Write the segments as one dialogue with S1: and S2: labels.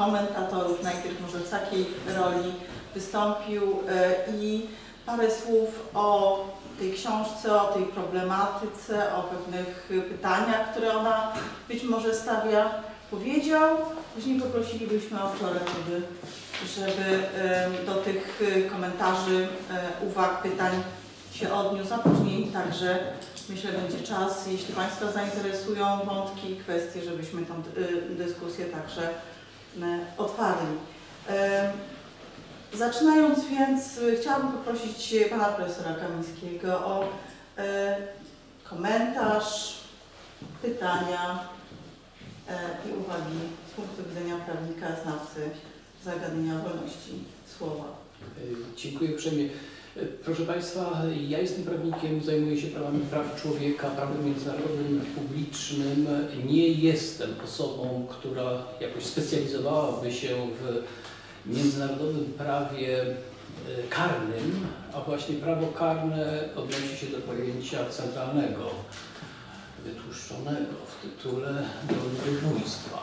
S1: komentatorów, najpierw może w takiej roli wystąpił y, i parę słów o tej książce, o tej problematyce, o pewnych pytaniach, które ona być może stawia, powiedział. Później poprosilibyśmy autora, żeby, żeby do tych y, komentarzy, e, uwag, pytań się odniósł, a później także myślę będzie czas, jeśli Państwa zainteresują wątki, kwestie, żebyśmy y, dyskusję także e, otwarli. Em, Zaczynając więc, chciałabym poprosić Pana Profesora Kamińskiego o e, komentarz, pytania e, i uwagi z punktu widzenia prawnika, znawcy zagadnienia wolności słowa.
S2: E, Dziękuję uprzejmie. Proszę Państwa, ja jestem prawnikiem, zajmuję się prawami praw człowieka, prawem międzynarodowym, publicznym. Nie jestem osobą, która jakoś specjalizowałaby się w międzynarodowym prawie e, karnym, a właśnie prawo karne odnosi się do pojęcia centralnego, wytłuszczonego w tytule do ludobójstwa.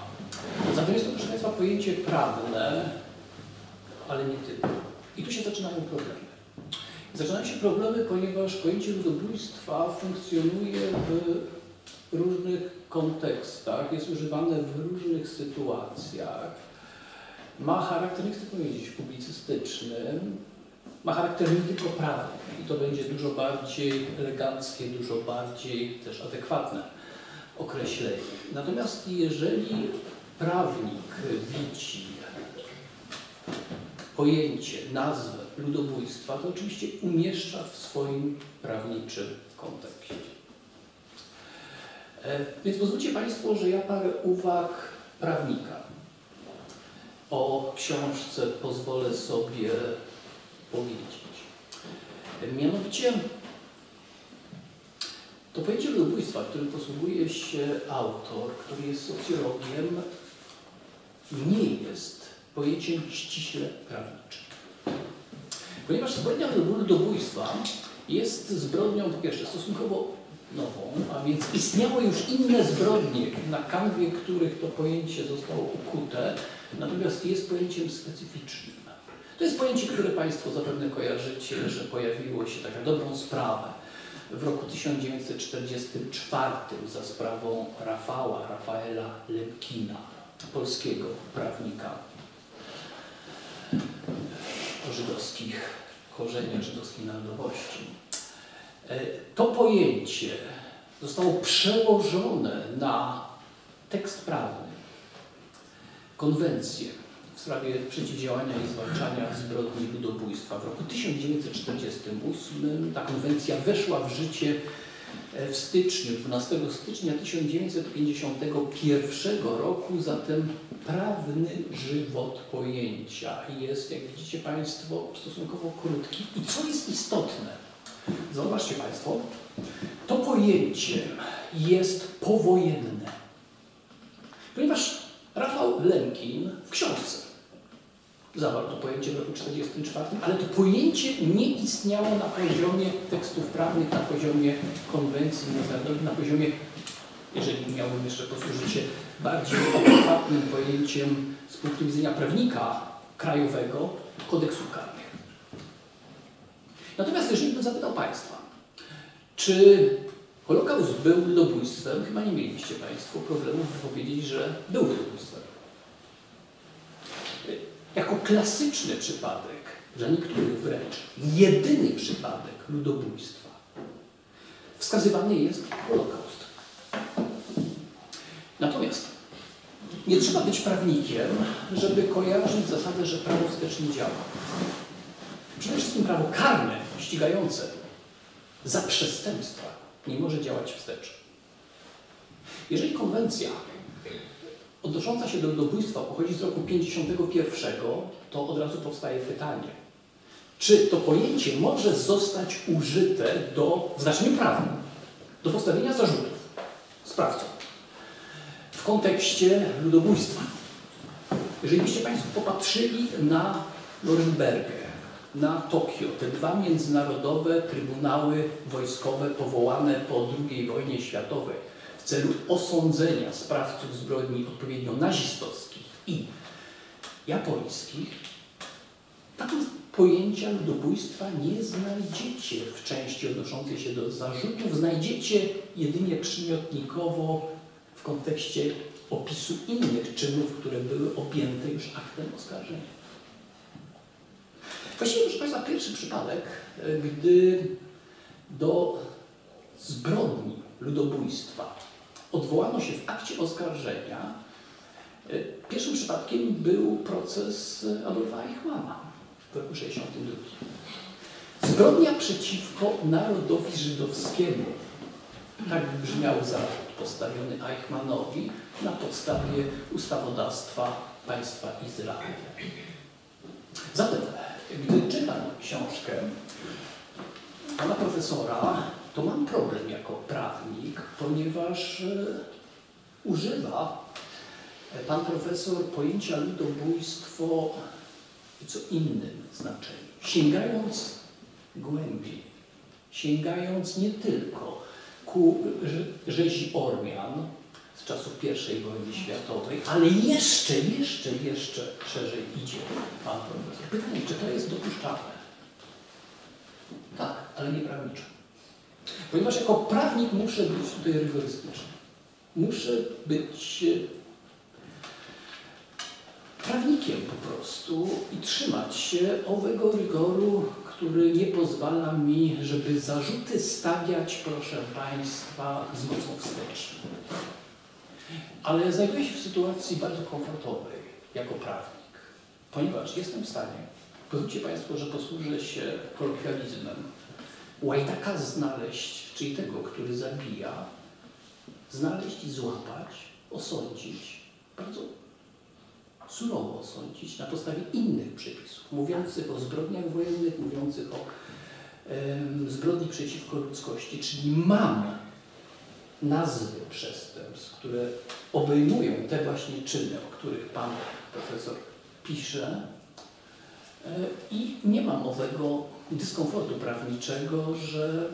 S2: Zatem jest to, proszę Państwa, pojęcie prawne, ale nie tylko. I tu się zaczynają problemy. Zaczynają się problemy, ponieważ pojęcie ludobójstwa funkcjonuje w różnych kontekstach, jest używane w różnych sytuacjach. Ma charakter, nie chcę powiedzieć publicystyczny, ma charakter nie tylko prawny i to będzie dużo bardziej eleganckie, dużo bardziej też adekwatne określenie. Natomiast jeżeli prawnik widzi pojęcie, nazwę ludobójstwa, to oczywiście umieszcza w swoim prawniczym kontekście. E, Więc pozwólcie Państwo, że ja parę uwag prawnika o książce pozwolę sobie powiedzieć. Mianowicie to pojęcie ludobójstwa, którym posługuje się autor, który jest socjologiem, nie jest pojęciem ściśle prawniczym. Ponieważ zbrodnia ludobójstwa jest zbrodnią, po pierwsze, stosunkowo nową, a więc istniały już inne zbrodnie, na kanwie których to pojęcie zostało ukute, natomiast jest pojęciem specyficznym. To jest pojęcie, które Państwo zapewne kojarzycie, że pojawiło się taka dobrą sprawę w roku 1944 za sprawą Rafała, Rafaela Lemkina, polskiego prawnika żydowskich korzeniach, żydowskiej narodowości. E, To pojęcie zostało przełożone na tekst prawny, konwencję w sprawie przeciwdziałania i zwalczania zbrodni ludobójstwa. W roku 1948 ta konwencja weszła w życie w styczniu, 12 stycznia 1951 roku, zatem prawny żywot pojęcia jest, jak widzicie Państwo, stosunkowo krótki. I co jest istotne, zauważcie Państwo, to pojęcie jest powojenne. Ponieważ Rafał Lemkin w książce zawarł to pojęcie w roku 1944, ale to pojęcie nie istniało na poziomie tekstów prawnych, na poziomie konwencji międzynarodowych, na poziomie, jeżeli miałbym jeszcze posłużyć się bardziej adekwatnym pojęciem z punktu widzenia prawnika krajowego, kodeksu karnych. Natomiast jeżeli bym zapytał Państwa, czy Holokaust był ludobójstwem, chyba nie mieliście Państwo problemu powiedzieć, że był ludobójstwem. Jako klasyczny przypadek, dla niektórych wręcz jedyny przypadek ludobójstwa, wskazywany jest Holokaust. Natomiast nie trzeba być prawnikiem, żeby kojarzyć zasadę, że prawo wstecznie działa. Przede wszystkim prawo karne, ścigające za przestępstwa, nie może działać wstecz. Jeżeli konwencja odnosząca się do ludobójstwa pochodzi z roku 51, to od razu powstaje pytanie, czy to pojęcie może zostać użyte do, w znaczeniu prawnym do postawienia zarzutów? Sprawcom w kontekście ludobójstwa. Jeżeli byście Państwo popatrzyli na Norymbergę, na Tokio, te dwa międzynarodowe trybunały wojskowe powołane po II wojnie światowej celu osądzenia sprawców zbrodni odpowiednio nazistowskich i japońskich, tam pojęcia ludobójstwa nie znajdziecie w części odnoszącej się do zarzutów, znajdziecie jedynie przymiotnikowo w kontekście opisu innych czynów, które były objęte już aktem oskarżenia. Właściwie, proszę Państwa, pierwszy przypadek, e, gdy do zbrodni ludobójstwa odwołano się w akcie oskarżenia, e, pierwszym przypadkiem był proces Adolfa Eichmana w roku 1962. Zbrodnia przeciwko narodowi żydowskiemu. Tak brzmiał zarzut postawiony Eichmannowi na podstawie ustawodawstwa państwa Izrael. Zatem, gdy czytam książkę pana profesora, to mam problem jako prawnik, ponieważ e, używa pan profesor pojęcia ludobójstwo w co innym znaczeniu. Sięgając głębiej, sięgając nie tylko ku rzezi Ormian z czasów I wojny światowej, ale jeszcze, jeszcze, jeszcze szerzej idzie pan profesor. Pytanie, czy to jest dopuszczalne? Tak, ale nie prawniczo. Ponieważ jako prawnik muszę być tutaj rygorystyczny. Muszę być prawnikiem po prostu i trzymać się owego rygoru, który nie pozwala mi, żeby zarzuty stawiać, proszę Państwa, z mocą wstecz. Ale znajduję się w sytuacji bardzo komfortowej jako prawnik, ponieważ jestem w stanie, pozwólcie Państwo, że posłużę się kolokwializmem, łajdaka znaleźć, czyli tego, który zabija, znaleźć i złapać, osądzić bardzo surowo osądzić na podstawie innych przepisów, mówiących o zbrodniach wojennych, mówiących o zbrodni przeciwko ludzkości, czyli mam nazwy przestępstw, które obejmują te właśnie czyny, o których Pan Profesor pisze e, i nie mam owego dyskomfortu prawniczego, że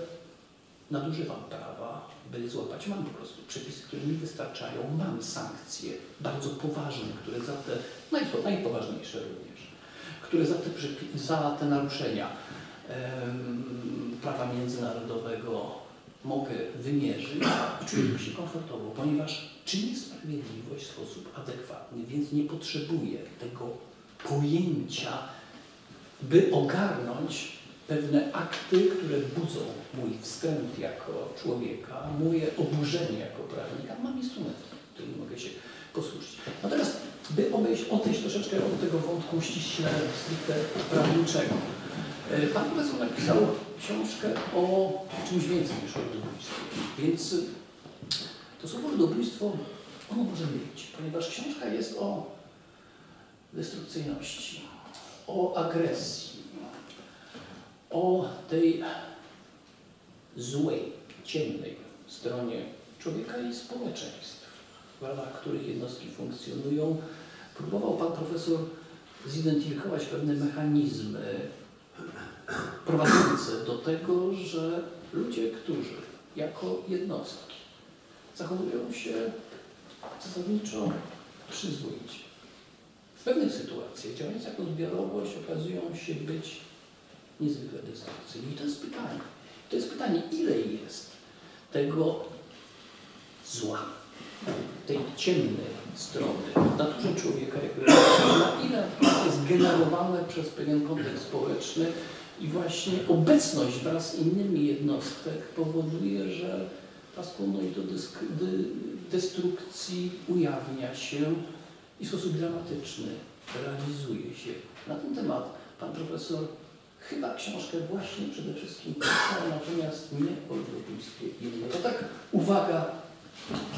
S2: nadużywam prawa, by złapać. Mam po prostu przepisy, które mi wystarczają, mam sankcje bardzo poważne, które za te, najpo, najpoważniejsze również, które za te, za te naruszenia prawa międzynarodowego mogę wymierzyć i czuję się komfortowo, ponieważ czynię sprawiedliwość w sposób adekwatny, więc nie potrzebuję tego pojęcia, by ogarnąć pewne akty, które budzą mój wstręt jako człowieka, moje oburzenie jako prawnika. Mam instrument, którym mogę się posłużyć. Natomiast, by obejść, odejść troszeczkę od tego wątku ściśle, stricte prawniczego. E, pan profesor napisał książkę o czymś więcej niż o ludobójstwie. Więc to słowo ludobójstwo, ono może być, ponieważ książka jest o destrukcyjności, o agresji, o tej złej, ciemnej stronie człowieka i społeczeństw, w ramach których jednostki funkcjonują. Próbował pan profesor zidentyfikować pewne mechanizmy prowadzące do tego, że ludzie, którzy jako jednostki zachowują się zasadniczo przyzwoicie. W pewnych sytuacjach, działając jako zbiorowość, okazują się być niezwykle destrukcyjny. I to jest pytanie. To jest pytanie, ile jest tego zła, tej ciemnej strony w naturze człowieka, na ile jest generowane przez pewien kontekst społeczny i właśnie obecność wraz z innymi jednostek powoduje, że ta skłonność do destrukcji ujawnia się i w sposób dramatyczny realizuje się. Na ten temat pan profesor Chyba książkę właśnie przede wszystkim pisał, natomiast nie o ludobójstwie innym. To tak uwaga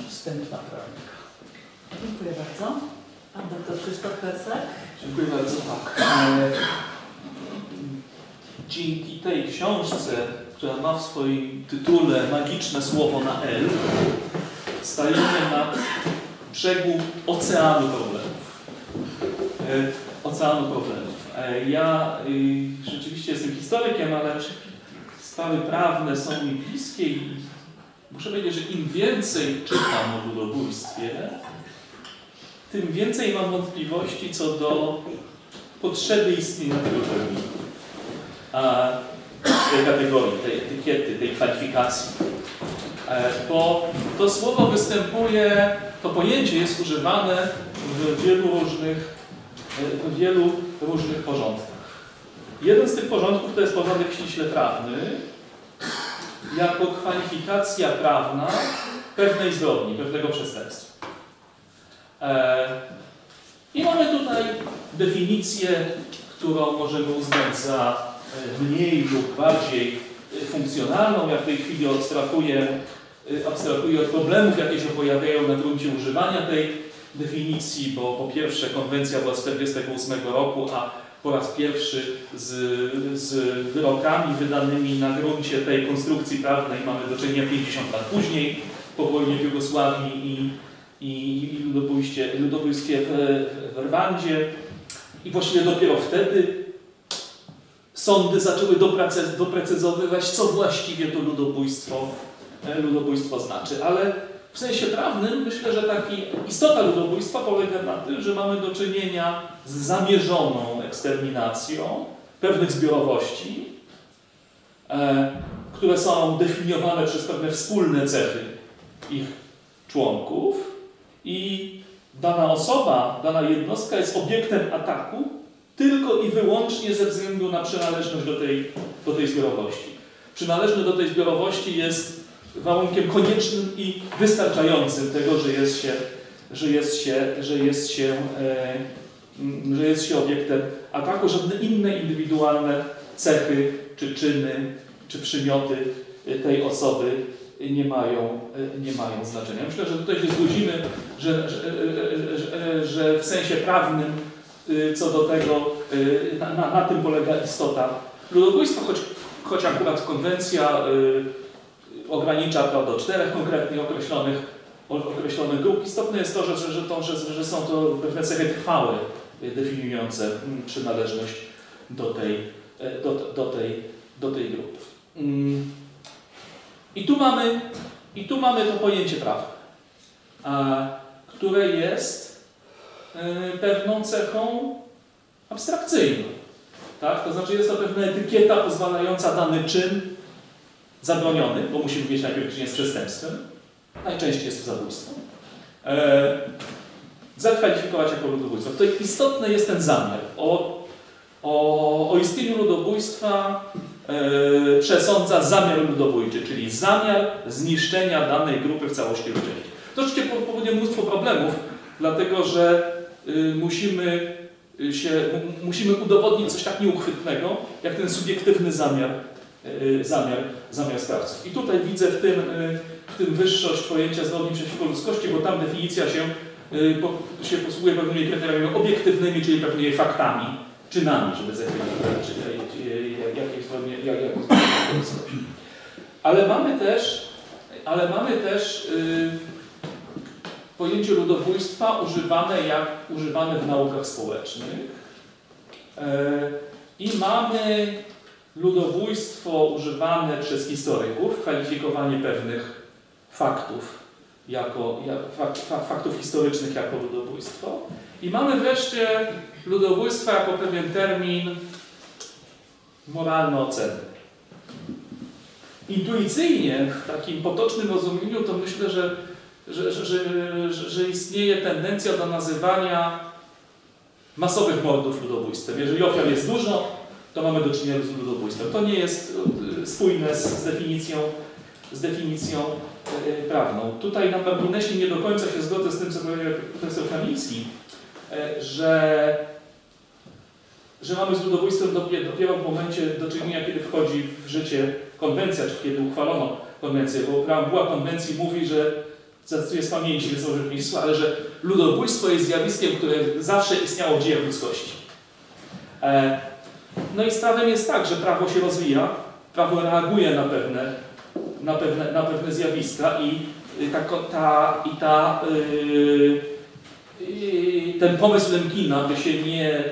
S2: wstępna prawnika.
S1: Dziękuję bardzo. Pan doktor Krzysztof Persek.
S3: Dziękuję bardzo. Tak. E, dzięki tej książce, która ma w swoim tytule magiczne słowo na L, stajemy na brzegu oceanu problemów. E, oceanu problemów. E, ja y, rzeczywiście historykiem, ale sprawy prawne są mi bliskie i muszę powiedzieć, że im więcej czytam o ludobójstwie, tym więcej mam wątpliwości co do potrzeby istnienia tego terminu, a, tej kategorii, tej etykiety, tej kwalifikacji. E, Bo to słowo występuje, to pojęcie jest używane w wielu różnych, w wielu różnych porządkach. Jeden z tych porządków to jest porządek ściśle prawny, jako kwalifikacja prawna pewnej zbrodni, pewnego przestępstwa. E, I mamy tutaj definicję, którą możemy uznać za e, mniej lub bardziej e, funkcjonalną. Ja w tej chwili abstrahuję, e, abstrahuję od problemów, jakie się pojawiają na gruncie używania tej definicji, bo po pierwsze konwencja była z 1948 roku, a po raz pierwszy z, z wyrokami wydanymi na gruncie tej konstrukcji prawnej mamy do czynienia 50 lat później, po wojnie w Jugosławii i, i, i ludobójstwie, w, w Rwandzie. I właściwie dopiero wtedy sądy zaczęły doprecyz, doprecyzowywać, co właściwie to ludobójstwo, e, ludobójstwo znaczy. Ale w sensie prawnym myślę, że taki istota ludobójstwa polega na tym, że mamy do czynienia z zamierzoną eksterminacją pewnych zbiorowości, e, które są definiowane przez pewne wspólne cechy ich członków i dana osoba, dana jednostka jest obiektem ataku tylko i wyłącznie ze względu na przynależność do tej, do tej zbiorowości. Przynależność do tej zbiorowości jest warunkiem koniecznym i wystarczającym tego, że jest się, że jest się, że jest się, e, że jest się obiektem ataku. Żadne inne indywidualne cechy, czy czyny, czy przymioty e, tej osoby nie mają, e, nie mają znaczenia. Myślę, że tutaj się zgodzimy, że, że, że, że, że w sensie prawnym co do tego, na, na, na tym polega istota ludobójstwa, choć, choć akurat konwencja ogranicza to do czterech konkretnie określonych, określonych grup. Istotne jest to, że, że, to, że, że są to pewne cechy trwałe y, definiujące mm, przynależność do tej, e, do, do tej, do tej grupy. Mm. I tu mamy, i tu mamy to pojęcie prawne, a, które jest y, pewną cechą abstrakcyjną. Tak? To znaczy jest to pewna etykieta pozwalająca dany czyn zabroniony, bo musimy wiedzieć najpierw, czy nie jest przestępstwem, najczęściej jest to zabójstwo, e, zakwalifikować jako ludobójstwo. Tutaj istotny jest ten zamiar. O, o, o istnieniu ludobójstwa e, przesądza zamiar ludobójczy, czyli zamiar zniszczenia danej grupy w całości części. To oczywiście po- powoduje mnóstwo problemów, dlatego że y, musimy y, się, musimy udowodnić coś tak nieuchwytnego, jak ten subiektywny zamiar, zamiar, zamiar sprawców. I tutaj widzę w tym, y, w tym wyższość pojęcia zbrodni przeciwko ludzkości, bo tam definicja się, y, się posługuje pewnymi kryteriami obiektywnymi, czyli pewnymi faktami, czynami, żeby zakwalifikować czy- y, y, jak- jakieś zbrodnie, jak, jak. Ale mamy też, ale mamy też y, pojęcie ludobójstwa używane jak używane w naukach społecznych. I mamy ludobójstwo używane przez historyków, kwalifikowanie pewnych faktów jako, jak, fak, fa, faktów historycznych jako ludobójstwo. I mamy wreszcie ludobójstwo jako pewien termin moralno-ocenny. Intuicyjnie, w takim potocznym rozumieniu, to myślę, że, że, że, że istnieje tendencja do nazywania masowych mordów ludobójstwem. Jeżeli ofiar jest dużo, to mamy do czynienia z ludobójstwem. To nie jest y, spójne z, definicją, z definicją y, prawną. Tutaj na marginesie nie do końca się zgodzę z tym, co powiedział profesor Kamiński, że, że mamy z ludobójstwem dopiero, w momencie do czynienia, kiedy wchodzi w życie konwencja, czy kiedy uchwalono konwencję, bo preambuła konwencji mówi, że zacytuję z pamięci, więc może miejscu, ale że ludobójstwo jest zjawiskiem, które zawsze istniało w dziejach ludzkości. E, no i sprawem jest tak, że prawo się rozwija, prawo reaguje na pewne, na pewne, na pewne zjawiska i y, ta, ta, i ta, y, y, ten pomysł Lemkina, by się nie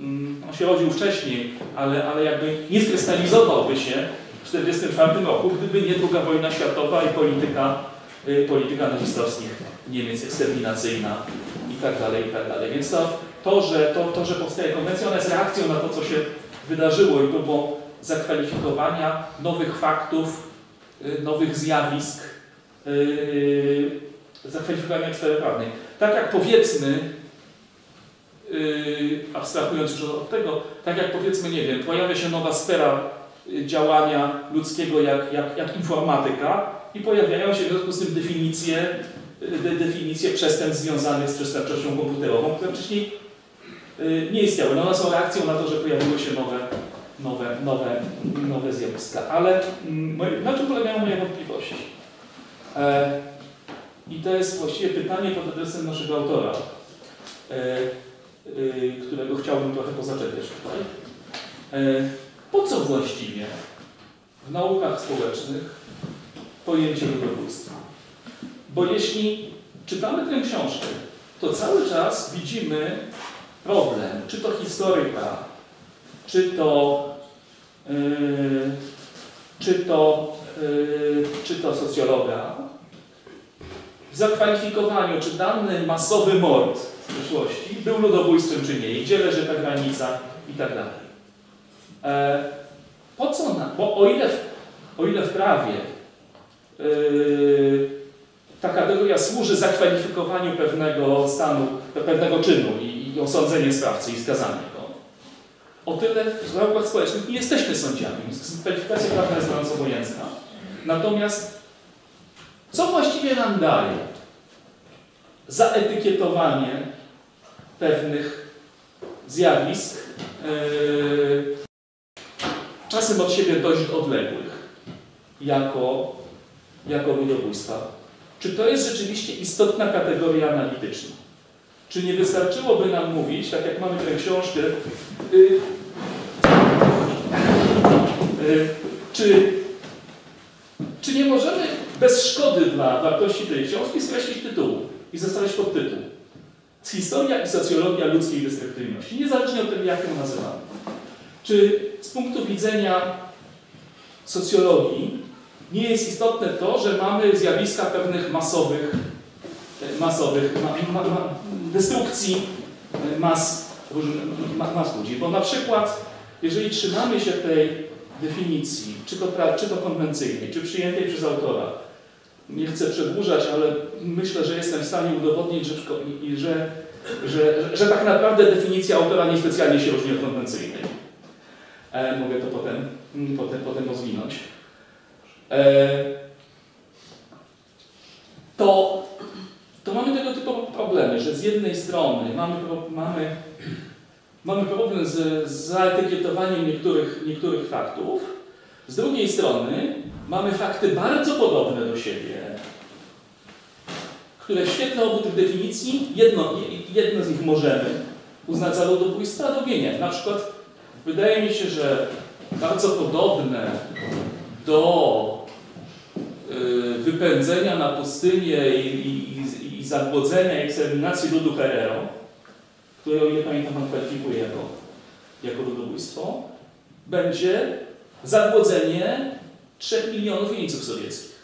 S3: mm, on się rodził wcześniej, ale, ale jakby nie skrystalizowałby się w 1944 roku, gdyby nie druga wojna światowa i polityka, y, polityka nazistowskich Niemiec eksterminacyjna i tak dalej, i tak dalej. Więc to, to, że, to, to, że powstaje konwencja, ona jest reakcją na to, co się wydarzyło i próbą zakwalifikowania nowych faktów, y, nowych zjawisk, yy, zakwalifikowania sfery prawnej. Tak jak powiedzmy, yy, abstrahując już od tego, tak jak powiedzmy, nie wiem, pojawia się nowa sfera y, działania ludzkiego jak, jak, jak informatyka i pojawiają się w związku z tym definicje, de, definicje przestępstw związanych z przestępczością komputerową, które wcześniej nie istniały. No one są reakcją na to, że pojawiły się nowe, nowe, nowe, nowe zjawiska. Ale mm, na czym polegają moje wątpliwości? E, I to jest właściwie pytanie pod adresem naszego autora, e, e, którego chciałbym trochę pozaczepiać tutaj. Po co właściwie w naukach społecznych pojęcie ludobójstwa? Bo jeśli czytamy tę książkę, to cały czas widzimy problem, czy to historyka, czy to, yy, czy to, yy, czy to socjologa, w zakwalifikowaniu, czy dany masowy mord z przeszłości był ludobójstwem, czy nie, i gdzie leży ta granica i tak dalej. E, po co na, bo o ile, w- o ile w prawie yy, ta kategoria służy zakwalifikowaniu pewnego stanu, pewnego czynu i, i osądzenie sprawcy i skazanie go, o tyle w naukach społecznych nie jesteśmy sędziami. Kwalifikacja prawna jest nas obojętna. Natomiast co właściwie nam daje zaetykietowanie pewnych zjawisk, yy, czasem od siebie dość odległych, jako, jako ludobójstwa? Czy to jest rzeczywiście istotna kategoria analityczna? Czy nie wystarczyłoby nam mówić, tak jak mamy tę książkę, y, y, czy, czy nie możemy bez szkody dla wartości tej książki skreślić tytułu i zostawić podtytuł? Historia i socjologia ludzkiej destruktywności, niezależnie od tego, jak ją nazywamy. Czy z punktu widzenia socjologii nie jest istotne to, że mamy zjawiska pewnych masowych, masowych ma, ma, ma, destrukcji e, mas, mas ludzi. Bo na przykład, jeżeli trzymamy się tej definicji, czy to, czy to konwencyjnej, czy przyjętej przez autora, nie chcę przedłużać, ale myślę, że jestem w stanie udowodnić, że, że, że, że tak naprawdę definicja autora niespecjalnie się różni od konwencyjnej. E, mogę to potem, mm, potem, potem rozwinąć. E, to, to mamy tego typu problemy, że z jednej strony mamy, mamy, mamy problem z, z zaetykietowaniem niektórych, niektórych faktów, z drugiej strony mamy fakty bardzo podobne do siebie, które w świetle obu tych definicji, jedno, jedno z nich możemy uznać za ludobójstwo, a drugie. Na przykład wydaje mi się, że bardzo podobne do y, wypędzenia na pustynię i, i, i zagłodzenia i eksterminacji ludu Herero, które, o ile pamiętam, pan kwalifikuje jako, jako ludobójstwo, będzie zagłodzenie 3 milionów jeńców sowieckich,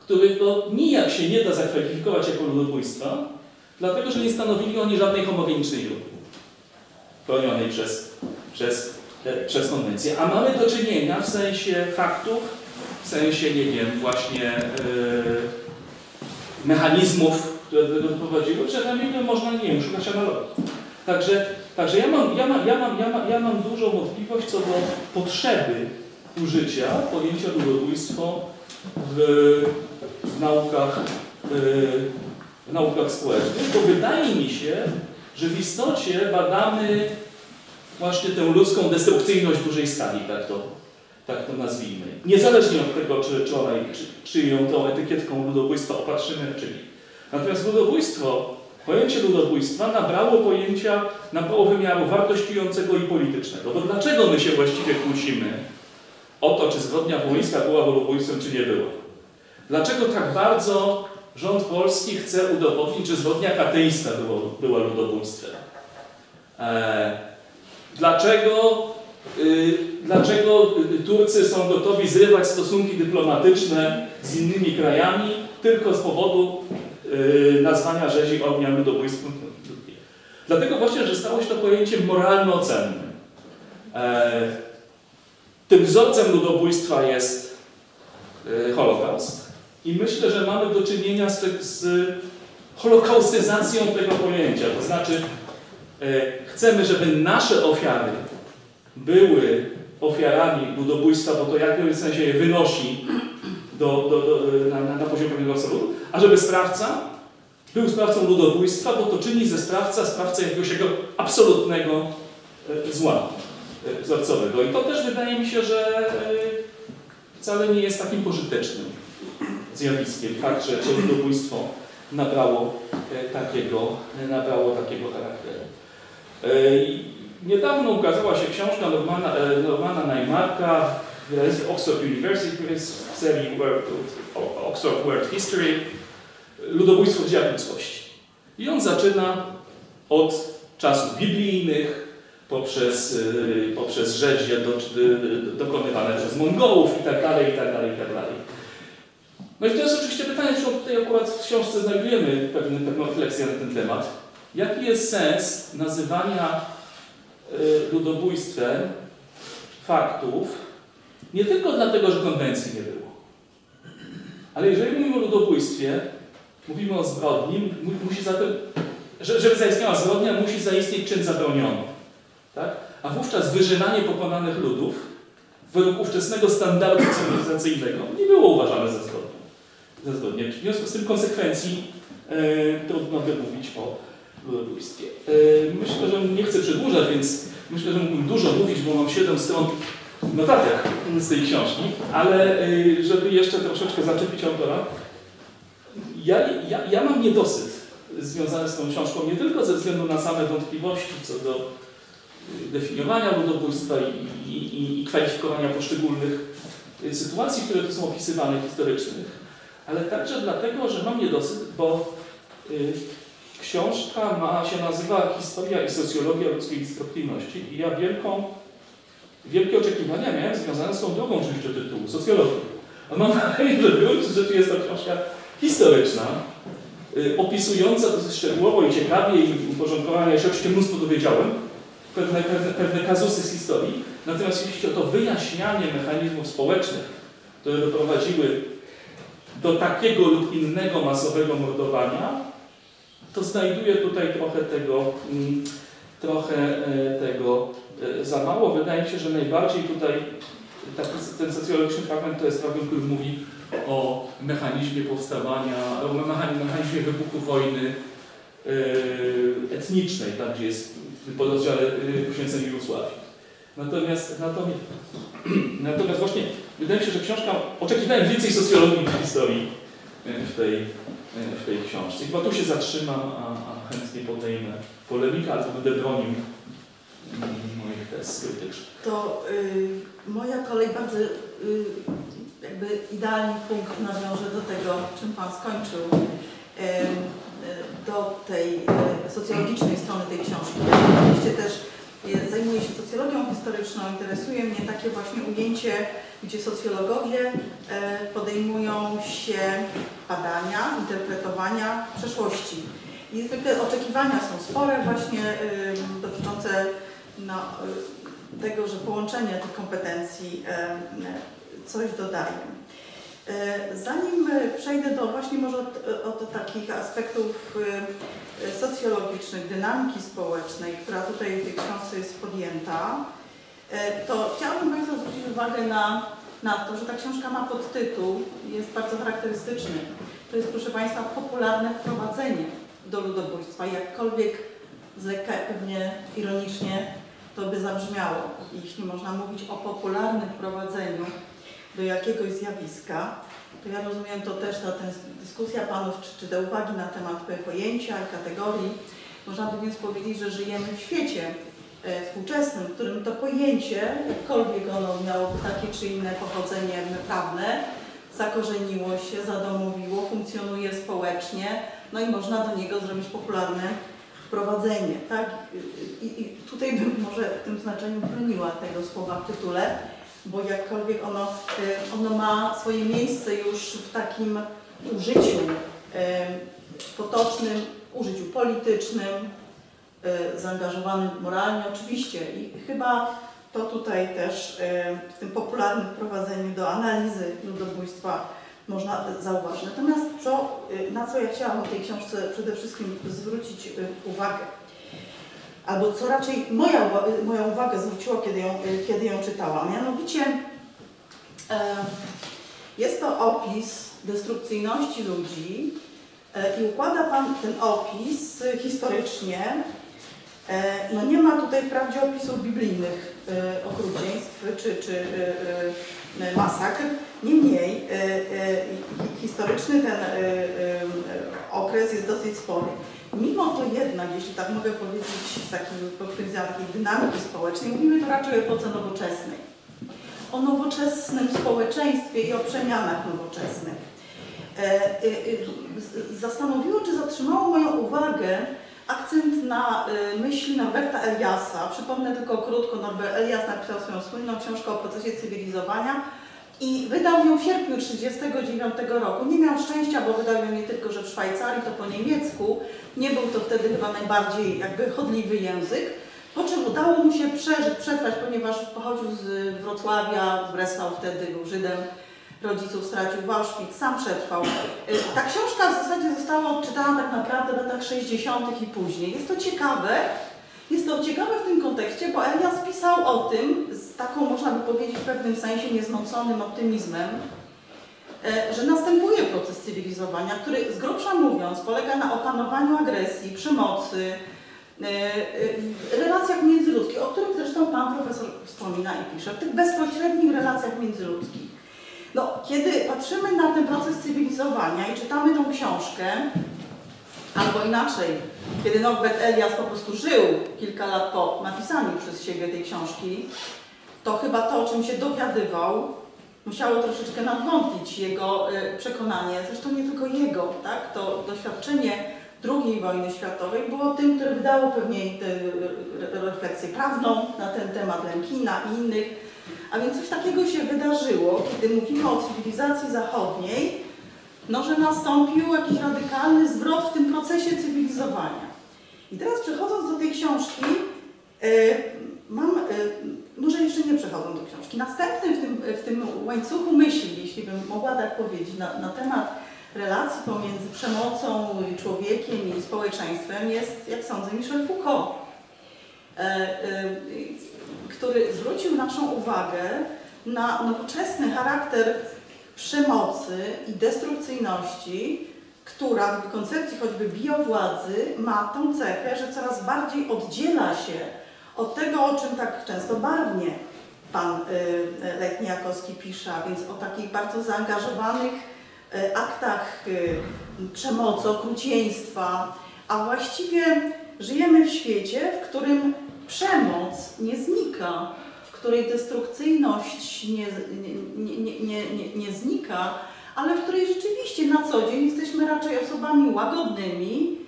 S3: których no, nijak się nie da zakwalifikować jako ludobójstwa, dlatego że nie stanowili oni żadnej homogenicznej grupy chronionej przez, przez, e, przez konwencję. A mamy do czynienia w sensie faktów, w sensie, nie wiem, właśnie e, mechanizmów, które do tego doprowadziły, nie można, nie wiem, szukać analogii. Także, także ja, mam, ja, mam, ja, mam, ja, mam, ja mam dużą wątpliwość co do potrzeby użycia pojęcia ludobójstwo w, w naukach, e, w naukach społecznych, bo wydaje mi się, że w istocie badamy właśnie tę ludzką destrukcyjność dużej skali, tak to, tak to nazwijmy. Niezależnie od tego, czy, czy, czy, czy ją tą etykietką ludobójstwa opatrzymy, czy nie. Natomiast ludobójstwo, pojęcie ludobójstwa nabrało pojęcia, nabrało wymiaru wartościującego i politycznego. Bo dlaczego my się właściwie kłócimy o to, czy zbrodnia wołyńska była ludobójstwem, czy nie była? Dlaczego tak bardzo rząd polski chce udowodnić, że zbrodnia katyńska było, była ludobójstwem? E, dlaczego, dlaczego y, Turcy są gotowi zrywać stosunki dyplomatyczne z innymi krajami tylko z powodu y, nazwania rzezi ognia ludobójstwem. Dlatego właśnie, że stało się to pojęciem moralno-ocennym. E, tym wzorcem ludobójstwa jest Holokaust i myślę, że mamy do czynienia z, z holokaustyzacją tego pojęcia. To znaczy, e, chcemy, żeby nasze ofiary były ofiarami ludobójstwa, bo to w jakimś sensie je wynosi do, do, do, na, na, na poziom pewnego absolutu, a żeby sprawca był sprawcą ludobójstwa, bo to czyni ze sprawca sprawcę jakiegoś jego absolutnego e, zła e, wzorcowego. I to też wydaje mi się, że e, wcale nie jest takim pożytecznym zjawiskiem. Fakt, że że ludobójstwo nabrało takiego, nabrało takiego charakteru. E, Niedawno ukazała się książka Normana, e, Normana w wydawnictwie Oxford University w serii World, Oxford World History Ludobójstwo ludzkości. I on zaczyna od czasów biblijnych, poprzez, y, poprzez rzeźnie do, dokonywane przez Mongołów i tak dalej, i tak dalej, i tak dalej. No i to jest oczywiście pytanie, czy tutaj akurat w książce znajdujemy pewne, pewną refleksję na ten temat. Jaki jest sens nazywania ludobójstwem faktów nie tylko dlatego, że konwencji nie było, ale jeżeli mówimy o ludobójstwie, mówimy o zbrodni, mu- musi zatem, że- żeby zaistniała zbrodnia, musi zaistnieć czyn zabroniony. Tak? A wówczas wyżynanie pokonanych ludów według ówczesnego standardu cywilizacyjnego nie było uważane za zbrodnię. Za zbrodnię. W związku z tym konsekwencji e, trudno by mówić o ludobójstwie. E, myślę, że nie chcę przedłużać, więc myślę, że mógłbym dużo mówić, bo mam 7 stron w notatkach z tej książki, ale e, żeby jeszcze troszeczkę zaczepić autora, ja, ja, ja mam niedosyt związany z tą książką nie tylko ze względu na same wątpliwości co do y, definiowania ludobójstwa i, i, i- kwalifikowania poszczególnych sytuacji, które tu są opisywane historycznych, ale także dlatego, że mam niedosyt, bo książka ma, się nazywa Historia i socjologia ludzkiej destrukcyjności i ja wielką, wielkie oczekiwania miałem związane z tą drugą częścią tytułu, socjologią. A mam wrażenie, że w jest to książka historyczna, y, opisująca szczegółowo i ciekawie i uporządkowana, jeszcze oczywiście mnóstwo dowiedziałem, pewne, pewne, pewne kazusy z historii. Natomiast jeśli chodzi o to wyjaśnianie mechanizmów społecznych, które doprowadziły do takiego lub innego masowego mordowania, to znajduję tutaj trochę tego, mm, trochę e, tego e, za mało. Wydaje mi się, że najbardziej tutaj ten socjologiczny fragment to jest fragment, który mówi o mechanizmie powstawania, o mecha- mechanizmie wybuchu wojny e, etnicznej, tam gdzie jest w podrozdziale e, poświęcenie Jugosławii. Natomiast, natomiast, natomiast właśnie wydaje mi się, że książka, oczekiwałem więcej socjologii niż historii w tej, w tej książce. Chyba tu się zatrzymam, a, a chętnie podejmę polemikę, albo będę bronił moich tez krytycznych.
S1: To y, moja kolej bardzo y, jakby idealny punkt nawiąże do tego, czym Pan skończył, y, do tej y, socjologicznej strony tej książki. Ja oczywiście też y, zajmuję się socjologią historyczną, interesuje mnie takie właśnie ujęcie, gdzie socjologowie e, podejmują się badania, interpretowania przeszłości. I zwykle oczekiwania są spore właśnie dotyczące no, tego, że połączenie tych kompetencji e, coś dodaje. E, Zanim e, przejdę do właśnie może od, od takich aspektów y, socjologicznych, dynamiki społecznej, która tutaj w tej książce jest podjęta, e, to chciałabym Państwu zwrócić uwagę na, na to, że ta książka ma podtytuł, jest bardzo charakterystyczny. To jest, proszę Państwa, popularne wprowadzenie do ludobójstwa, jakkolwiek z lekka pewnie ironicznie to by zabrzmiało, jeśli można mówić o popularnym wprowadzeniu do jakiegoś zjawiska, to ja rozumiem to też ta ten dyskusja panów, czy, czy te uwagi na temat pojęcia i kategorii. Można by więc powiedzieć, że żyjemy w świecie e, współczesnym, w którym to pojęcie, jakkolwiek ono miałoby takie czy inne pochodzenie prawne, zakorzeniło się, zadomowiło, funkcjonuje społecznie, no i można do niego zrobić popularne wprowadzenie, tak? I, I tutaj bym może w tym znaczeniu broniła tego słowa w tytule, bo jakkolwiek ono, y, ono ma swoje miejsce już w takim użyciu y, potocznym, użyciu politycznym, y, zaangażowanym moralnie oczywiście i chyba to tutaj też y, w tym popularnym wprowadzeniu do analizy ludobójstwa można zauważyć. Natomiast co, y, na co ja chciałam w tej książce przede wszystkim zwrócić uwagę, albo co raczej moja, moją uwagę zwróciło, kiedy ją, kiedy ją czytałam, mianowicie e, jest to opis destrukcyjności ludzi e, i układa Pan ten opis historycznie. E, No nie ma tutaj wprawdzie opisów biblijnych e, okrucieństw czy, czy e, masakr, niemniej hi- historyczny ten okres jest dosyć spory. Mimo to jednak, jeśli tak mogę powiedzieć z takim takiej dynamiki społecznej, mówimy tu raczej o epoce nowoczesnej. O nowoczesnym społeczeństwie i o przemianach nowoczesnych. Zastanowiło, czy zatrzymało moją uwagę akcent na y, myśli Norberta Eliasa. Przypomnę tylko krótko, Norbert Elias napisał swoją słynną książkę o procesie cywilizowania i wydał ją w sierpniu 1939 roku. Nie miał szczęścia, bo wydał ją nie tylko, że w Szwajcarii, to po niemiecku. Nie był to wtedy chyba najbardziej jakby chodliwy język. Po czym udało mu się przeżyć, przetrwać, ponieważ pochodził z Wrocławia, z Breslau wtedy, był Żydem, rodziców stracił w Auschwitz, sam przetrwał. Y, Ta książka w zasadzie została odczytana tak naprawdę w latach 60. i później. Jest to ciekawe, jest to ciekawe w tym kontekście, bo Elias pisał o tym z taką, można by powiedzieć, w pewnym sensie niezmąconym optymizmem, e, że następuje proces cywilizowania, który z grubsza mówiąc polega na opanowaniu agresji, przemocy, e, e, relacjach międzyludzkich, o których zresztą Pan Profesor wspomina i pisze, w tych bezpośrednich relacjach międzyludzkich. No, kiedy patrzymy na ten proces cywilizowania i czytamy tą książkę, albo inaczej, kiedy Norbert Elias po prostu żył kilka lat po napisaniu przez siebie tej książki, to chyba to, o czym się dowiadywał, musiało troszeczkę nadwątlić jego y, przekonanie, zresztą nie tylko jego, tak? To doświadczenie II wojny światowej było tym, które wydało pewnie tę y, refleksję prawną na ten temat Lemkina i innych. A więc coś takiego się wydarzyło, kiedy mówimy o cywilizacji zachodniej, no, że nastąpił jakiś radykalny zwrot w tym procesie cywilizowania. I teraz przechodząc do tej książki, e, mam, e, może jeszcze nie przechodząc do książki, następnym w tym, w tym łańcuchu myśli, jeśli bym mogła tak powiedzieć, na, na temat relacji pomiędzy przemocą, człowiekiem i społeczeństwem jest, jak sądzę, Michel Foucault, e, który zwrócił naszą uwagę na nowoczesny charakter przemocy i destrukcyjności, która w koncepcji choćby biowładzy ma tą cechę, że coraz bardziej oddziela się od tego, o czym tak często barwnie pan y, Lech Niejakowski pisze, a więc o takich bardzo zaangażowanych y, aktach y, przemocy, okrucieństwa, a właściwie żyjemy w świecie, w którym przemoc nie znika, w której destrukcyjność nie, nie, nie, nie, nie, nie znika, ale w której rzeczywiście na co dzień jesteśmy raczej osobami łagodnymi,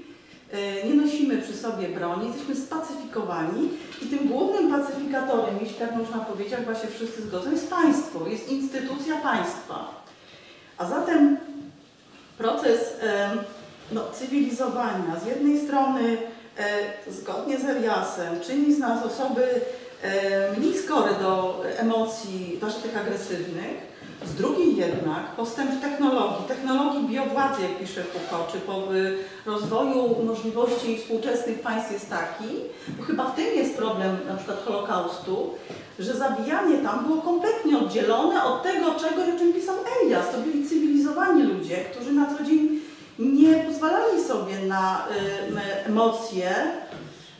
S1: e, nie nosimy przy sobie broni, jesteśmy spacyfikowani i tym głównym pacyfikatorem, jeśli tak można powiedzieć, chyba się wszyscy zgodzą, jest państwo, jest instytucja państwa. A zatem proces no, cywilizowania z jednej strony zgodnie z Eliasem czyni z nas osoby e, mniej skory do emocji, zwłaszcza tych agresywnych, z drugiej jednak postęp technologii, technologii biowładzy, jak pisze Foucault, czy po y, rozwoju możliwości współczesnych państw jest taki, bo chyba w tym jest problem na przykład Holokaustu, że zabijanie tam było kompletnie oddzielone od tego, czego, o czym pisał Elias. To byli cywilizowani ludzie, którzy na co dzień nie pozwalali sobie na emocje,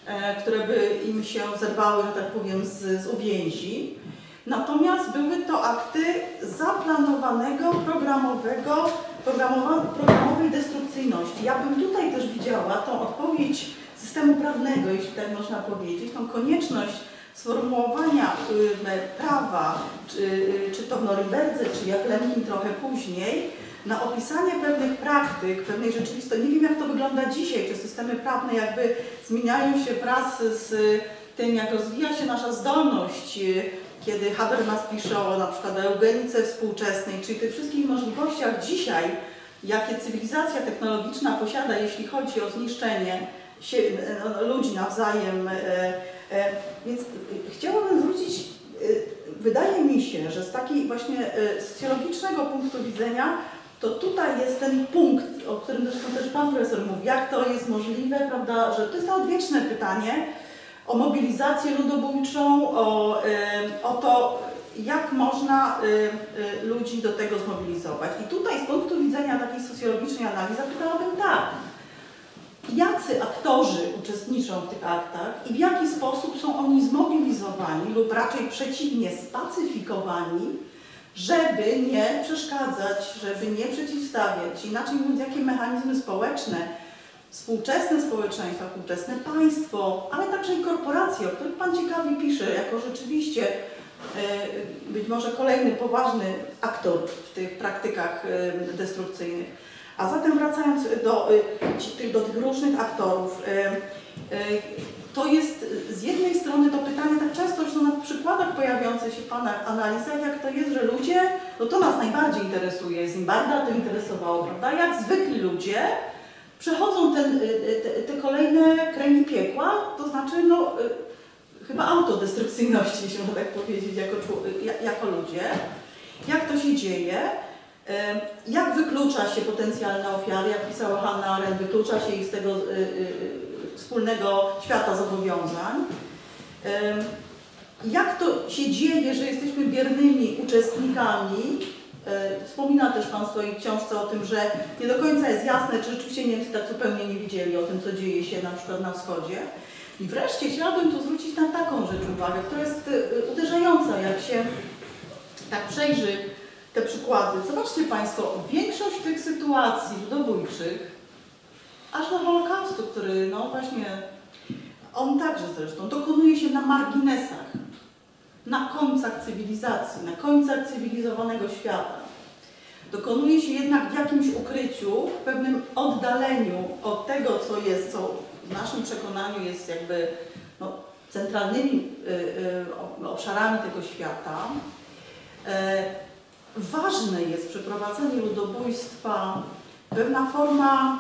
S1: e, które by im się zerwały, że tak powiem, z, z uwięzi. Natomiast były to akty zaplanowanego, programowego, programowej destrukcyjności. Ja bym tutaj też widziała tą odpowiedź systemu prawnego, jeśli tak można powiedzieć, tą konieczność sformułowania prawa, czy, czy to w Norymberdze, czy jak Lenin trochę później, na opisanie pewnych praktyk, pewnej rzeczywistości. Nie wiem, jak to wygląda dzisiaj, czy systemy prawne jakby zmieniają się wraz z tym, jak rozwija się nasza zdolność, kiedy Habermas pisze o na przykład eugenice współczesnej, czyli tych wszystkich możliwościach dzisiaj, jakie cywilizacja technologiczna posiada, jeśli chodzi o zniszczenie się, e, ludzi nawzajem. e, e, Więc chciałabym zwrócić, e, wydaje mi się, że z takiej właśnie e, socjologicznego punktu widzenia, to tutaj jest ten punkt, o którym zresztą też Pan Profesor mówi, jak to jest możliwe, prawda, że to jest to odwieczne pytanie o mobilizację ludobójczą, o, o to, jak można e, e, ludzi do tego zmobilizować. I tutaj z punktu widzenia takiej socjologicznej analizy zapytałabym tak, jacy aktorzy uczestniczą w tych aktach i w jaki sposób są oni zmobilizowani lub raczej przeciwnie spacyfikowani, żeby nie przeszkadzać, żeby nie przeciwstawiać, inaczej mówiąc, jakie mechanizmy społeczne, współczesne społeczeństwa, współczesne państwo, ale także i korporacje, o których Pan ciekawie pisze, jako rzeczywiście e, być może kolejny poważny aktor w tych praktykach e, destrukcyjnych. A zatem wracając do, tych- do tych różnych aktorów, to jest z jednej strony to pytanie tak często są na przykładach pojawiające się Pana analizach, jak to jest, że ludzie, no to nas najbardziej interesuje, Zimbarda to interesowało, prawda, jak zwykli ludzie przechodzą ten, y, y, te, te kolejne kręgi piekła, to znaczy no y, chyba autodestrukcyjności, jeśli można tak powiedzieć, jako, jako ludzie, jak to się dzieje, Jak wyklucza się potencjalne ofiary, jak pisała Hanna Arendt, wyklucza się ich z tego wspólnego świata zobowiązań. Jak to się dzieje, że jesteśmy biernymi uczestnikami? E, Wspomina też Pan w swojej książce o tym, że nie do końca jest jasne, czy rzeczywiście Niemcy tak zupełnie nie wiedzieli o tym, co dzieje się na przykład na wschodzie. I wreszcie chciałabym tu zwrócić na taką rzecz uwagę, która jest y, uderzająca, jak się tak przejrzy te przykłady. Zobaczcie Państwo, większość tych sytuacji ludobójczych, aż do Holokaustu, który no właśnie, on także zresztą, dokonuje się na marginesach, na końcach cywilizacji, na końcach cywilizowanego świata. Dokonuje się jednak w jakimś ukryciu, w pewnym oddaleniu od tego, co jest, co w naszym przekonaniu jest jakby no, centralnymi y, y, obszarami tego świata. E, Ważne jest przy prowadzeniu ludobójstwa pewna forma,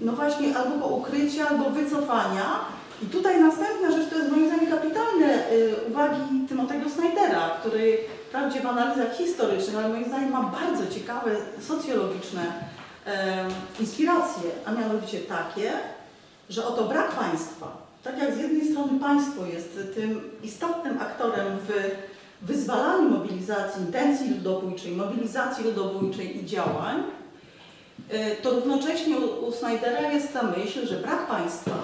S1: no właśnie, albo ukrycia, albo wycofania. I tutaj następna rzecz to jest moim zdaniem kapitalne y, uwagi Timotego Snydera, który wprawdzie w analizach historycznych, ale moim zdaniem ma bardzo ciekawe socjologiczne inspiracje, a mianowicie takie, że oto brak państwa, tak jak z jednej strony państwo jest tym istotnym aktorem w wyzwalaniu mobilizacji, intencji ludobójczej, mobilizacji ludobójczej i działań, to równocześnie u, u Snydera jest ta myśl, że brak państwa,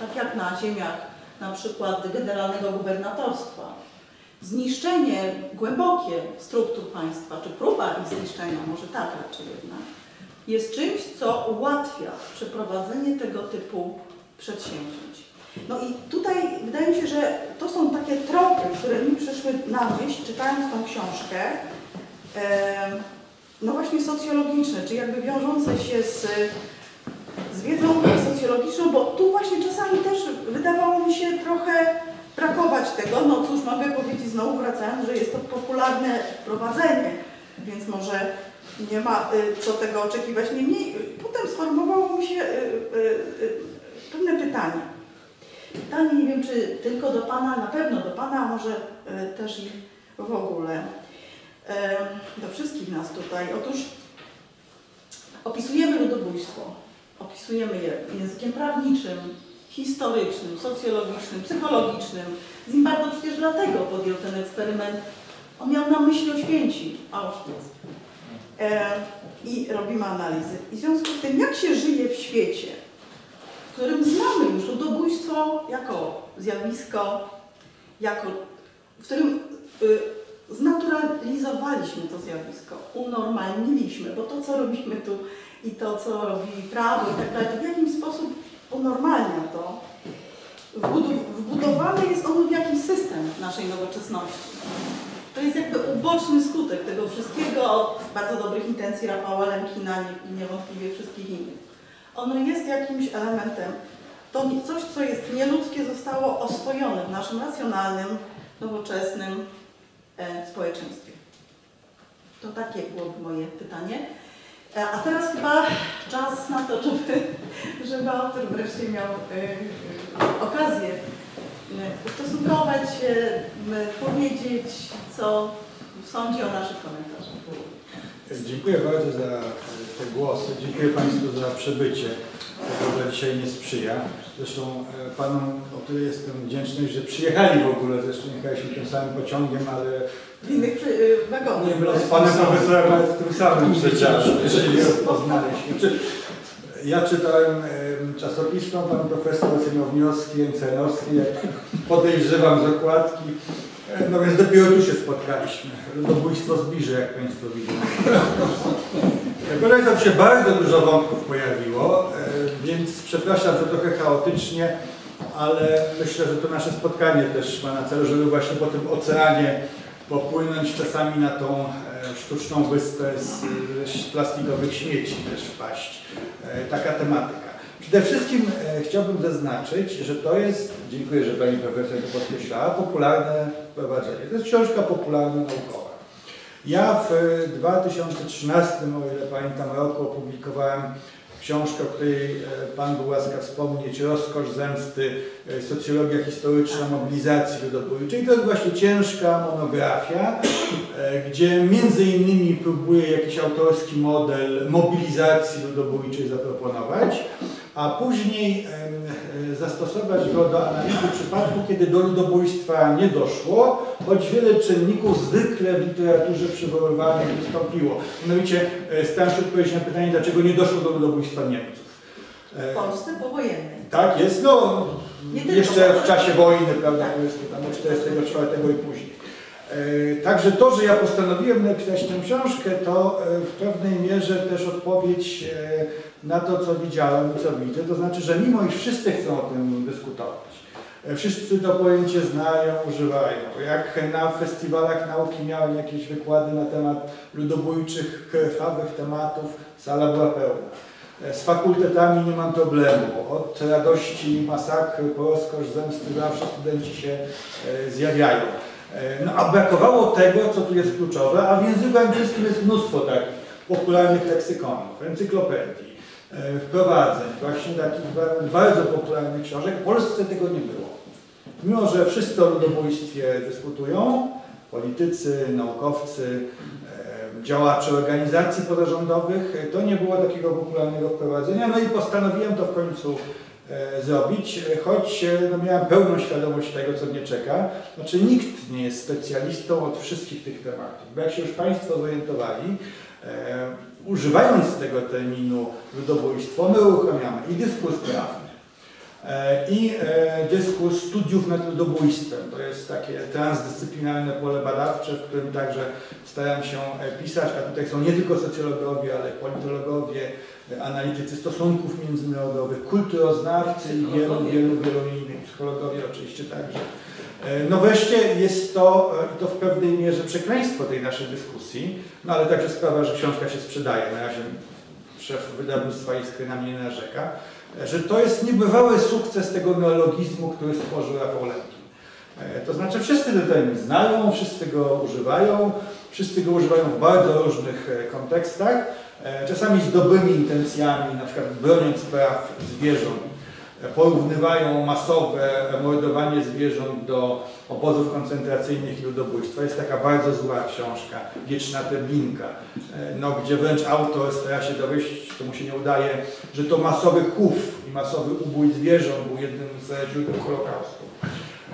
S1: tak jak na ziemiach na przykład generalnego gubernatorstwa, zniszczenie głębokie struktur państwa, czy próba ich zniszczenia, może tak raczej jednak, jest czymś, co ułatwia przeprowadzenie tego typu przedsięwzięć. No i tutaj wydaje mi się, że to są takie tropy, które mi przyszły na myśl, czytając tą książkę, no właśnie socjologiczne, czy jakby wiążące się z, z wiedzą socjologiczną, bo tu właśnie czasami też wydawało mi się trochę brakować tego. No cóż, mogę powiedzieć znowu wracając, że jest to popularne wprowadzenie, więc może nie ma y, co tego oczekiwać. Niemniej y, potem sformułowało mi się y, pewne pytanie. Pytanie, nie wiem czy tylko do Pana, na pewno do Pana, a może też i w ogóle. Do wszystkich nas tutaj. Otóż opisujemy ludobójstwo. Opisujemy je językiem prawniczym, historycznym, socjologicznym, psychologicznym. Zimbardo przecież dlatego podjął ten eksperyment. On miał na myśli Oświęcim, Auschwitz. E, I robimy analizy. I w związku z tym, jak się żyje w świecie, w którym znamy już ludobójstwo jako zjawisko, jako, w którym y, znaturalizowaliśmy to zjawisko, unormalniliśmy, bo to, co robimy tu i to, co robi prawo i tak dalej, to w jakiś sposób unormalnia to. Wbudowany jest on w jakiś system naszej nowoczesności. To jest jakby uboczny skutek tego wszystkiego bardzo dobrych intencji Rafała Lemkina i niewątpliwie wszystkich innych. Ono jest jakimś elementem. To coś, co jest nieludzkie, zostało oswojone w naszym racjonalnym, nowoczesnym społeczeństwie. To takie byłoby moje pytanie. E, A teraz chyba czas na to, żeby, żeby autor wreszcie miał e, e, okazję e, ustosunkować się, powiedzieć, co sądzi o naszych komentarzach.
S4: Dziękuję bardzo za e, te głosy. Dziękuję Państwu za przybycie. Że dzisiaj nie sprzyja. Zresztą e, Panom o tyle jestem wdzięczny, że przyjechali w ogóle. Zresztą jechaliśmy tym samym pociągiem, ale
S1: W innych e, wagonach.
S4: nie z Panem Profesorem, ale w tym samym przedziale, jeżeli rozpoznaliśmy. Czy- Ja czytałem em, czasopismo, Pan Profesor oceniał wnioski NCN-owskie, podejrzewam z okładki. E, No więc dopiero tu się spotkaliśmy. Ludobójstwo zbliży, jak Państwo widzą. Kolejnym się bardzo dużo wątków pojawiło, e, więc przepraszam, że trochę chaotycznie, ale myślę, że to nasze spotkanie też ma na celu, żeby właśnie po tym oceanie popłynąć czasami na tą e, sztuczną wyspę z, plastikowych śmieci też wpaść. E, Taka tematyka. Przede wszystkim chciałbym zaznaczyć, że to jest, dziękuję, że Pani Profesor to podkreślała, popularne prowadzenie. To jest książka popularna naukowa. Ja w e, 2013, o ile pamiętam, roku opublikowałem książkę, o której e, Pan był łaskaw wspomnieć, Rozkosz zemsty, e, socjologia historyczna mobilizacji ludobójczej. To jest właśnie ciężka monografia, gdzie między innymi próbuję jakiś autorski model mobilizacji ludobójczej zaproponować, a później e, zastosować go do analizy przypadku, kiedy do ludobójstwa nie doszło, choć wiele czynników zwykle w literaturze przywoływanych wystąpiło. Mianowicie e, staram się odpowiedzieć na pytanie, dlaczego nie doszło do ludobójstwa Niemców.
S1: W Polsce powojennej.
S4: Tak, jest, no jeszcze w czasie wojny, prawda,
S1: Tak.
S4: to jest to tam od 44 i później. E, Także to, że ja postanowiłem napisać tę książkę, to e, w pewnej mierze też odpowiedź e, na to, co widziałem i co widzę. To znaczy, że mimo iż wszyscy chcą o tym dyskutować, wszyscy to pojęcie znają, używają. Jak na festiwalach nauki miałem jakieś wykłady na temat ludobójczych, krwawych tematów, sala była pełna. Z fakultetami nie mam problemu. Od radości, masakry, po rozkosz, zemsty zawsze studenci się zjawiają. E, No a brakowało tego, co tu jest kluczowe, a w języku angielskim jest mnóstwo takich popularnych leksykonów, encyklopedii, e, wprowadzeń, właśnie takich ba- bardzo popularnych książek. W Polsce tego nie było. Mimo, że wszyscy o ludobójstwie dyskutują, politycy, naukowcy, e, działacze organizacji pozarządowych, to nie było takiego popularnego wprowadzenia. No i postanowiłem to w końcu zrobić, e, choć e, no, miałem pełną świadomość tego, co mnie czeka. Znaczy nikt nie jest specjalistą od wszystkich tych tematów. Bo jak się już Państwo zorientowali, e, używając tego terminu ludobójstwo, my uruchamiamy i dyskurs prawny, i e, dyskurs studiów nad ludobójstwem. To jest takie transdyscyplinarne pole badawcze, w którym także staram się e, pisać, a tutaj są nie tylko socjologowie, ale politologowie, e, analitycy stosunków międzynarodowych, kulturoznawcy i wielu, wielu, wielu innych, psychologowie oczywiście także. E, No wreszcie jest to, e, i to w pewnej mierze przekleństwo tej naszej dyskusji, no ale także sprawa, że książka się sprzedaje. Na razie szef wydawnictwa Iskry na mnie nie narzeka że to jest niebywały sukces tego neologizmu, który stworzył Rafał Lemkin. E, To znaczy wszyscy ten znają, wszyscy go używają, wszyscy go używają w bardzo różnych e, kontekstach, e, czasami z dobrymi intencjami, na przykład broniąc praw zwierząt. Porównywają masowe mordowanie zwierząt do obozów koncentracyjnych i ludobójstwa. Jest taka bardzo zła źródła Wieczna Treblinka, e, no, gdzie wręcz autor stara się dowieść, to mu się nie udaje, że to masowy chów i masowy ubój zwierząt był jednym z źródeł Holokaustu.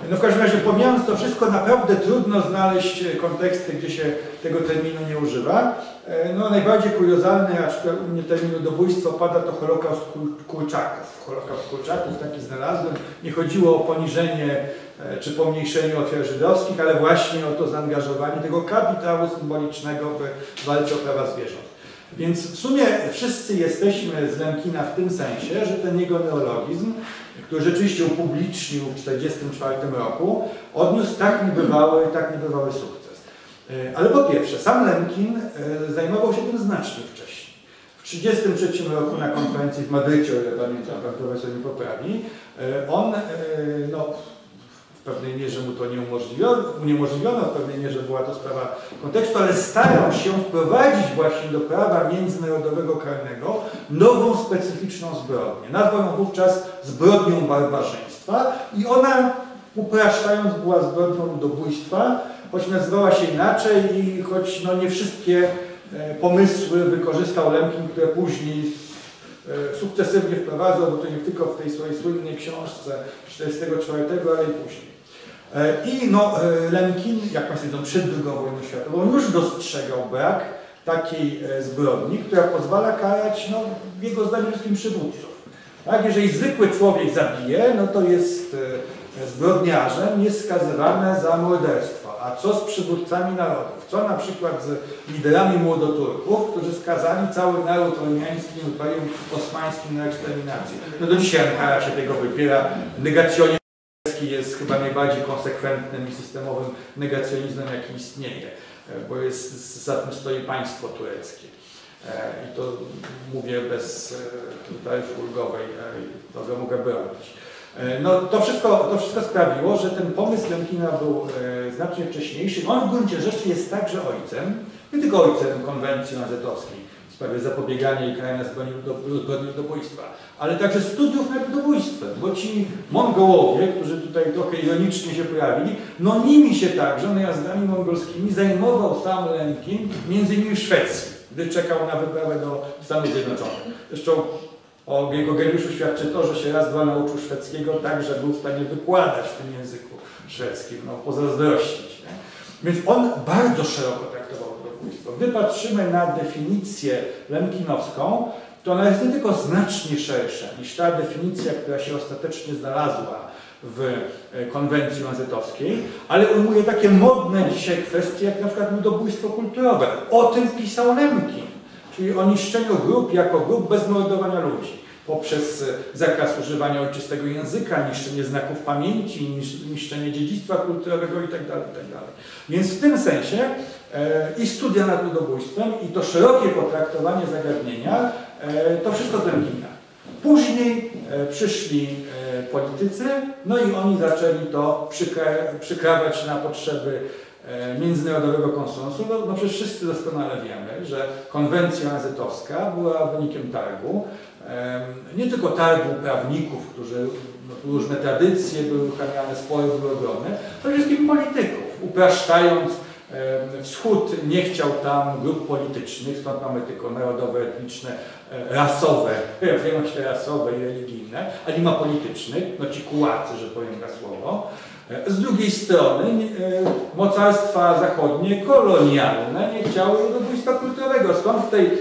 S4: No w każdym razie, pomijając to wszystko, naprawdę trudno znaleźć e, konteksty, gdzie się tego terminu nie używa. E, No najbardziej kuriozalny, acz u mnie termin ludobójstwo pada, to Holokaust Kur- Kurczaków. Holokaust Kurczaków taki znalazłem. Nie chodziło o poniżenie e, czy pomniejszenie ofiar żydowskich, ale właśnie o to zaangażowanie tego kapitału symbolicznego w walce o prawa zwierząt. Więc w sumie wszyscy jesteśmy z Lemkina w tym sensie, że ten jego neologizm, który rzeczywiście upublicznił w 1944 roku, odniósł tak niebywały, tak niebywały sukces. E, Ale po pierwsze, sam Lemkin e, zajmował się tym znacznie wcześniej. W 1933 roku na konferencji w Madrycie, o ile pamiętam, pan profesor nie poprawi, e, on no, w pewnej mierze mu to nie uniemożliwiono, w pewnej mierze była to sprawa kontekstu, ale starał się wprowadzić właśnie do prawa międzynarodowego karnego nową specyficzną zbrodnię. Nazwał ją wówczas zbrodnią barbarzyństwa i ona, upraszczając, była zbrodnią ludobójstwa, choć nazywała się inaczej i choć no, nie wszystkie e, pomysły wykorzystał Lemkin, które później e, sukcesywnie wprowadzał, bo to nie tylko w tej swojej słynnej książce 44, ale i później. E, I no, e, Lemkin, jak Państwo wiedzą, przed II wojną światową już dostrzegał brak takiej e, zbrodni, która pozwala karać, no, w jego zdaniu wszystkim przywódców. Tak? Jeżeli zwykły człowiek zabije, no to jest zbrodniarzem, jest skazywany za morderstwo. A co z przywódcami narodów? Co na przykład z liderami młodoturków, którzy skazali cały naród ormiański, Imperium Osmańskim na eksterminację? No do dzisiaj Ankara się tego wypiera. Jest chyba najbardziej konsekwentnym i systemowym negacjonizmem, jaki istnieje, e, bo jest, za tym stoi państwo tureckie. E, I to mówię bez e, tutaj ulgowej, to mogę bronić. No, to, wszystko, to wszystko sprawiło, że ten pomysł Lemkina był znacznie wcześniejszy. On w gruncie rzeczy jest także ojcem, nie tylko ojcem konwencji nazetowskiej w sprawie zapobiegania i karania zbrodni ludo- zbrodni ludobójstwa, ale także studiów nad ludobójstwem, bo ci Mongołowie, którzy tutaj trochę ironicznie się pojawili, no nimi się także, najazdami mongolskimi zajmował sam Lemkin, między innymi w Szwecji, gdy czekał na wyprawę do Stanów Zjednoczonych. Zresztą o jego geniuszu świadczy to, że się raz, dwa nauczył szwedzkiego tak, że był w stanie wykładać w tym języku szwedzkim, no pozazdrościć. Więc on bardzo szeroko traktował ludobójstwo. Gdy patrzymy na definicję lemkinowską, to ona jest nie tylko znacznie szersza niż ta definicja, która się ostatecznie znalazła w e, konwencji mazetowskiej, ale ujmuje takie modne dzisiaj kwestie, jak na przykład ludobójstwo kulturowe. O tym pisał Lemkin, czyli o niszczeniu grup jako grup bez mordowania ludzi poprzez e, zakaz używania ojczystego języka, niszczenie znaków pamięci, nisz- niszczenie dziedzictwa kulturowego itd. itd. Więc w tym sensie i studia nad ludobójstwem, i to szerokie potraktowanie zagadnienia, e, to wszystko z Lemkina. Później e, przyszli e, politycy, no i oni zaczęli to przykra- przykrawać na potrzeby e, międzynarodowego konsensusu. No, no przecież wszyscy doskonale wiemy, że konwencja nazetowska była wynikiem targu. Nie tylko targu prawników, którzy no, różne tradycje były uchraniane, spory były ogromne, ale wszystkim polityków, upraszczając Wschód nie chciał tam grup politycznych, stąd mamy tylko narodowe, etniczne, e, rasowe, pojawiają się rasowe i religijne, a nie ma politycznych, no ci kułacy, że powiem to słowo. E, Z drugiej strony e, mocarstwa zachodnie, kolonialne, nie chciały ludobójstwa kulturowego. Stąd w tej,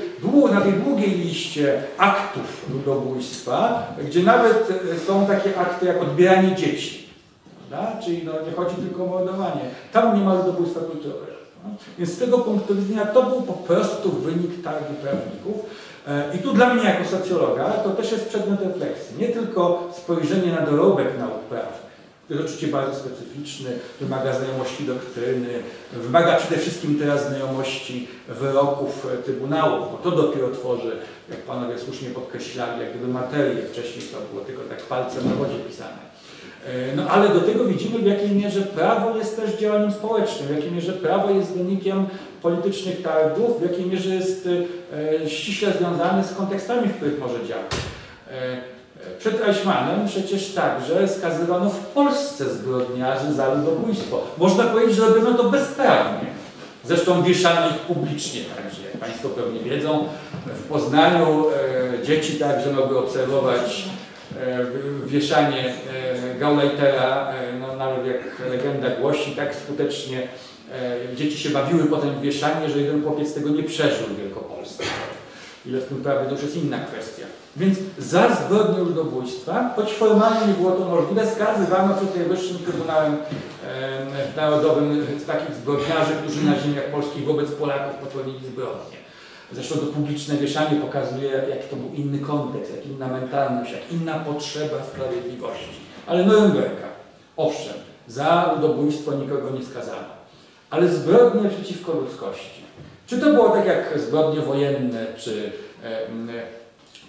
S4: na tej długiej liście aktów ludobójstwa, gdzie nawet e, są takie akty jak odbieranie dzieci, prawda? czyli no, nie chodzi tylko o mordowanie. Tam nie ma ludobójstwa kulturowego. no. Więc z tego punktu widzenia to był po prostu wynik targu prawników. E, I tu dla mnie jako socjologa to też jest przedmiot refleksji. Nie tylko spojrzenie na dorobek nauk prawnych, który jest oczywiście bardzo specyficzny, wymaga znajomości doktryny, wymaga przede wszystkim teraz znajomości wyroków e, Trybunału, bo to dopiero tworzy, jak panowie słusznie podkreślali, jak gdyby materię. Wcześniej to było tylko tak palcem na wodzie pisane. E, No ale do tego widzimy, w jakiej mierze prawo jest też działaniem społecznym, w jakiej mierze prawo jest wynikiem politycznych targów, w jakiej mierze jest e, ściśle związany z kontekstami, w których może działać. E, Przed Eichmannem przecież także skazywano w Polsce zbrodniarzy za ludobójstwo. Można powiedzieć, że robiono to bezprawnie. Zresztą wieszano ich publicznie także, jak Państwo pewnie wiedzą. W Poznaniu dzieci także mogły obserwować wieszanie e, Gauleitera, e, no, nawet jak legenda głosi, tak skutecznie e, dzieci się bawiły potem w wieszanie, że jeden chłopiec tego nie przeżył w Wielkopolsce. Ile w tym prawdy to jest inna kwestia. Więc za zbrodnię ludobójstwa, choć formalnie nie było to możliwe, skazywano przed Najwyższym Trybunałem e, Narodowym takich zbrodniarzy, którzy na ziemiach polskich wobec Polaków popełnili zbrodnie. Zresztą to publiczne wieszanie pokazuje, jaki to był inny kontekst, jak inna mentalność, jak inna potrzeba sprawiedliwości. Ale Norymberga, owszem, za ludobójstwo nikogo nie skazano. ale zbrodnie przeciwko ludzkości. Czy to było tak jak zbrodnie wojenne, czy,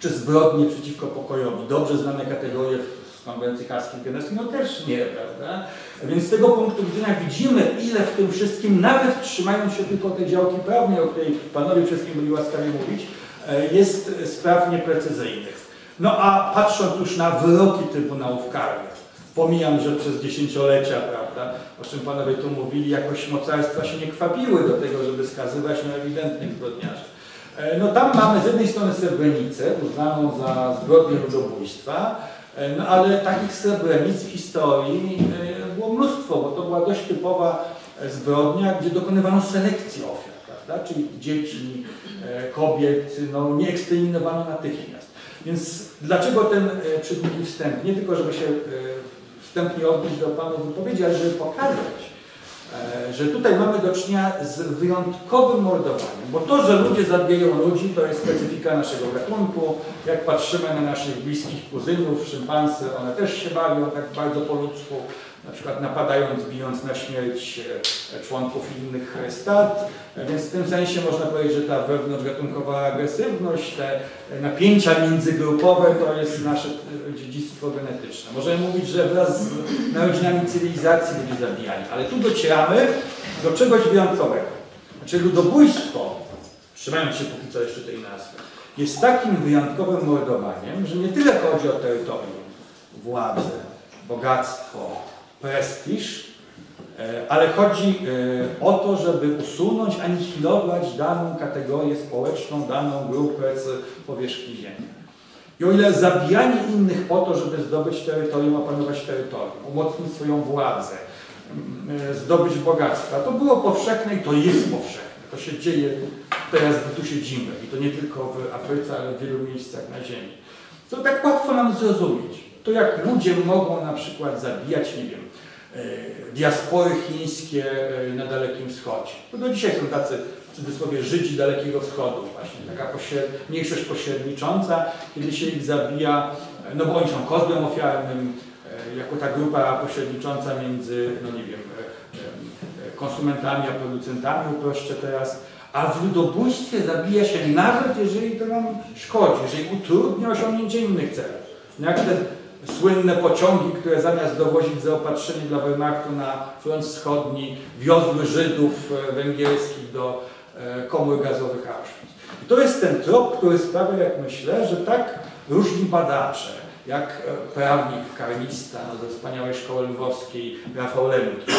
S4: czy zbrodnie przeciwko pokojowi, dobrze znane kategorie konwencji haskiej genewskiej, no też nie, prawda? Więc z tego punktu widzenia widzimy, ile w tym wszystkim, nawet trzymając się tylko tej działki prawnej, o której panowie wszystkim byli łaskawi mówić, e, jest spraw nieprecyzyjnych. No a patrząc już na wyroki Trybunałów Karnych, pomijam, że przez dziesięciolecia, prawda, o czym panowie tu mówili, jakoś mocarstwa się nie kwapiły do tego, żeby skazywać no, ewidentnych zbrodniarzy. E, No tam mamy z jednej strony Srebrenicę, uznaną za zbrodnię ludobójstwa, no ale takich Srebrenic w historii e, było mnóstwo, bo to była dość typowa e, zbrodnia, gdzie dokonywano selekcji ofiar, prawda, czyli dzieci, e, kobiet, no nie eksterminowano natychmiast. Więc dlaczego ten e, przydługi wstęp? Nie tylko, żeby się e, wstępnie odnieść do Panu wypowiedzi, ale żeby pokazać, e, że tutaj mamy do czynienia z wyjątkowym mordowaniem. Bo to, że ludzie zabijają ludzi, to jest specyfika naszego gatunku. Jak patrzymy na naszych bliskich kuzynów, szympansy, one też się bawią tak bardzo po ludzku, na przykład napadając, bijąc na śmierć e, członków innych e, stad. E, Więc w tym sensie można powiedzieć, że ta wewnątrzgatunkowa agresywność, te napięcia międzygrupowe to jest nasze e, dziedzictwo genetyczne. Możemy mówić, że wraz z narodzinami cywilizacji ludzie zabijali, ale tu docieramy do czegoś wyjątkowego. Znaczy ludobójstwo, trzymając się póki co jeszcze tej nazwy, jest takim wyjątkowym mordowaniem, że nie tyle chodzi o terytorium, władzę, bogactwo, prestiż, e, ale chodzi e, o to, żeby usunąć, anihilować daną kategorię społeczną, daną grupę z powierzchni ziemi. I o ile zabijanie innych po to, żeby zdobyć terytorium, opanować terytorium, umocnić swoją władzę, mm, zdobyć bogactwa, to było powszechne i to jest powszechne. To się dzieje teraz, gdy tu siedzimy i to nie tylko w Afryce, ale w wielu miejscach na ziemi. To tak łatwo nam zrozumieć. To jak ludzie mogą na przykład zabijać, nie wiem, diaspory chińskie e, na Dalekim Wschodzie. To do dzisiaj są tacy w cudzysłowie Żydzi Dalekiego Wschodu, właśnie taka pośred, mniejszość pośrednicząca, kiedy się ich zabija, e, no bo oni są kozłem ofiarnym, e, jako ta grupa pośrednicząca między, no nie wiem, e, e, konsumentami a producentami, uproszczę teraz, a w ludobójstwie zabija się nawet jeżeli to nam szkodzi, jeżeli utrudnia osiągnięcie innych celów. No Jak te słynne pociągi, które zamiast dowozić zaopatrzenie dla Wehrmachtu na front wschodni, wiozły Żydów e, węgierskich do e, komór gazowych Auschwitz. I to jest ten trop, który sprawia, jak myślę, że tak różni badacze, jak e, prawnik, karnista no, ze wspaniałej szkoły lwowskiej Rafał Lemki,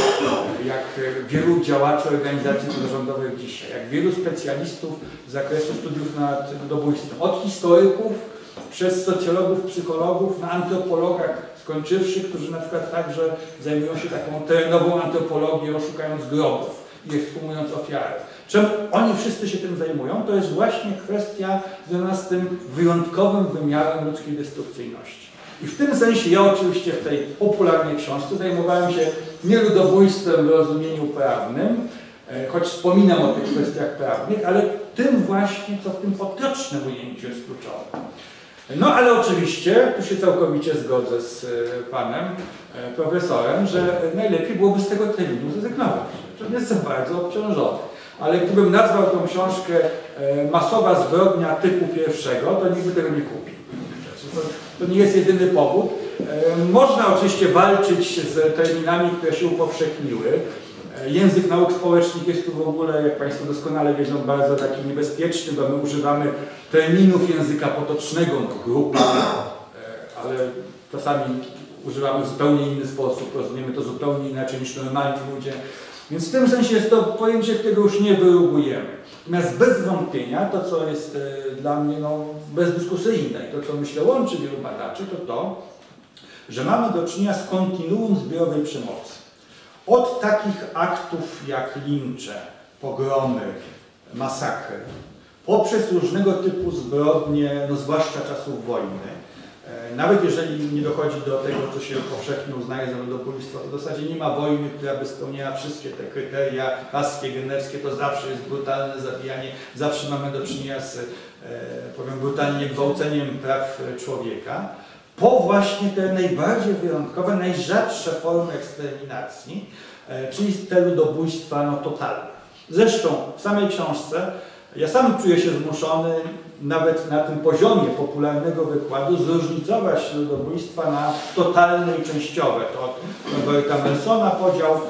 S4: jak wielu działaczy organizacji pozarządowych dzisiaj, jak wielu specjalistów z zakresu studiów nad ludobójstwem, od historyków przez socjologów, psychologów, na antropologach skończywszy, którzy na przykład także zajmują się taką terenową antropologią, szukając grobów i ekshumując ofiary. Czemu oni wszyscy się tym zajmują? To jest właśnie kwestia związana z tym wyjątkowym wymiarem ludzkiej destrukcyjności. I w tym sensie ja oczywiście w tej popularnej książce zajmowałem się nie ludobójstwem w rozumieniu prawnym, e, choć wspominam o tych kwestiach prawnych, ale tym właśnie, co w tym potocznym ujęciu jest kluczowe. No ale oczywiście, tu się całkowicie zgodzę z e, panem e, profesorem, że najlepiej byłoby z tego terminu zrezygnować. To jest bardzo obciążony. Ale gdybym nazwał tą książkę e, Masowa zbrodnia typu pierwszego, to nikt by tego nie kupił. Znaczy, To, nie jest jedyny powód. Można oczywiście walczyć z terminami, które się upowszechniły. Język nauk społecznych jest tu w ogóle, jak Państwo doskonale wiedzą, bardzo taki niebezpieczny, bo my używamy terminów języka potocznego, grupa, e, ale czasami używamy w zupełnie inny sposób, rozumiemy to zupełnie inaczej niż normalni ludzie. Więc w tym sensie jest to pojęcie, którego już nie wyrugujemy. Natomiast bez wątpienia to, co jest e, dla mnie no, bezdyskusyjne i to, co myślę łączy wielu badaczy, to to, że mamy do czynienia z kontinuum zbiorowej przemocy. Od takich aktów jak lincze, pogromy, masakry, poprzez różnego typu zbrodnie, no zwłaszcza czasów wojny, e, nawet jeżeli nie dochodzi do tego, co się powszechnie uznaje za ludobójstwo, to w zasadzie nie ma wojny, która by spełniała wszystkie te kryteria raskie, genewskie, to zawsze jest brutalne zabijanie, zawsze mamy do czynienia z, e, powiem brutalnie, gwałceniem praw człowieka, po właśnie te najbardziej wyjątkowe, najrzadsze formy eksterminacji, e, czyli te ludobójstwa no, totalne. Zresztą w samej książce ja sam czuję się zmuszony nawet na tym poziomie popularnego wykładu zróżnicować ludobójstwa na totalne i częściowe. To Roberta Melsona podział.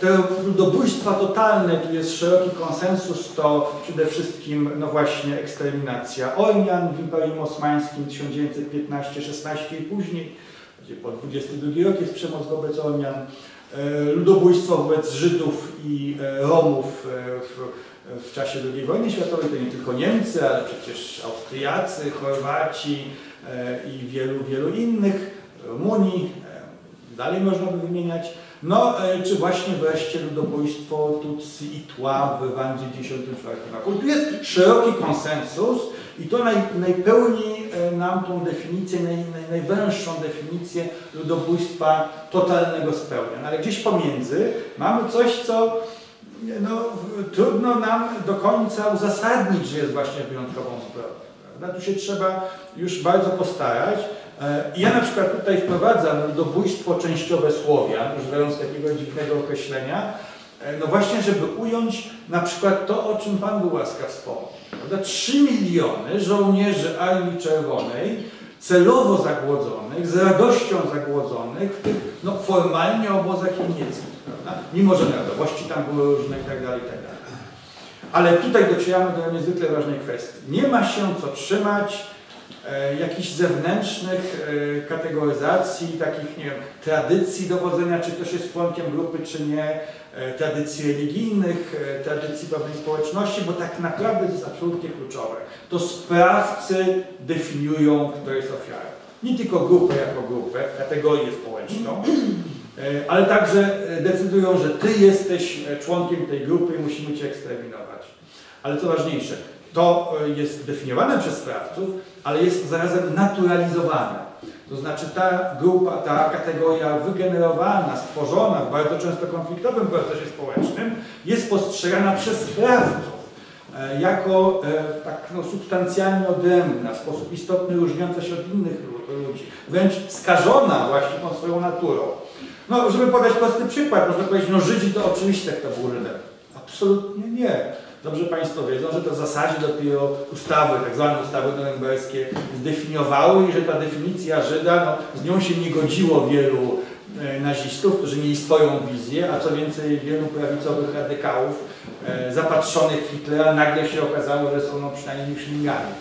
S4: Te ludobójstwa totalne, tu jest szeroki konsensus, to przede wszystkim no właśnie eksterminacja Ormian w Imperium Osmańskim 1915-16 i później, gdzie po 22 rok jest przemoc wobec Ormian, e, ludobójstwo wobec Żydów i e, Romów e, w, w czasie II wojny światowej, to nie tylko Niemcy, ale przecież Austriacy, Chorwaci e, i wielu, wielu innych, Rumunii, e, dalej można by wymieniać. No, e, czy właśnie wreszcie ludobójstwo Tutsi i Tła w Rwandzie w 1994 roku. Tu jest szeroki konsensus i to naj, nam tą definicję, naj, naj, najwęższą definicję ludobójstwa totalnego spełnia. No, ale gdzieś pomiędzy mamy coś, co no, trudno nam do końca uzasadnić, że jest właśnie wyjątkową zbrodnią. prawda? Tu się trzeba już bardzo postarać. E, ja na przykład tutaj wprowadzam ludobójstwo częściowe Słowian, używając takiego dziwnego określenia, e, no właśnie, żeby ująć na przykład to, o czym Pan był łaskaw wspomniał. Prawda? 3 miliony żołnierzy Armii Czerwonej celowo zagłodzonych, z radością zagłodzonych w tych no, formalnie obozach niemieckich, prawda? mimo że narodowości tam były różne i tak dalej, i tak. Ale tutaj docieramy do niezwykle ważnej kwestii. Nie ma się co trzymać e, jakichś zewnętrznych e, kategoryzacji, takich nie wiem, tradycji dowodzenia, czy ktoś jest członkiem grupy, czy nie, e, tradycji religijnych, e, tradycji pewnej społeczności, bo tak naprawdę to jest absolutnie kluczowe. To sprawcy definiują, kto jest ofiarą. Nie tylko grupę jako grupę, kategorię społeczną, ale także e, decydują, że ty jesteś e, członkiem tej grupy i musimy cię eksterminować. Ale co ważniejsze, to e, jest definiowane przez sprawców, ale jest zarazem naturalizowane. To znaczy ta grupa, ta kategoria wygenerowana, stworzona w bardzo często konfliktowym procesie społecznym jest postrzegana przez sprawców e, jako e, tak no, substancjalnie odrębna, w sposób istotny różniąca się od innych lu- ludzi, wręcz skażona właśnie tą swoją naturą. No, żeby podać prosty przykład, można powiedzieć, no Żydzi to oczywiste, kto był Żydem. Absolutnie nie. Dobrze Państwo wiedzą, że to w zasadzie dopiero ustawy, tak zwane ustawy norymberskie zdefiniowały i że ta definicja Żyda, no, z nią się nie godziło wielu e, nazistów, którzy mieli swoją wizję, a co więcej wielu prawicowych radykałów e, zapatrzonych w Hitlera nagle się okazało, że są no, przynajmniej muślimami.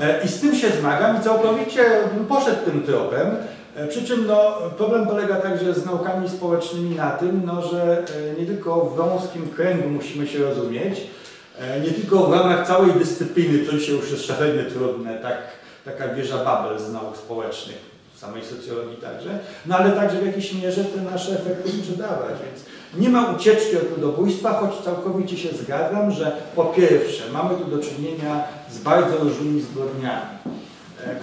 S4: E, I z tym się zmagam i całkowicie bym poszedł tym tropem. E, Przy czym no, problem polega także z naukami społecznymi na tym, no, że e, nie tylko w wąskim kręgu musimy się rozumieć, e, nie tylko w ramach całej dyscypliny, co dzisiaj już jest szalenie trudne, tak, taka wieża Babel z nauk społecznych, samej socjologii także, no ale także w jakiejś mierze te nasze efekty sprzedawać, więc nie ma ucieczki od ludobójstwa, choć całkowicie się zgadzam, że po pierwsze mamy tu do czynienia z bardzo różnymi zbrodniami,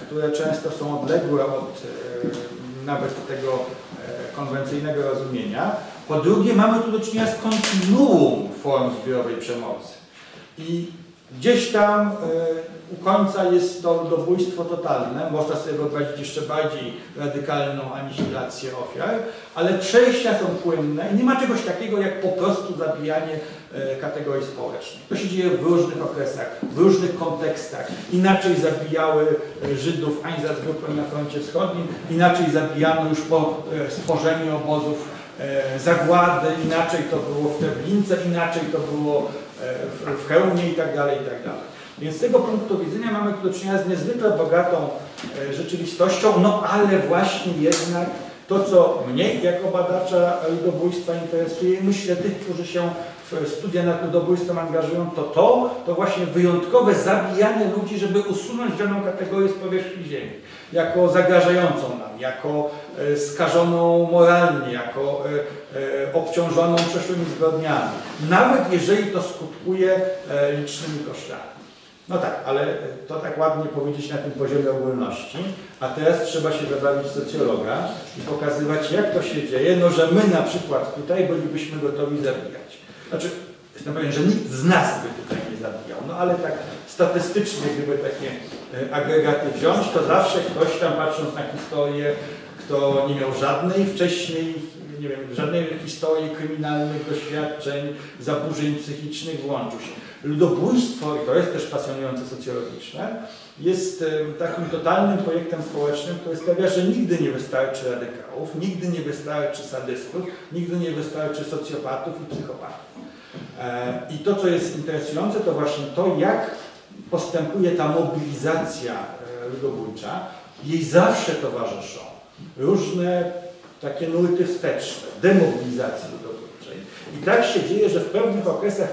S4: które często są odległe od e, nawet tego e, konwencyjnego rozumienia. Po drugie mamy tu do czynienia z kontinuum form zbiorowej przemocy. I gdzieś tam e, u końca jest to ludobójstwo totalne, można sobie wyobrazić jeszcze bardziej radykalną anihilację ofiar, ale przejścia są płynne i nie ma czegoś takiego jak po prostu zabijanie e, kategorii społecznych. To się dzieje w różnych okresach, w różnych kontekstach. Inaczej zabijały e, Żydów Einsatzgruppen na froncie wschodnim, inaczej zabijano już po e, stworzeniu obozów e, zagłady, inaczej to było w Treblince, inaczej to było e, w, Chełmie i tak dalej, i tak dalej. Więc z tego punktu widzenia mamy do czynienia z niezwykle bogatą e, rzeczywistością, no ale właśnie jednak to, co mnie jako badacza ludobójstwa interesuje, myślę tych, którzy się studia nad ludobójstwem angażują, to to, to właśnie wyjątkowe zabijanie ludzi, żeby usunąć daną kategorię z powierzchni ziemi, jako zagrażającą nam, jako e, skażoną moralnie, jako e, e, obciążoną przeszłymi zbrodniami, nawet jeżeli to skutkuje licznymi kosztami. No tak, ale to tak ładnie powiedzieć na tym poziomie ogólności, a teraz trzeba się wybawić socjologa i pokazywać, jak to się dzieje, no że my na przykład tutaj bylibyśmy gotowi zabijać. Znaczy, jestem pewien, że nikt z nas by tutaj nie zabijał, no ale tak statystycznie, gdyby takie e, agregaty wziąć, to zawsze ktoś tam patrząc na historię, kto nie miał żadnej wcześniej nie wiem, żadnej historii kryminalnych doświadczeń, zaburzeń psychicznych włączył się. Ludobójstwo, i to jest też pasjonujące socjologiczne, jest em, takim totalnym projektem społecznym, który sprawia, że nigdy nie wystarczy radykałów, nigdy nie wystarczy sadystów, nigdy nie wystarczy socjopatów i psychopatów. E, I to, co jest interesujące, to właśnie to, jak postępuje ta mobilizacja e, ludobójcza. Jej zawsze towarzyszą różne takie nurty wsteczne, demobilizacji ludobójczej. I tak się dzieje, że w pewnych okresach,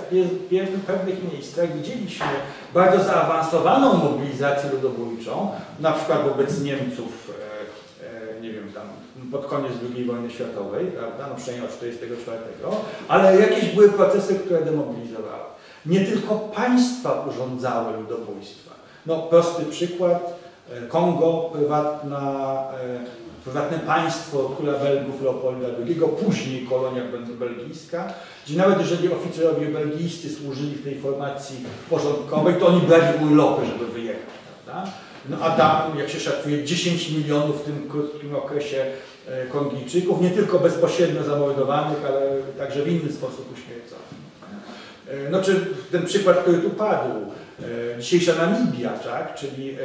S4: w pewnych miejscach widzieliśmy bardzo zaawansowaną mobilizację ludobójczą, na przykład wobec Niemców, e, nie wiem, tam pod koniec II wojny światowej, prawda, no przynajmniej od 1944, ale jakieś były procesy, które demobilizowały. Nie tylko państwa urządzały ludobójstwa. No prosty przykład, e, Kongo, prywatna, e, prywatne państwo króla Belgów Leopolda II, później kolonia bel- belgijska, gdzie nawet jeżeli oficerowie belgijscy służyli w tej formacji porządkowej, to oni brali urlopy, żeby wyjechać, prawda? No a tam, jak się szacuje, 10 milionów w tym krótkim okresie Kongijczyków, nie tylko bezpośrednio zamordowanych, ale także w inny sposób uśmierconych. E, No czy ten przykład, który tu padł, e, dzisiejsza Namibia, tak, czyli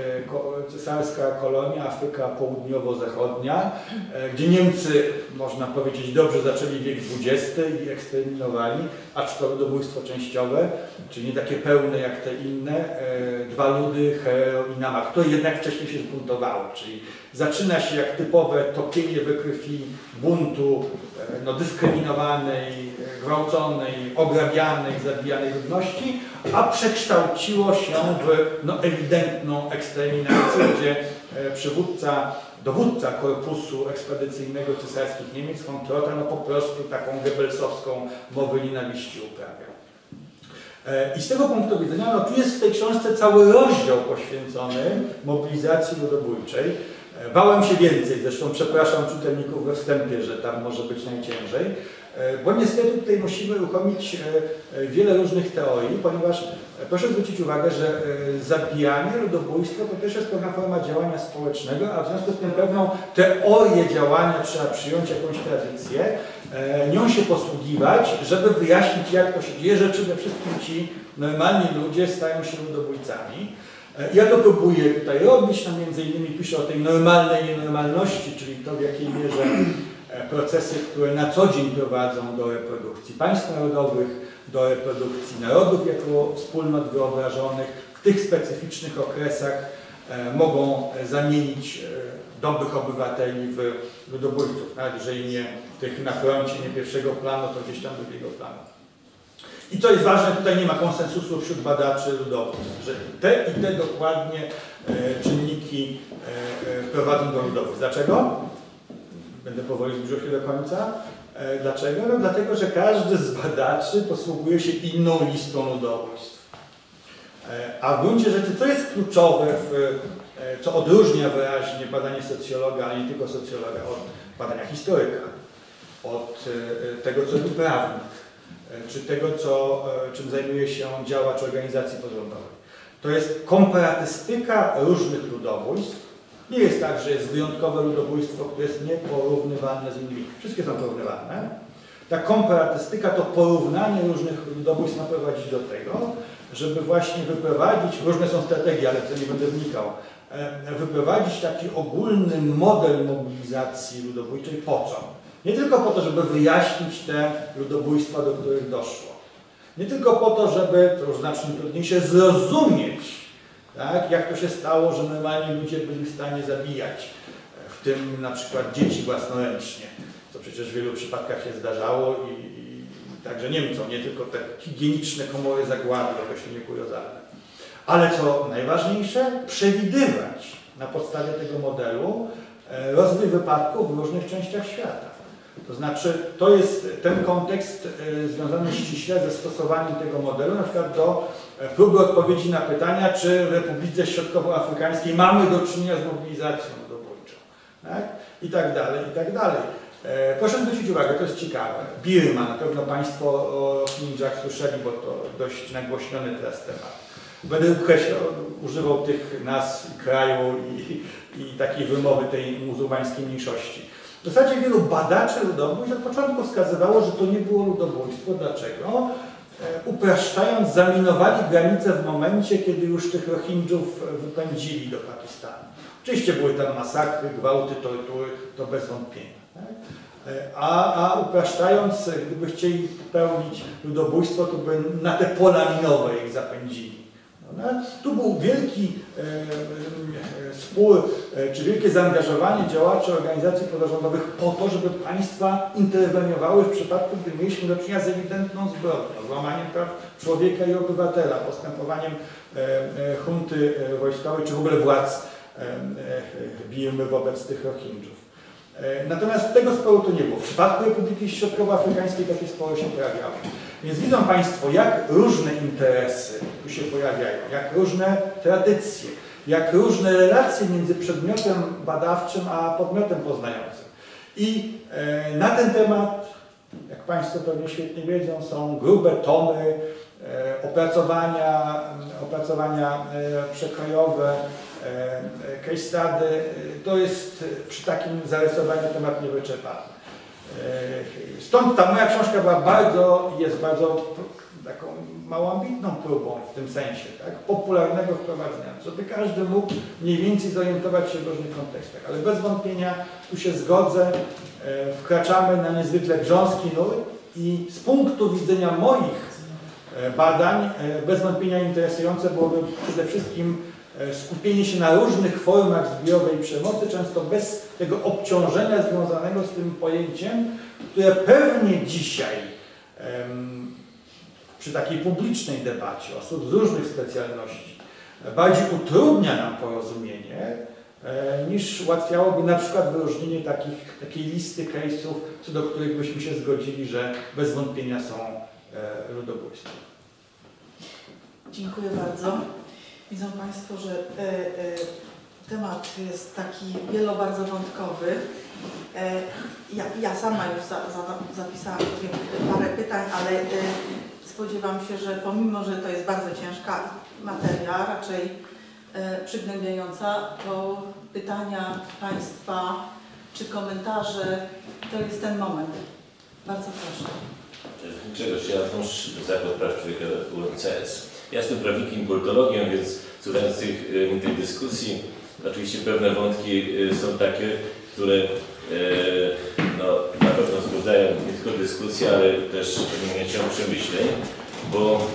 S4: e, cesarska kolonia Afryka Południowo-Zachodnia, e, gdzie Niemcy, można powiedzieć, dobrze zaczęli wiek XX i eksterminowali, acz to ludobójstwo częściowe, czyli nie takie pełne jak te inne, e, dwa ludy, Herero i Namak, to jednak wcześniej się zbuntowało, czyli zaczyna się jak typowe topienie we krwi buntu e, no, dyskryminowanej, gwałconej, ograbianej, zabijanej ludności, a przekształciło się w no, ewidentną eksterminację, gdzie e, przywódca, dowódca korpusu ekspedycyjnego cesarskich Niemiec, von Trotha, no po prostu taką gebelsowską mowę nienawiści uprawiał. E, I z tego punktu widzenia, no tu jest w tej książce cały rozdział poświęcony mobilizacji ludobójczej. E, Bałem się więcej, zresztą przepraszam czytelników we wstępie, że tam może być najciężej, e, bo niestety tutaj musimy uruchomić e, wiele różnych teorii, ponieważ proszę zwrócić uwagę, że zabijanie, ludobójstwo to też jest pewna forma działania społecznego, a w związku z tym pewną teorię działania trzeba przyjąć, jakąś tradycję, nią się posługiwać, żeby wyjaśnić jak to się dzieje, że przede wszystkim ci normalni ludzie stają się ludobójcami. E, Ja to próbuję tutaj robić, no między innymi piszę o tej normalnej nienormalności, czyli to w jakiej mierze e, procesy, które na co dzień prowadzą do reprodukcji państw narodowych, do reprodukcji narodów jako wspólnot wyobrażonych, w tych specyficznych okresach e, mogą zamienić dobrych obywateli w ludobójców, nawet jeżeli nie tych na froncie, nie pierwszego planu, to gdzieś tam drugiego planu. I co jest ważne, tutaj nie ma konsensusu wśród badaczy ludobójstw, że te i te dokładnie e, czynniki e, e, prowadzą do ludobójstw. Dlaczego? Będę powoli zbliżał się do końca. Dlaczego? No dlatego, że każdy z badaczy posługuje się inną listą ludobójstw. A w gruncie rzeczy, co jest kluczowe, w, co odróżnia wyraźnie badanie socjologa, ale nie tylko socjologa, od badania historyka, od tego, co robi prawnik, czy tego, co, e, czym zajmuje się działacz organizacji pozarządowej. To jest komparatystyka różnych ludobójstw. Nie jest tak, że jest wyjątkowe ludobójstwo, które jest nieporównywalne z innymi. Wszystkie są porównywalne. Ta komparatystyka to porównanie różnych ludobójstw ma prowadzić do tego, żeby właśnie wyprowadzić, różne są strategie, ale w to nie będę wnikał, e, wyprowadzić taki ogólny model mobilizacji ludobójczej po co? Nie tylko po to, żeby wyjaśnić te ludobójstwa, do których doszło. Nie tylko po to, żeby, to już znacznie trudniejsze, zrozumieć, tak, jak to się stało, że normalni ludzie byli w stanie zabijać, e, w tym na przykład dzieci własnoręcznie, co przecież w wielu przypadkach się zdarzało i, i także Niemcom, nie tylko te higieniczne komory zagłady, określenie kuriozalne. Ale co najważniejsze, przewidywać na podstawie tego modelu e, rozwój wypadków w różnych częściach świata. To znaczy, to jest ten kontekst e, związany ściśle ze stosowaniem tego modelu, na przykład do e, próby odpowiedzi na pytania, czy w Republice Środkowoafrykańskiej mamy do czynienia z mobilizacją ludobójczą. Tak? I tak dalej, i tak dalej. E, Proszę zwrócić uwagę, to jest ciekawe. Birma, na pewno Państwo o Rohingyach słyszeli, bo to dość nagłośniony teraz temat. Będę ukreślał, używał tych nazw kraju i, i takiej wymowy tej muzułmańskiej mniejszości. W zasadzie wielu badaczy ludobójstw od początku wskazywało, że to nie było ludobójstwo. Dlaczego? E, Upraszczając, zaminowali granice w momencie, kiedy już tych Rohingjów wypędzili do Pakistanu. Oczywiście były tam masakry, gwałty, tortury, to bez wątpienia. Tak? E, A, a upraszczając, gdyby chcieli popełnić ludobójstwo, to by na te pola minowe ich zapędzili. Prawda? Tu był wielki e, e, spór, e, czy wielkie zaangażowanie działaczy organizacji pozarządowych po to, żeby państwa interweniowały w przypadku, gdy mieliśmy do czynienia z ewidentną zbrodnią, złamaniem praw człowieka i obywatela, postępowaniem hunty wojskowej, czy w ogóle władz Birmy wobec tych Rohingjów. E, Natomiast tego sporu tu nie było. W przypadku Republiki Środkowoafrykańskiej takie spory się pojawiały. Więc widzą Państwo, jak różne interesy tu się pojawiają, jak różne tradycje, jak różne relacje między przedmiotem badawczym a podmiotem poznającym. I e, na ten temat, jak Państwo pewnie świetnie wiedzą, są grube tomy, e, opracowania, opracowania e, przekrojowe, case study. To jest przy takim zarysowaniu temat niewyczerpany. E, Stąd ta moja książka była bardzo, jest bardzo taką mało ambitną próbą w tym sensie, tak? popularnego wprowadzenia, żeby każdy mógł mniej więcej zorientować się w różnych kontekstach. Ale bez wątpienia tu się zgodzę, e, wkraczamy na niezwykle grząski nurt i z punktu widzenia moich e, badań bez wątpienia interesujące byłoby przede wszystkim skupienie się na różnych formach zbiorowej przemocy, często bez tego obciążenia związanego z tym pojęciem, które pewnie dzisiaj przy takiej publicznej debacie osób z różnych specjalności bardziej utrudnia nam porozumienie, e, niż ułatwiałoby na przykład wyróżnienie takich, takiej listy case'ów, co do których byśmy się zgodzili, że bez wątpienia są e, ludobójstwem.
S1: Dziękuję bardzo. Widzą Państwo, że e, e, temat jest taki wielo bardzo wątkowy. E, ja, ja sama już za, za, zapisałam sobie parę pytań, ale spodziewam się, że pomimo, że to jest bardzo ciężka materia, raczej przygnębiająca, to pytania Państwa czy komentarze to jest ten moment. Bardzo proszę.
S5: Grzegorz Jantusz, Zakład Praw Człowieka UNCS. Ja jestem prawnikiem, politologiem, więc słuchając tych, tej dyskusji, oczywiście pewne wątki y, są takie, które y, no, na pewno wzbudzają nie tylko dyskusję, ale też ciąg przemyśleń, bo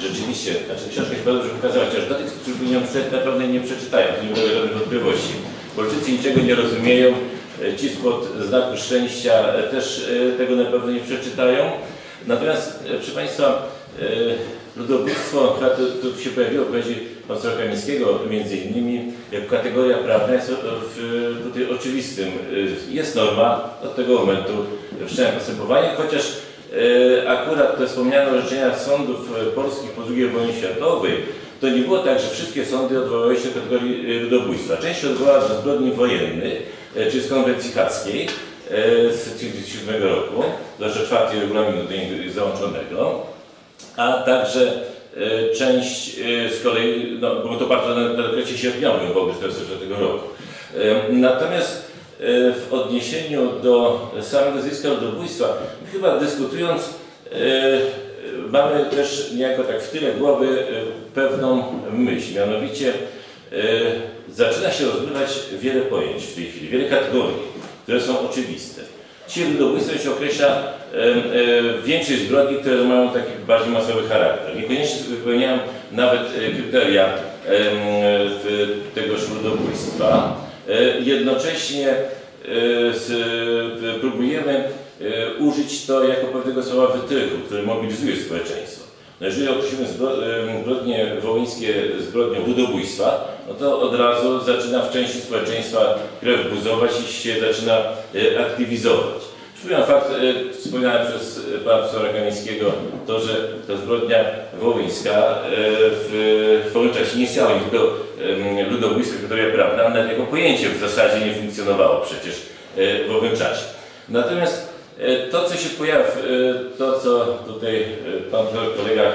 S5: rzeczywiście, znaczy książka się bardzo pokazała, chociaż dla tych, którzy by ją przeczytać, naprawdę nie przeczytają, to nie będzie żadnych wątpliwości. Politycy niczego nie rozumieją, e, ci spod znaku szczęścia e, też e, tego na pewno nie przeczytają. Natomiast, e, proszę Państwa, e, ludobójstwo, to, to się pojawiło w wypowiedzi profesora Kamińskiego między innymi, jako kategoria prawna jest w, tutaj oczywistym. e, Jest norma od tego momentu wszczęcia postępowania, chociaż e, akurat te wspomniane orzeczenia sądów e, polskich po II wojnie światowej, to nie było tak, że wszystkie sądy odwołały się do kategorii e, ludobójstwa. Część się odwołała do zbrodni wojennych, e, czy z konwencji haskiej e, z 1937 roku, zwłaszcza czwarty niego załączonego, a także e, część e, z kolei, no, było to bardzo na, na dekrecie sierpniowym wobec 1944 roku. E, Natomiast w odniesieniu do samego zjawiska ludobójstwa, chyba dyskutując, mamy też niejako tak w tyle głowy pewną myśl, mianowicie zaczyna się rozgrywać wiele pojęć w tej chwili, wiele kategorii, które są oczywiste. Ludobójstwem się określa e, e, zbrodni, które mają taki bardziej masowy charakter. Niekoniecznie wypełniają nawet e, kryteria e, tegoż ludobójstwa. E, jednocześnie e, z, próbujemy użyć to jako pewnego słowa wytrychu, który mobilizuje społeczeństwo. No jeżeli określimy zbro- zbrodnie wołyńskie zbrodnią ludobójstwa, no to od razu zaczyna w części społeczeństwa krew buzować i się zaczyna e, aktywizować. Przypominam fakt e, wspomniany przez pana profesora Kamińskiego, to, że ta zbrodnia wołyńska e, w, czasie nie istniała tylko ludobójstwo, kategoria prawna, jako pojęcie w zasadzie nie funkcjonowało przecież w owym czasie. Natomiast to, co się pojawia, e, to, co tutaj e, pan kolega,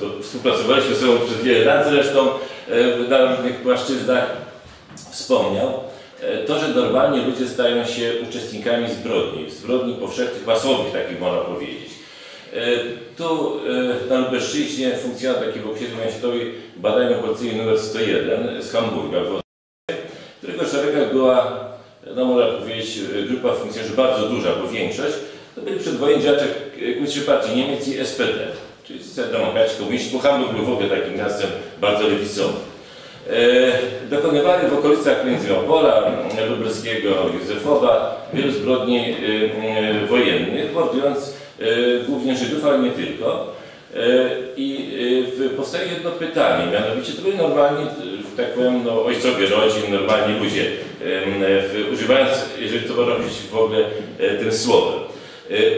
S5: bo współpracowaliśmy ze sobą przez wiele lat zresztą, e, na różnych płaszczyznach wspomniał, e, to, że normalnie ludzie stają się uczestnikami zbrodni, zbrodni powszechnych, masowych, takich można powiedzieć. E, Tu e, na Lubelszczyźnie funkcjonuje taki w okresie światowej badanie policyjne numer 101 z Hamburga, w którego szeregach była, no można powiedzieć, grupa funkcjonariuszy bardzo duża, bo większość to byli przedwojenni działacze Komunistycznej Partii Niemiec i SPD, czyli demokraci komuniści, bo Hamburg był w ogóle takim miastem bardzo lewicowym. E, dokonywali w okolicach między Opola, Lubelskiego, Józefowa wielu zbrodni e, e, wojennych, mordując e, głównie Żydów, ale nie tylko. E, I e, powstaje jedno pytanie, mianowicie to byli normalni, że tak powiem, no, ojcowie rodzin, normalni ludzie, używając, jeżeli to można powiedzieć w ogóle e, tym słowem.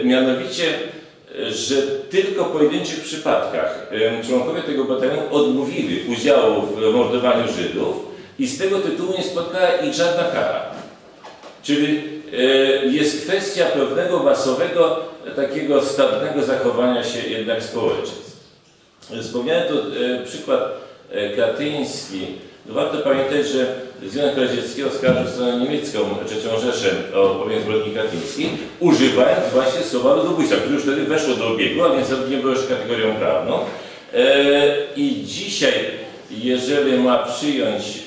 S5: Mianowicie, że tylko w pojedynczych przypadkach członkowie tego batalionu odmówili udziału w mordowaniu Żydów i z tego tytułu nie spotkała ich żadna kara. Czyli jest kwestia pewnego masowego, e, takiego stadnego zachowania się jednak społeczeństw. Wspomniałem tu e, przykład e, katyński. No warto pamiętać, że Związek Radziecki oskarżył stronę niemiecką, trzecią Rzeszę o popełnienie zbrodni katyńskiej, używając właśnie słowa ludobójstwa, które już wtedy weszło do obiegu, a więc nie było już kategorią prawną. E, I dzisiaj, jeżeli ma przyjąć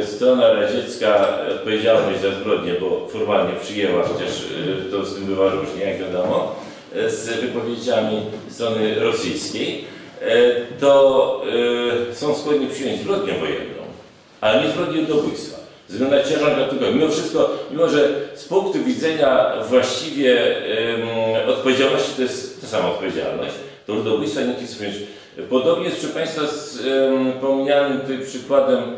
S5: e, strona radziecka odpowiedzialność za zbrodnię, bo formalnie przyjęła, chociaż e, to z tym bywa różnie, jak wiadomo, e, z wypowiedziami strony rosyjskiej, e, to e, są skłonni przyjąć zbrodnię wojenną, ale nie zbrodnię ludobójstwa. Ze względu na ciężar gatunkowy. Mimo wszystko, mimo że z punktu widzenia właściwie odpowiedzialności to jest ta sama odpowiedzialność, to ludobójstwa nie chcę powiedzieć. Podobnie jest, proszę Państwa, z pomnianym tutaj przykładem em,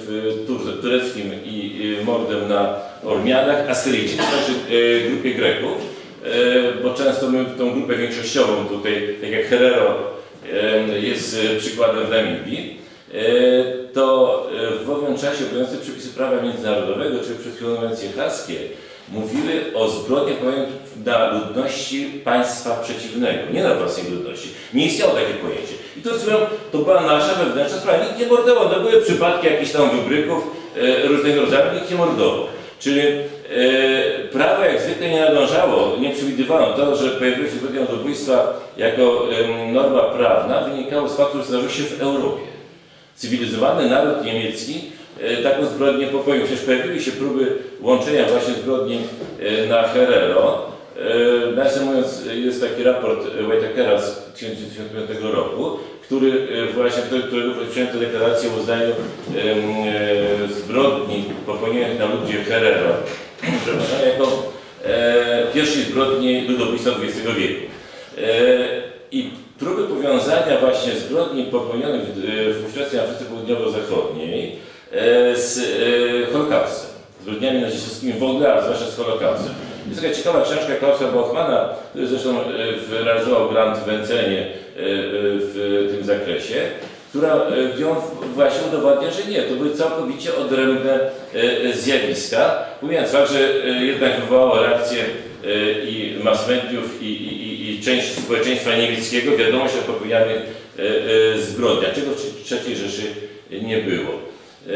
S5: w Turze tureckim i i mordem na Ormianach, Asyryjczyków, znaczy e, grupie Greków, e, bo często my tą grupę większościową tutaj, tak jak Herero jest e, przykładem w Namibii, e, to e, w owym czasie obowiązujące przepisy prawa międzynarodowego, czyli przez konwencje haskie, mówiły o zbrodniach na ludności państwa przeciwnego, nie na własnej ludności. Nie istniało takie pojęcie. I to, co to była nasza wewnętrzna sprawa. Nikt nie mordował. To były przypadki jakichś tam wybryków e, różnego rodzaju, nikt nie mordował. Czyli e, prawo jak zwykle nie nadążało, nie przewidywało to, że pojawiły się zbrodnie ludobójstwa jako em, norma prawna, wynikało z faktu, że zdarzyło się w Europie. Cywilizowany naród niemiecki e, taką zbrodnię popełnił. Przecież pojawiły się próby łączenia właśnie zbrodni e, na Herero. E, Nawiasem mówiąc, jest taki raport Whitakera z 1995 roku, który e, właśnie, którego przyjęto deklarację o uznaniu e, zbrodni popełnionych na ludzie Herero jako e, pierwszej zbrodni ludobójstwa XX wieku. E, I próby powiązania właśnie zbrodni popełnionych w, ówczesnej Afryce Południowo-Zachodniej e, z e, Holokaustem, zbrodniami nazistowskimi w ogóle, a zwłaszcza z Holokaustem. Jest taka ciekawa książka Klausa Bauchmana, który zresztą e, realizował grant w Wencenie e, e, w tym zakresie, która, e, gdzie właśnie udowadnia, że nie, to były całkowicie odrębne e, e, zjawiska, pomijając fakt, że e, jednak wywołało reakcję e, i mass mediów, i, i, i, część społeczeństwa niemieckiego wiadomość o popełnianych e, e, zbrodniach, czego w III Rzeszy nie było. E,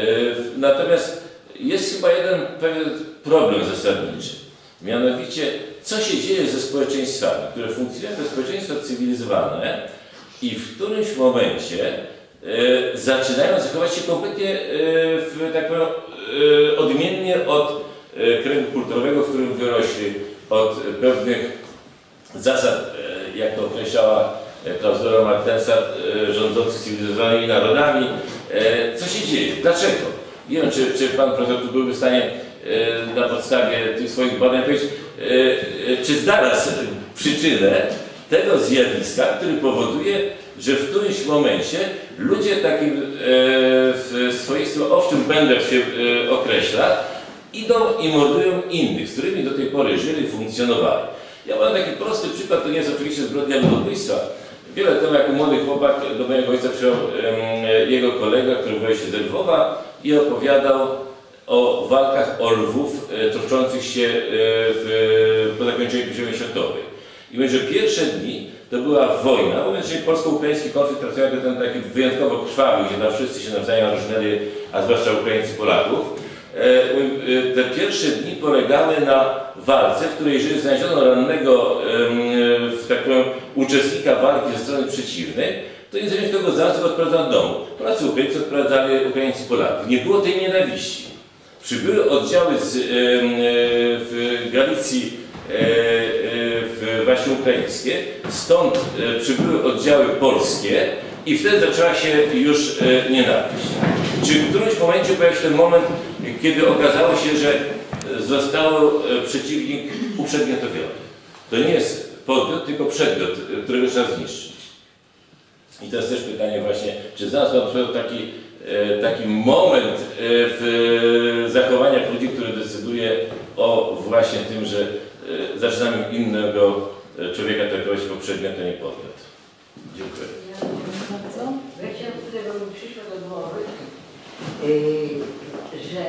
S5: Natomiast jest chyba jeden pewien problem zasadniczy. Mianowicie, co się dzieje ze społeczeństwami, które funkcjonują jako społeczeństwa cywilizowane i w którymś momencie e, zaczynają zachować się kompletnie e, w, tak powiem, odmiennie od kręgu kulturowego, w którym wyrośli, od pewnych zasad, jak to określała klauzula Martensa, rządzących cywilizowanymi narodami. E, Co się dzieje? Dlaczego? Nie wiem, czy, czy Pan Profesor tu byłby w stanie e, na podstawie tych swoich badań powiedzieć, e, czy znalazł przyczynę tego zjawiska, który powoduje, że w którymś momencie ludzie takim w swoistym owczym będę się określa, idą i mordują innych, z którymi do tej pory żyli, funkcjonowali. Ja mam taki prosty przykład, to nie jest oczywiście zbrodnia ludobójstwa. Wiele temu jako młody chłopak do mojego ojca przyjął jego kolega, który wyjął się z Lwowa i opowiadał o walkach o lwów e, toczących się e, w, po zakończeniu I światowej. I mówi, że pierwsze dni to była wojna, mówiąc, że polsko-ukraiński konflikt jako ten taki wyjątkowo krwawy, gdzie tam wszyscy się nawzajem różnili, a zwłaszcza Ukraińcy Polaków. E, te pierwsze dni polegały na walce, w której jeżeli znaleziono rannego w tak uczestnika walki ze strony przeciwnej, to niezależnie od tego za co odprowadzano do domu. Polacy Ukraińcy odprowadzali Ukraińcy Polaków. Nie było tej nienawiści. Przybyły oddziały z, e, w Galicji e, e, właśnie ukraińskie, stąd e, przybyły oddziały polskie i wtedy zaczęła się już e, nienawiść. Czy w którymś momencie pojawił się ten moment, kiedy okazało się, że został e, przeciwnik uprzedmiotowiony? To nie jest podmiot, tylko przedmiot, e, którego trzeba zniszczyć. I to jest też pytanie właśnie, czy znalazł Pan taki, e, taki moment e, w e, zachowaniach ludzi, który decyduje o właśnie tym, że e, zaczynamy innego e, człowieka traktować jako przedmiot, a nie podmiot. Dziękuję.
S1: Bardzo.
S6: Ja chciałam tutaj, bo mi przyszło do głowy, że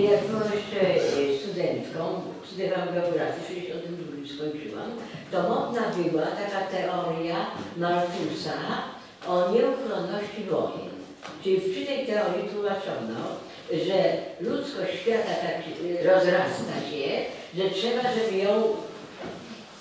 S6: jak byłam jeszcze yy, studentką, studiowałam geografię, w 62 skończyłam, to modna była taka teoria Malthusa o nieuchronności wojen. Czyli przy tej teorii tłumaczono, że ludzkość świata tak yy, rozrasta się, że trzeba, żeby ją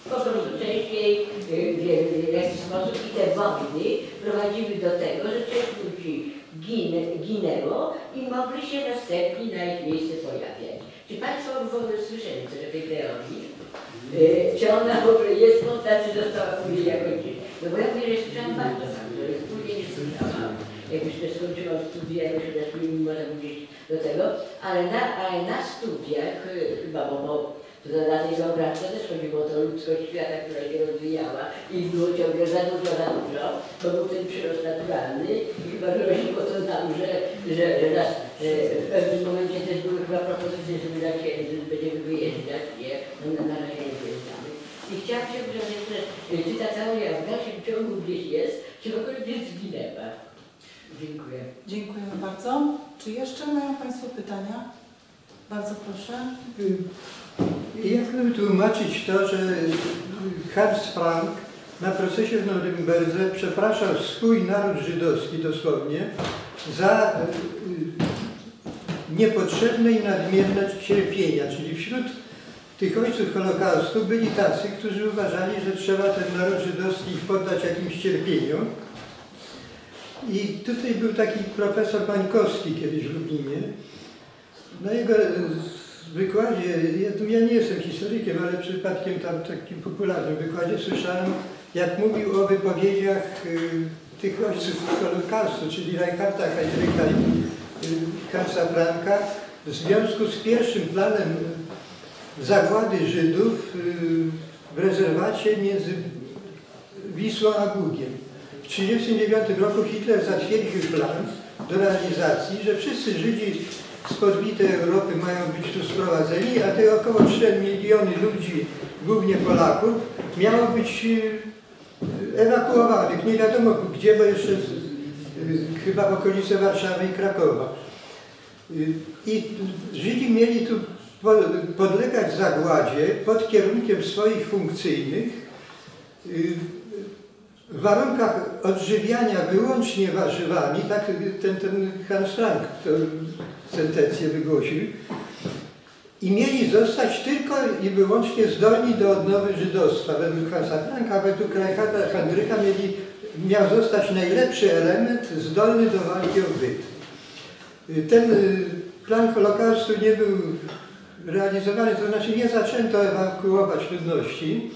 S6: po prostu częściej y, w jakiś sposób i te wojny prowadziły do tego, że część ludzi ginę, ginęło i mogli się następni na ich miejsce pojawiać. Czy Państwo w ogóle słyszeli coś o tej teorii? Y, Czy ona w ogóle jest modna, czy została później jakoś... No bo ja mówię, że słyszałam bardzo bardzo, że później nie słyszałam. Jak już też skończyłam studia, już też nie można mówić do tego, ale na, ale na studiach, y, chyba, bo, bo to na tej geografii też chodziło o to ludzkość świata, która się rozwijała i było ciągle za dużo, za dużo, bo był ten przyrost naturalny i chyba groziło to nam, że, że, że, nas, że w pewnym momencie też były chyba propozycje, żeby że będziemy wyjeżdżać, nie? No na, na razie nie wyjeżdżamy. I chciałam się upewnić, że y, czy ta teoria w dalszym ciągu gdzieś jest, czy w ogóle gdzieś zginęła. Dziękuję.
S1: Dziękujemy bardzo. Czy jeszcze mają Państwo pytania? Bardzo proszę.
S7: Jak wytłumaczyć to, że Hans Frank na procesie w Norymberdze przepraszał swój naród żydowski dosłownie za y, niepotrzebne i nadmierne cierpienia, czyli wśród tych ojców Holokaustu byli tacy, którzy uważali, że trzeba ten naród żydowski poddać jakimś cierpieniom. I tutaj był taki profesor Pańkowski kiedyś w Lublinie. Na jego e, wykładzie, ja, ja nie jestem historykiem, ale przypadkiem tam takim popularnym wykładzie słyszałem, jak mówił o wypowiedziach y, tych ojców Holokaustu, czyli Reicharta Heinricha i y, Hansa Franka w związku z pierwszym planem zagłady Żydów y, w rezerwacie między Wisłą a Bugiem. W 1939 roku Hitler zatwierdził plan do realizacji, że wszyscy Żydzi z podbitej Europy mają być tu sprowadzeni, a te około 3 miliony ludzi, głównie Polaków, miało być y, ewakuowanych. Nie wiadomo gdzie, bo jeszcze chyba w okolice Warszawy i Krakowa. Y, I Żydzi mieli tu po- podlegać zagładzie pod kierunkiem swoich funkcyjnych y, w warunkach odżywiania wyłącznie warzywami, tak ten, ten Hans Frank sentencję wygłosił, i mieli zostać tylko i wyłącznie zdolni do odnowy żydostwa. Według Hansa Franka, według Reicharda Hendrycha mieli, miał zostać najlepszy element zdolny do walki o byt. Ten y, plan Holokaustu nie był realizowany, to znaczy nie zaczęto ewakuować ludności,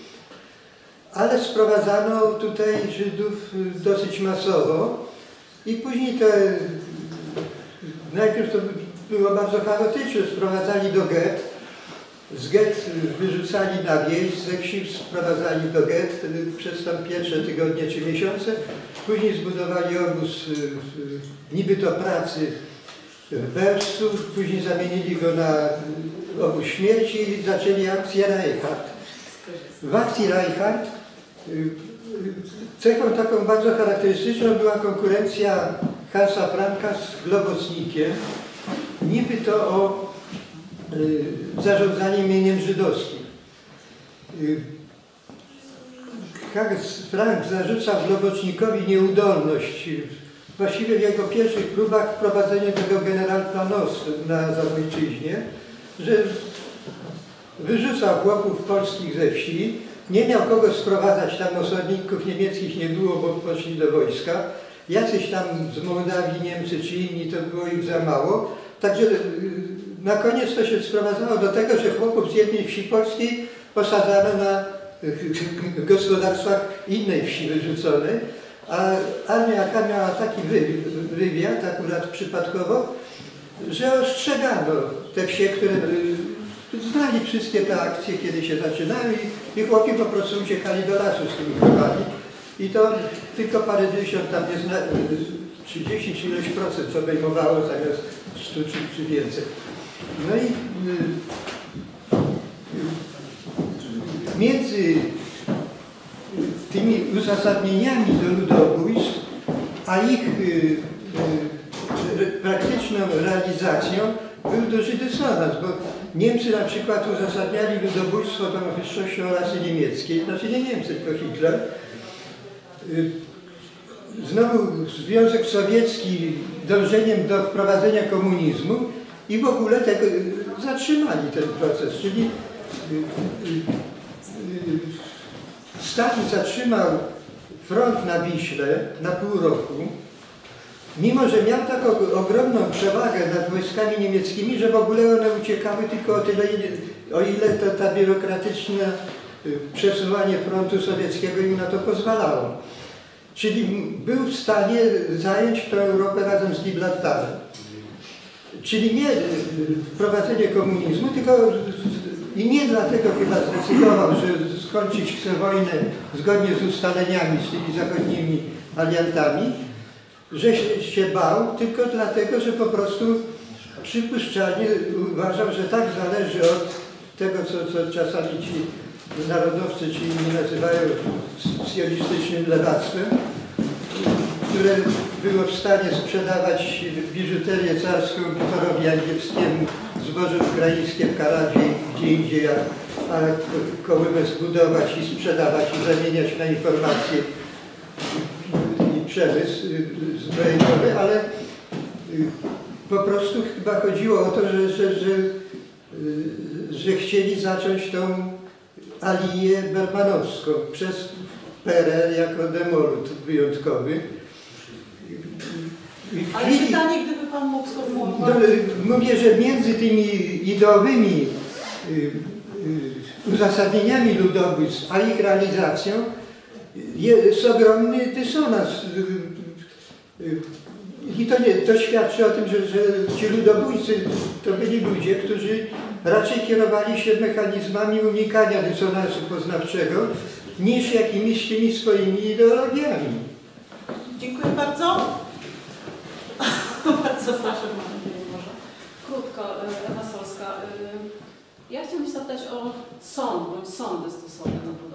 S7: ale sprowadzano tutaj Żydów y, dosyć masowo i później te, najpierw to było bardzo chaotyczne, sprowadzali do get, z get wyrzucali na wieś, ze wsi sprowadzali do get przez tam pierwsze tygodnie czy miesiące, później zbudowali obóz y, y, niby to pracy w Wersu, później zamienili go na obóz śmierci i zaczęli akcję Reichardt. W akcji Reichardt y, y, cechą taką bardzo charakterystyczną była konkurencja Hansa Franka z Globocnikiem. Niby to o y, zarządzanie mieniem żydowskim. Y, Frank zarzucał Globocznikowi nieudolność właściwie w jego pierwszych próbach wprowadzenie tego generalplanostu na Zamojczyźnie, że wyrzucał chłopów polskich ze wsi, nie miał kogo sprowadzać, tam osadników niemieckich nie było, bo poszli do wojska. Jacyś tam z Mołdawii Niemcy czy inni, to było ich za mało. Także y, na koniec to się sprowadzało do tego, że chłopów z jednej wsi polskiej posadzano na y, gospodarstwach innej wsi wyrzuconej, a armia jaka miała taki wy, wywiad, akurat przypadkowo, że ostrzegano te wsie, które y, znali wszystkie te akcje, kiedy się zaczynały i chłopi po prostu uciekali do lasu z tymi chłopami. I to tylko parę dziesiąt, tam jest na, 30 czy ileś procent obejmowało zamiast 100 czy, czy więcej. No i y, y, między y, tymi uzasadnieniami do ludobójstw, a ich y, y, praktyczną realizacją był duży dysonans, bo Niemcy na przykład uzasadniali ludobójstwo tą wyższością rasy niemieckiej, znaczy nie Niemcy, tylko Hitler. Y, Znowu Związek Sowiecki dążeniem do wprowadzenia komunizmu i w ogóle tego, zatrzymali ten proces, czyli y, y, y, Stalin zatrzymał front na Wiśle na pół roku, mimo że miał taką ogromną przewagę nad wojskami niemieckimi, że w ogóle one uciekały tylko o tyle, o ile to ta biurokratyczne y, przesuwanie frontu sowieckiego im na to pozwalało. Czyli był w stanie zająć tę Europę razem z Gibraltarem. Czyli nie y, wprowadzenie komunizmu, tylko i nie dlatego chyba zdecydował, że skończyć chce wojnę zgodnie z ustaleniami z tymi zachodnimi aliantami, że się bał, tylko dlatego, że po prostu przypuszczalnie uważał, że tak zależy od tego, co, co czasami ci narodowcy, ci inni nazywają socjalistycznym lewactwem, które było w stanie sprzedawać biżuterię carską Pitorowi Angielskiemu, zboże ukraińskie w Kanadzie gdzie indziej, a, kołymę zbudować i sprzedawać i zamieniać na informacje i przemysł zbrojeniowy, ale y, po prostu chyba chodziło o to, że, że, że, y, że chcieli zacząć tą aliję bermanowską przez PRL jako demolut wyjątkowy.
S1: Ale
S7: chwili-
S1: pytanie, gdyby Pan mógł
S7: no,
S1: sformułować.
S7: Mówię, że między tymi ideowymi y, y, uzasadnieniami ludobójstw, a ich realizacją jest ogromny dysonans. I to, nie, to świadczy o tym, że, że ci ludobójcy to byli ludzie, którzy raczej kierowali się mechanizmami unikania dysonansu poznawczego niż jakimiś tymi swoimi ideologiami.
S1: Dziękuję bardzo. bardzo proszę.
S8: Może. Krótko, y, Ewa Solska. Y, Ja chciałabym zapytać o sąd, bądź sądy stosowne na ludobójstwa. Y,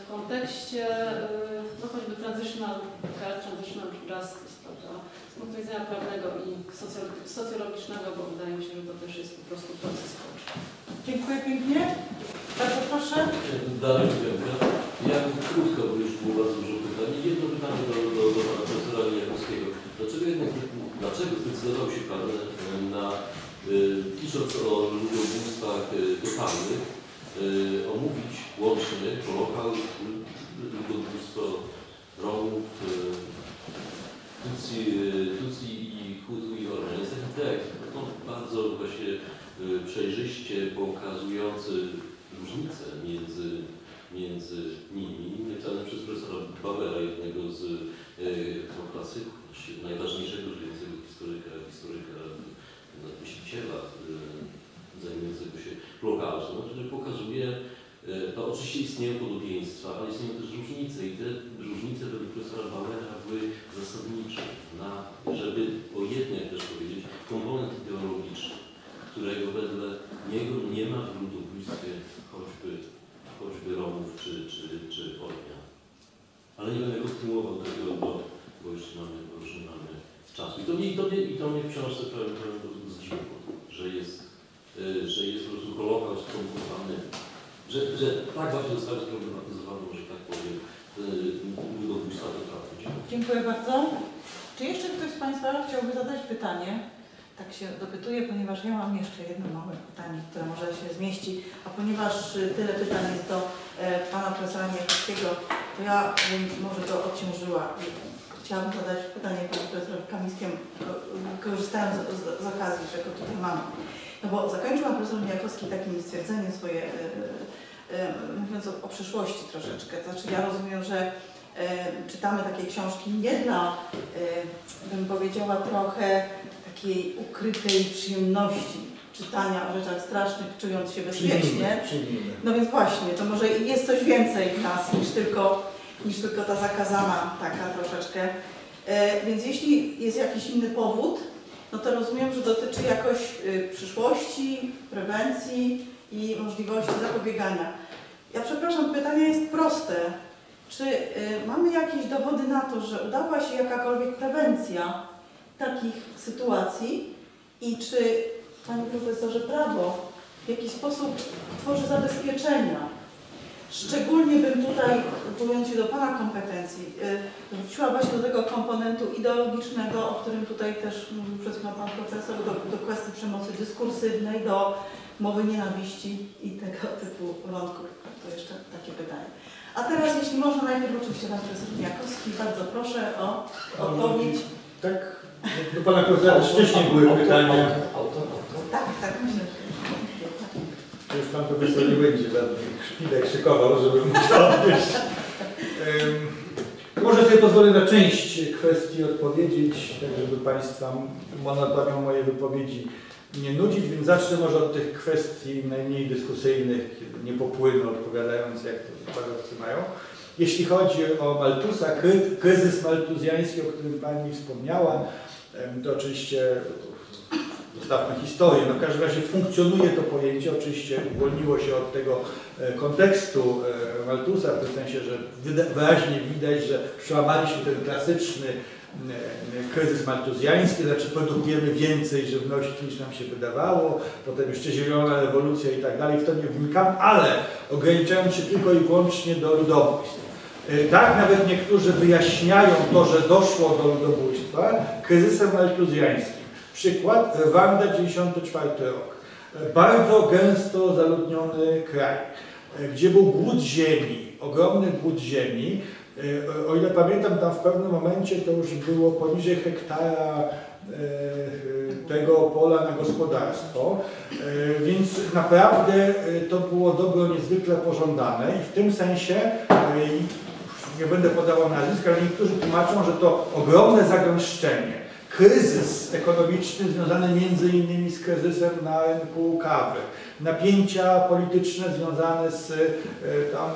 S8: W kontekście y, no choćby transitional care, transitional justice, prawda? Z punktu widzenia prawnego i socjolo- socjologicznego, bo wydaje mi się, że to też jest po prostu proces społeczny.
S1: Dziękuję pięknie. Bardzo proszę.
S9: Dalej Piątka. Ja krótko, bo już było bardzo dużo pytań. Jedno pytanie do, do, do pana profesora Jankowskiego. Dlaczego jednak, dlaczego zdecydował się pan e, na, y, pisząc o ludobójstwach y, totalnych, omówić łącznie Holokaust, y, ludobójstwo Romów, Tutsi, y, Tutsi i Hutu i Ormian. Jest taki tekst, no, bardzo właśnie y, przejrzyście pokazujący różnice między, między nimi, napisane przez profesora Bauera, jednego z no, klasyków, najważniejszego żyjącego historyka, historyka, no, myśliciela zajmującego się Holokaustem, który pokazuje, to oczywiście istnieją podobieństwa, ale istnieją też różnice i te różnice według profesora Bauera były zasadnicze, na, żeby o jednym też powiedzieć, komponent ideologiczny, którego wedle niego nie ma w ludobójstwie choćby, choćby Romów czy, czy, czy Ormian. Ale nie będę kontynuował tego, bo, bo już mamy, już mamy czasu. I to mnie, i to mnie, i to mnie w książce to zdziwiło, że jest, y, że jest po prostu Holokaust skomplikowany, że, że tak właśnie zostały sproblematyzowane, że tak powiem, y, ludobójstwa to prawda.
S1: Dziękuję bardzo. Czy jeszcze ktoś z Państwa chciałby zadać pytanie? Tak się dopytuję, ponieważ ja mam jeszcze jedno małe pytanie, które może się zmieści, a ponieważ y, tyle pytań jest do e, Pana Profesora Miechowskiego, to ja bym może go odciążyła. Chciałabym zadać pytanie Panu Profesorowi Kamińskiemu, ko- korzystając z, z, z okazji, że go tutaj mamy. No bo zakończył Pan Profesor Mijakowski takim stwierdzeniem swoje, e, mówiąc o, o przyszłości troszeczkę. To znaczy ja rozumiem, że czytamy takie książki nie dla, bym powiedziała, trochę takiej ukrytej przyjemności czytania o rzeczach strasznych, czując się bezpiecznie. No więc właśnie, to może jest coś więcej w nas niż tylko, niż tylko ta zakazana taka troszeczkę. E, więc jeśli jest jakiś inny powód, no to rozumiem, że dotyczy jakoś y, przyszłości, prewencji i możliwości zapobiegania. Ja przepraszam, pytanie jest proste. Czy y, mamy jakieś dowody na to, że udała się jakakolwiek prewencja takich sytuacji i czy, Panie Profesorze, prawo w jakiś sposób tworzy zabezpieczenia? Szczególnie bym tutaj, odwołując się do Pana kompetencji, y, wróciła właśnie do tego komponentu ideologicznego, o którym tutaj też mówił przed chwilą Pan Profesor, do, do kwestii przemocy dyskursywnej, do mowy nienawiści i tego typu wątków. To jeszcze takie pytanie. A teraz, jeśli można, najpierw oczywiście Pan Profesor Jakowski, bardzo proszę o odpowiedź.
S4: Tak, do Pana Profesora wcześniej były pytania.
S1: Tak, tak, myślę.
S4: To już Pan Profesor nie będzie żadnych szpilek szykował, żeby odnieść. Ym, Może sobie pozwolę na część kwestii odpowiedzieć, tak żeby Państwa monotonią mojej wypowiedzi nie nudzić, więc zacznę może od tych kwestii najmniej dyskusyjnych, nie popłynę odpowiadając jak to wykładowcy mają. Jeśli chodzi o Maltusa, kry- kryzys maltuzjański, o którym Pani wspomniała, to oczywiście zostawmy historię, no w każdym razie funkcjonuje to pojęcie, oczywiście uwolniło się od tego e, kontekstu e, Maltusa, w tym sensie, że wyraźnie widać, że przełamaliśmy ten klasyczny e, kryzys maltuzjański, znaczy produkujemy więcej żywności niż nam się wydawało, potem jeszcze zielona rewolucja i tak dalej, w to nie wnikam, ale ograniczając się tylko i wyłącznie do ludobójstw. Tak, nawet niektórzy wyjaśniają to, że doszło do ludobójstwa kryzysem maltuzjańskim. Przykład Rwanda 94 rok. Bardzo gęsto zaludniony kraj, gdzie był głód ziemi, ogromny głód ziemi. E, O ile pamiętam, tam w pewnym momencie to już było poniżej hektara e, tego pola na gospodarstwo, E, więc naprawdę to było dobro niezwykle pożądane i w tym sensie nie będę podawał nazwisk, ale niektórzy tłumaczą, że to ogromne zagęszczenie, kryzys ekonomiczny związany między innymi z kryzysem na rynku kawy, napięcia polityczne związane z e, tam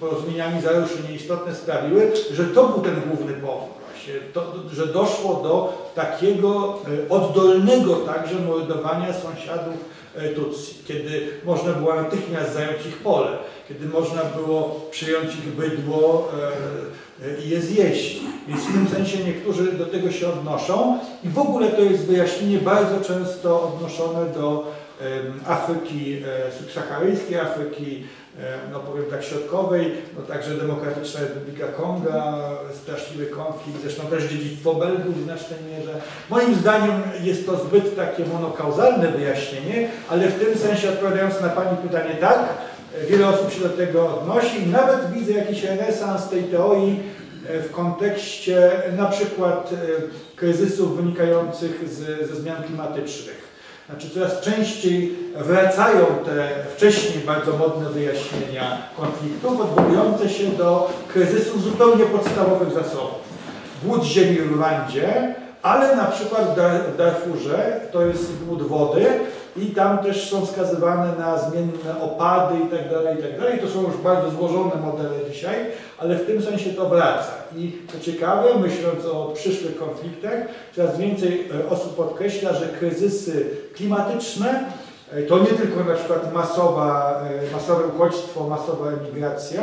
S4: porozumieniami za ruszy nieistotne sprawiły, że to był ten główny powód to, że doszło do takiego e, oddolnego także mordowania sąsiadów e, Tutsi, kiedy można było natychmiast zająć ich pole, kiedy można było przyjąć ich bydło e, e, i je zjeść. Więc w tym sensie niektórzy do tego się odnoszą i w ogóle to jest wyjaśnienie bardzo często odnoszone do Afryki e, subsaharyjskiej, Afryki no powiem tak środkowej, no także Demokratyczna Republika Konga, straszliwy konflikt, zresztą też dziedzictwo Belgów w znacznej mierze. Moim zdaniem jest to zbyt takie monokauzalne wyjaśnienie, ale w tym sensie odpowiadając na Pani pytanie tak, wiele osób się do tego odnosi nawet widzę jakiś renesans tej teorii e, w kontekście na przykład e, kryzysów wynikających z, ze zmian klimatycznych. Znaczy coraz częściej wracają te wcześniej bardzo modne wyjaśnienia konfliktów, odwołujące się do kryzysów zupełnie podstawowych zasobów. Głód ziemi w Rwandzie, ale na przykład w Darfurze to jest głód wody i tam też są wskazywane na zmienne opady i tak dalej, i tak. To są już bardzo złożone modele dzisiaj, ale w tym sensie to wraca. I co ciekawe, myśląc o przyszłych konfliktach, coraz więcej e, osób podkreśla, że kryzysy klimatyczne e, to nie tylko na przykład masowa, e, masowe uchodźstwo, masowa emigracja,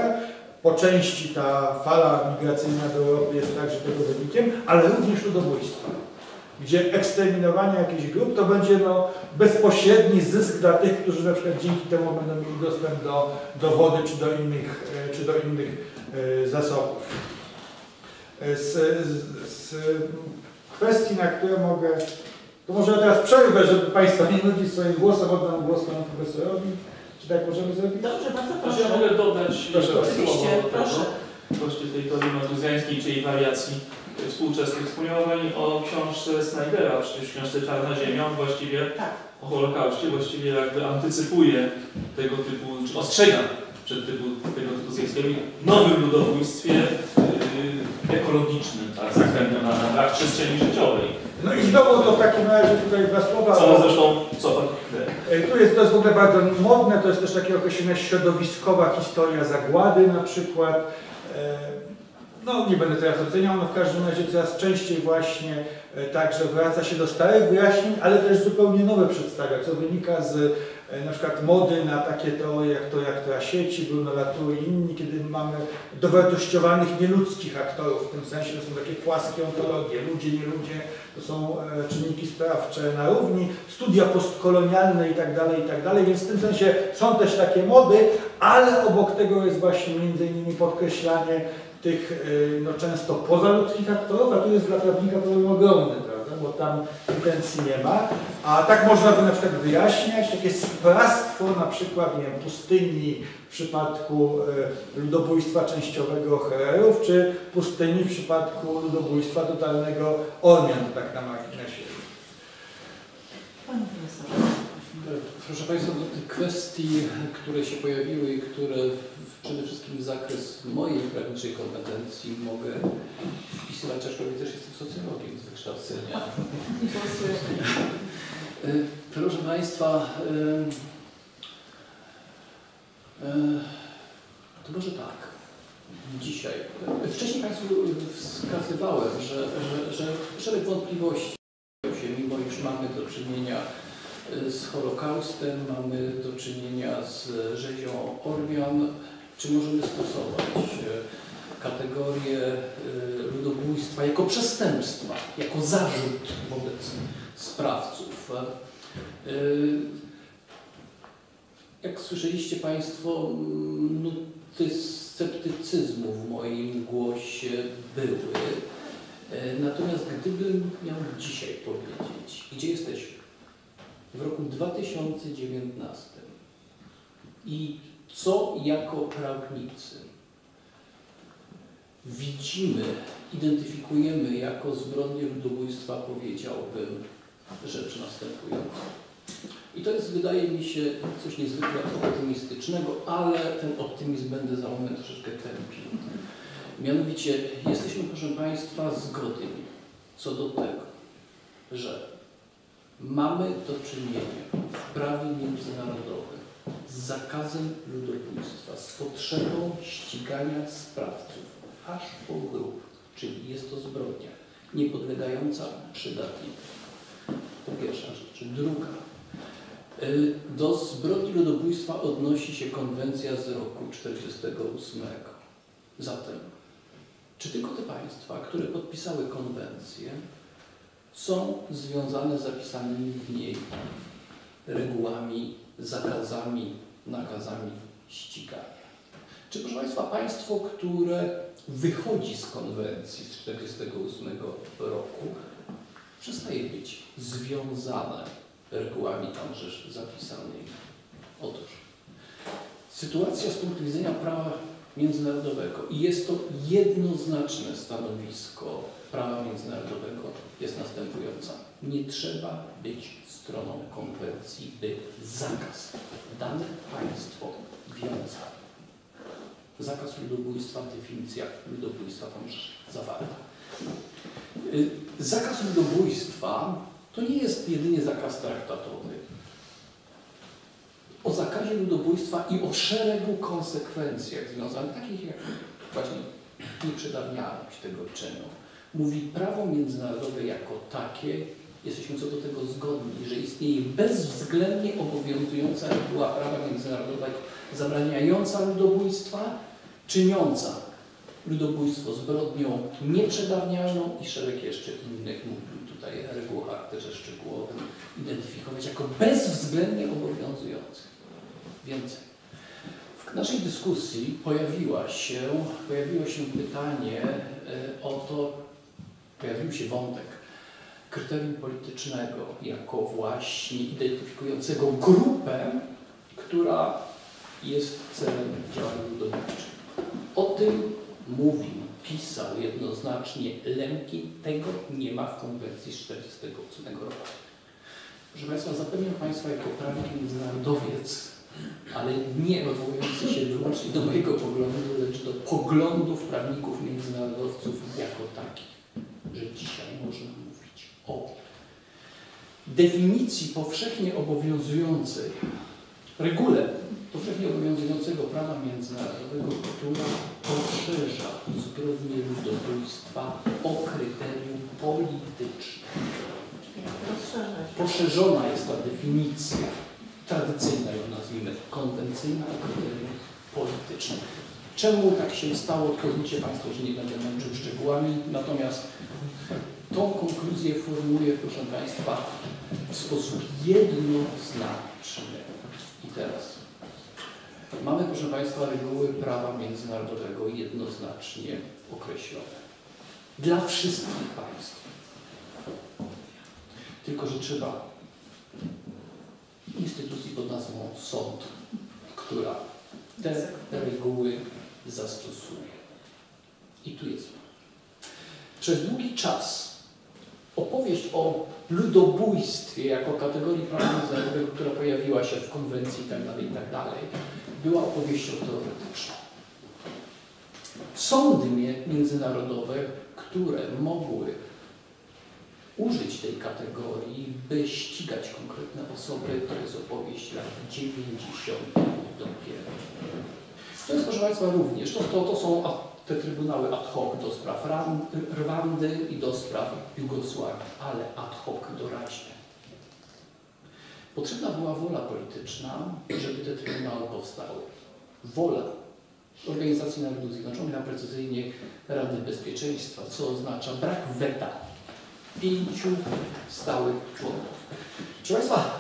S4: po części ta fala migracyjna do Europy jest także tego wynikiem, ale również ludobójstwo gdzie eksterminowanie jakichś grup to będzie no, bezpośredni zysk dla tych, którzy na przykład dzięki temu będą mieli dostęp do, do wody czy do innych, e, czy do innych e, zasobów. E, Z, z, z kwestii, na które mogę, to może ja teraz przerwę, żeby Państwa nie nudzić swoim głosem, oddam głos Panu Profesorowi. Czy tak możemy zrobić?
S1: Dobrze, bardzo
S3: Proszę, ja
S1: proszę.
S3: mogę dodać
S4: Proszę.
S1: Oczywiście, proszę.
S3: koszty tej teorii maltuzjańskiej, czyli wariacji współczesnych. Wspomniała Pani o książce Snydera, przecież w książce Czarna Ziemia, on właściwie
S1: Tak.
S3: o Holokauście, właściwie jakby antycypuje tego typu, czy ostrzega przed typu, tego typu zjawiskami w nowym ludobójstwie yy, ekologicznym, tak, względu na, na brak przestrzeni życiowej.
S4: No i znowu to w takim razie tutaj dwa słowa.
S3: Co
S4: o-
S3: zresztą cofa
S4: E, Tu jest, to jest w ogóle bardzo modne, to jest też takie określenie środowiskowa historia zagłady na przykład. No nie będę teraz oceniał, no w każdym razie coraz częściej właśnie e, także wraca się do starych wyjaśnień, ale też zupełnie nowe przedstawia, co wynika z e, na przykład mody na takie teorie jak to to sieci, Bruno Latour i inni, kiedy mamy dowartościowanych nieludzkich aktorów, w tym sensie to są takie płaskie ontologie, ludzie, nie ludzie, to są e, czynniki sprawcze na równi, studia postkolonialne i tak dalej, i tak więc w tym sensie są też takie mody, ale obok tego jest właśnie między innymi podkreślanie tych e, no, często pozaludzkich aktorów, a tu jest dla prawnika problem ogromny, prawda, bo tam intencji nie ma, a tak można by na przykład wyjaśniać takie sprawstwo na przykład, nie wiem, pustyni w przypadku e, ludobójstwa częściowego Hererów, czy pustyni w przypadku ludobójstwa totalnego Ormian, tak na marginesie.
S1: Panie profesorze.
S2: Proszę Państwa, do tych kwestii, które się pojawiły i które w- przede wszystkim zakres mojej prawniczej kompetencji mogę wpisywać, aczkolwiek też jestem socjologiem z wykształcenia. Y, Proszę Państwa, y, y, to może tak. Dzisiaj. Wcześniej Państwu wskazywałem, że, że, że szereg wątpliwości się, mimo iż mamy do czynienia z Holokaustem, mamy do czynienia z rzezią Ormian, czy możemy stosować y, kategorię y, ludobójstwa jako przestępstwa, jako zarzut wobec sprawców. Y, Jak słyszeliście Państwo, mm, nuty sceptycyzmu w moim głosie były. E, Natomiast gdybym miał dzisiaj powiedzieć, gdzie jesteśmy? W roku 2019 i co jako prawnicy widzimy, identyfikujemy jako zbrodnię ludobójstwa, powiedziałbym rzecz następującą. I to jest, wydaje mi się, coś niezwykle optymistycznego, ale ten optymizm będę za moment troszeczkę tępił. Mianowicie jesteśmy, proszę Państwa, zgodni co do tego, że mamy do czynienia w prawie międzynarodowym z zakazem ludobójstwa, z potrzebą ścigania sprawców aż po grób, czyli jest to zbrodnia niepodlegająca przydatniku. To pierwsza rzecz. Druga. Y, Do zbrodni ludobójstwa odnosi się konwencja z roku 1948. Zatem, czy tylko te państwa, które podpisały konwencję, są związane z zapisanymi w niej regułami, zakazami, nakazami ścigania? Czy proszę Państwa, państwo, które wychodzi z konwencji z 1948 roku, przestaje być związane regułami tamżeż zapisanymi? Otóż sytuacja z punktu widzenia prawa międzynarodowego i jest to jednoznaczne stanowisko prawa międzynarodowego jest następująca. Nie trzeba być stroną konwencji, by zakaz dane państwo wiąza. Zakaz ludobójstwa, definicja ludobójstwa tam już zawarta. Y, Zakaz ludobójstwa to nie jest jedynie zakaz traktatowy. O zakazie ludobójstwa i o szeregu konsekwencjach związanych, takich jak właśnie nieprzedawnialność tego czynu, mówi prawo międzynarodowe jako takie, jesteśmy co do tego zgodni, że istnieje bezwzględnie obowiązująca reguła prawa międzynarodowego zabraniająca ludobójstwa, czyniąca ludobójstwo zbrodnią nieprzedawnialną i szereg jeszcze innych, mógłbym tutaj reguł o charakterze szczegółowym identyfikować jako bezwzględnie obowiązujących. Więcej. W naszej dyskusji pojawiła się, pojawiło się pytanie e, o to, się wątek kryterium politycznego jako właśnie identyfikującego grupę, która jest celem działań ludowniczych. O tym mówił, pisał jednoznacznie Lemkin. Tego nie ma w konwencji z 1948 roku. Proszę Państwa, zapewniam Państwa jako prawnik międzynarodowiec, ale nie odwołujący się wyłącznie do mojego poglądu, lecz do poglądów prawników międzynarodowców jako takich, że dzisiaj można o definicji powszechnie obowiązującej, regule powszechnie obowiązującego prawa międzynarodowego, która poszerza zbrodnie ludobójstwa o kryterium polityczne. Poszerzona jest ta definicja, tradycyjna ją nazwijmy, konwencyjna o kryterium polityczne. Czemu tak się stało, pozwólcie Państwo, że nie będę męczył szczegółami, natomiast tą konkluzję formułuję, proszę Państwa, w sposób jednoznaczny. I teraz mamy, proszę Państwa, reguły prawa międzynarodowego jednoznacznie określone. Dla wszystkich państw. Tylko, że trzeba instytucji pod nazwą sąd, która te, reguły zastosuje. I tu jest. Przez długi czas opowieść o ludobójstwie jako kategorii prawa międzynarodowego, która pojawiła się w konwencji itd., itd., była opowieścią teoretyczną. Sądy międzynarodowe, które mogły użyć tej kategorii, by ścigać konkretne osoby, to jest opowieść lat 90. dopiero. To jest, proszę Państwa, również, to, to, to są te trybunały ad hoc do spraw Rwandy i do spraw Jugosławii, ale ad hoc doraźne. Potrzebna była wola polityczna, żeby te trybunały powstały. Wola Organizacji Narodów Zjednoczonych, a precyzyjnie Rady Bezpieczeństwa, co oznacza brak weta pięciu stałych członków. Proszę Państwa,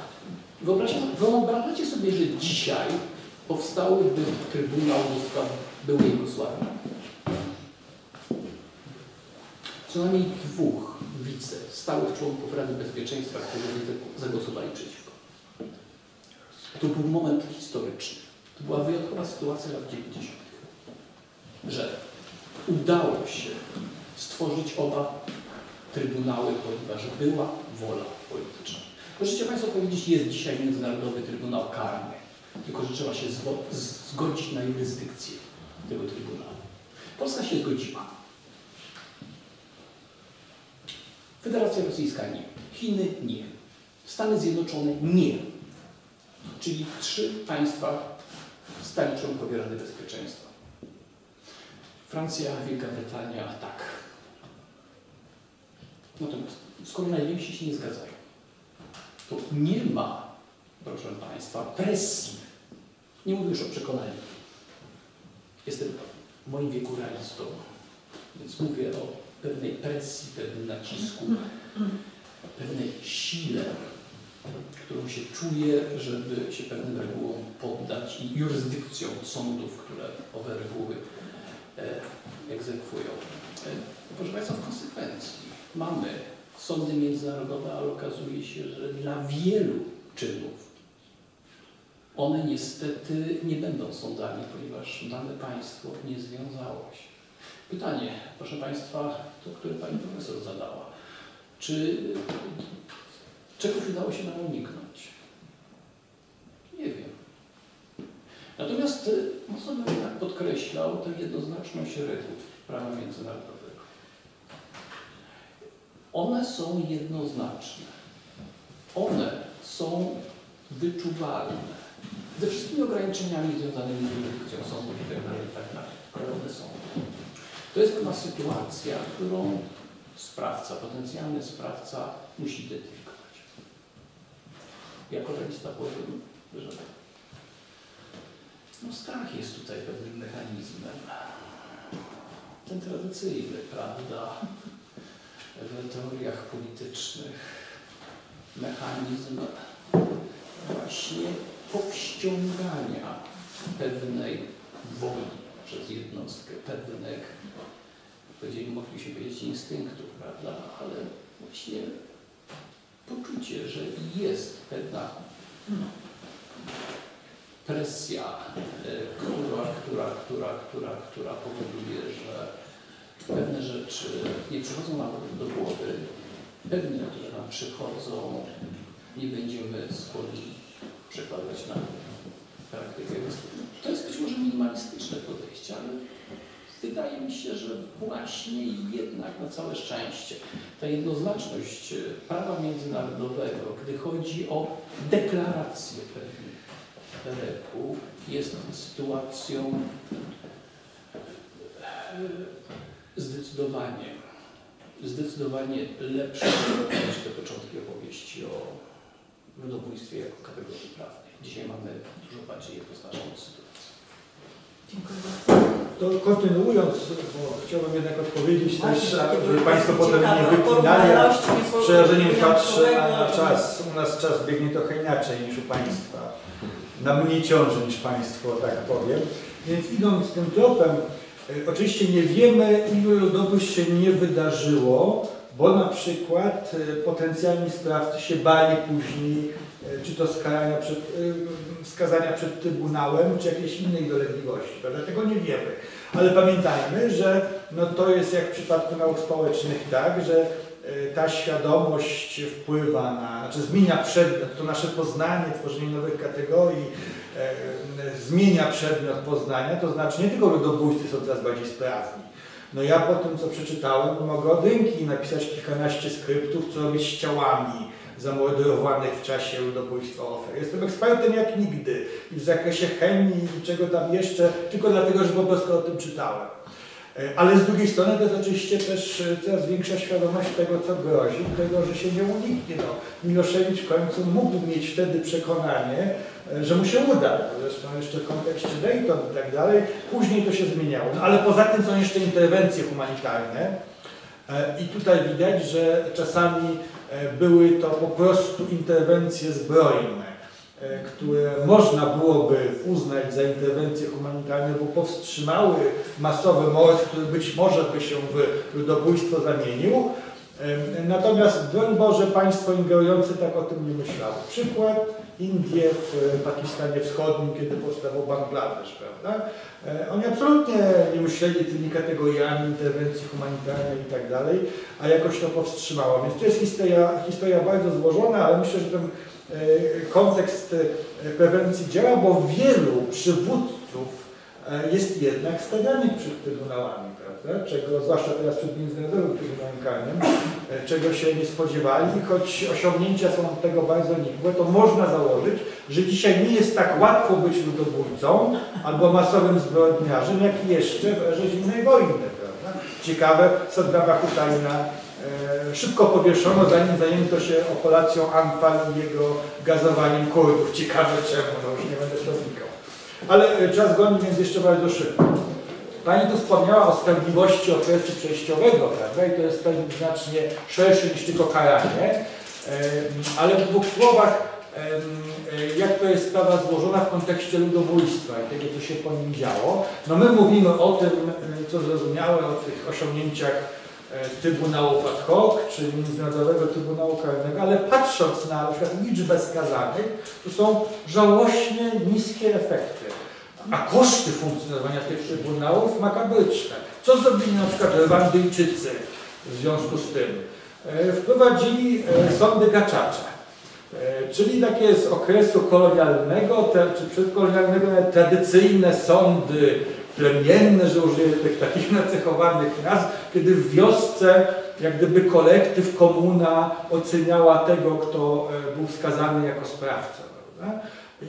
S2: wyobraźcie- sobie, że dzisiaj powstałyby Trybunał do spraw byłej Jugosławii. Co najmniej dwóch wice stałych członków Rady Bezpieczeństwa, którzy zagłosowali przeciwko. To był moment historyczny. To była wyjątkowa sytuacja lat 90., że udało się stworzyć oba trybunały, ponieważ była wola polityczna. Możecie Państwo powiedzieć, jest dzisiaj Międzynarodowy Trybunał Karny, tylko że trzeba się zgodzić na jurysdykcję tego Trybunału. Polska się zgodziła. Federacja Rosyjska nie. Chiny nie. Stany Zjednoczone nie. Czyli trzy państwa stali członkowie Rady Bezpieczeństwa. Francja, Wielka Brytania tak. Natomiast skoro najwięksi się nie zgadzają, to nie ma, proszę Państwa, presji. Nie mówię już o przekonaniu. Jestem w moim wieku realistą, więc mówię o pewnej presji, pewnym nacisku, pewnej sile, którą się czuje, żeby się pewnym regułom poddać i jurysdykcją sądów, które owe reguły e, egzekwują. E, proszę Państwa, w konsekwencji mamy sądy międzynarodowe, ale okazuje się, że dla wielu czynów one niestety nie będą sądami, ponieważ dane państwo nie związało się. Pytanie, proszę Państwa, to które Pani Profesor zadała. Czy czegoś udało się nam uniknąć? Nie wiem. Natomiast y, mocno bym jednak podkreślał tę jednoznaczność reguł prawa międzynarodowego. One są jednoznaczne. One są wyczuwalne. Ze wszystkimi ograniczeniami związanymi z jurysdykcją sądów itd., itd. Ale one są. To jest pewna sytuacja, którą sprawca, potencjalny sprawca musi identyfikować. Jako realista powiem, że no strach jest tutaj pewnym mechanizmem. Ten tradycyjny, prawda, w teoriach politycznych mechanizm właśnie powściągania pewnej woli przez jednostkę, pewnych powiedzieli, moglibyśmy powiedzieć instynktów, prawda? Ale właśnie poczucie, że jest pewna no, presja, e, która, która, która, która, która powoduje, że pewne rzeczy nie przychodzą nam do głowy, pewne, które nam przychodzą, nie będziemy skłonni przekładać na praktykę. To jest być może minimalistyczne podejście, ale wydaje mi się, że właśnie jednak na całe szczęście ta jednoznaczność e, prawa międzynarodowego, gdy chodzi o deklarację pewnych reguł, jest sytuacją e, zdecydowanie, zdecydowanie lepszą niż te początki opowieści o ludobójstwie jako kategorii prawnej. Dzisiaj mamy dużo bardziej jednoznaczną sytuację.
S4: To kontynuując, bo chciałbym jednak odpowiedzieć
S1: Właśnie,
S4: też, żeby Państwo potem nie wypinali, z przerażeniem patrzę na, czas. U nas czas biegnie trochę inaczej niż u Państwa. Na mnie ciąży niż Państwo, tak powiem. Więc idąc tym tropem, e, oczywiście nie wiemy, ilu ludobójstw się nie wydarzyło, bo na przykład e, potencjalni sprawcy się bali później, czy to przed, e, skazania przed Trybunałem, czy jakiejś innej dolegliwości. Prawda? Tego nie wiemy. Ale pamiętajmy, że no to jest jak w przypadku nauk społecznych tak, że e, ta świadomość wpływa na, znaczy zmienia przedmiot, to nasze poznanie, tworzenie nowych kategorii e, zmienia przedmiot poznania, to znaczy nie tylko ludobójcy są coraz bardziej sprawni. No ja po tym, co przeczytałem, mogę od ręki napisać kilkanaście skryptów, co robić z ciałami zamordowanych w czasie ludobójstwa ofiar. Jestem ekspertem jak nigdy i w zakresie chemii i czego tam jeszcze, tylko dlatego, że po prostu o tym czytałem. E, Ale z drugiej strony to jest oczywiście też e, coraz większa świadomość tego, co grozi, tego, że się nie uniknie. No, Miloszewicz w końcu mógł mieć wtedy przekonanie, e, że mu się uda. Zresztą jeszcze w kontekście Dayton i tak dalej. Później to się zmieniało. No, ale poza tym są jeszcze interwencje humanitarne. I tutaj widać, że czasami były to po prostu interwencje zbrojne, e, które można byłoby uznać za interwencje humanitarne, bo powstrzymały masowy mord, który być może by się w ludobójstwo zamienił. E, Natomiast broń Boże, państwo ingerujące tak o tym nie myślało. Przykład Indie w Pakistanie Wschodnim, kiedy powstawał Bangladesz, prawda? E, Oni absolutnie nie myśleli tymi kategoriami interwencji humanitarnej i tak dalej, a jakoś to powstrzymało. Więc to jest historia, historia bardzo złożona, ale myślę, że ten e, kontekst e, prewencji działa, bo wielu przywódców jest jednak stawianych przed trybunałami, Czego, zwłaszcza teraz przed Międzynarodowym Trybunałem e, czego się nie spodziewali, choć osiągnięcia są od tego bardzo nikłe, to można założyć, że dzisiaj nie jest tak łatwo być ludobójcą albo masowym zbrodniarzem, jak jeszcze w erze zimnej wojny, prawda? Ciekawe, Saddama Husajna e, szybko powieszono, zanim zajęto się operacją Anfal i jego gazowaniem Kurdów. Ciekawe czemu, no już nie będę to wnikał. Ale e, czas goni, więc jeszcze bardzo szybko. Pani tu wspomniała o sprawiedliwości okresu przejściowego, prawda? I to jest pewnie znacznie szersze niż tylko karanie. Ale w dwóch słowach, e, jak to jest sprawa złożona w kontekście ludobójstwa i tego, co się po nim działo. No my mówimy o tym, e, co zrozumiałe, o tych osiągnięciach e, Trybunałów ad hoc, czy Międzynarodowego Trybunału Karnego, ale patrząc na, na przykład liczbę skazanych, to są żałośnie niskie efekty. A koszty funkcjonowania tych trybunałów makabryczne. Co zrobili na przykład Rwandyjczycy w związku z tym? E, Wprowadzili e, sądy gaczacza, e, czyli takie z okresu kolonialnego, czy przedkolonialnego tradycyjne sądy plemienne, że użyję tych takich nacechowanych nazw, kiedy w wiosce jak gdyby kolektyw, komuna oceniała tego, kto był wskazany jako sprawca. Prawda?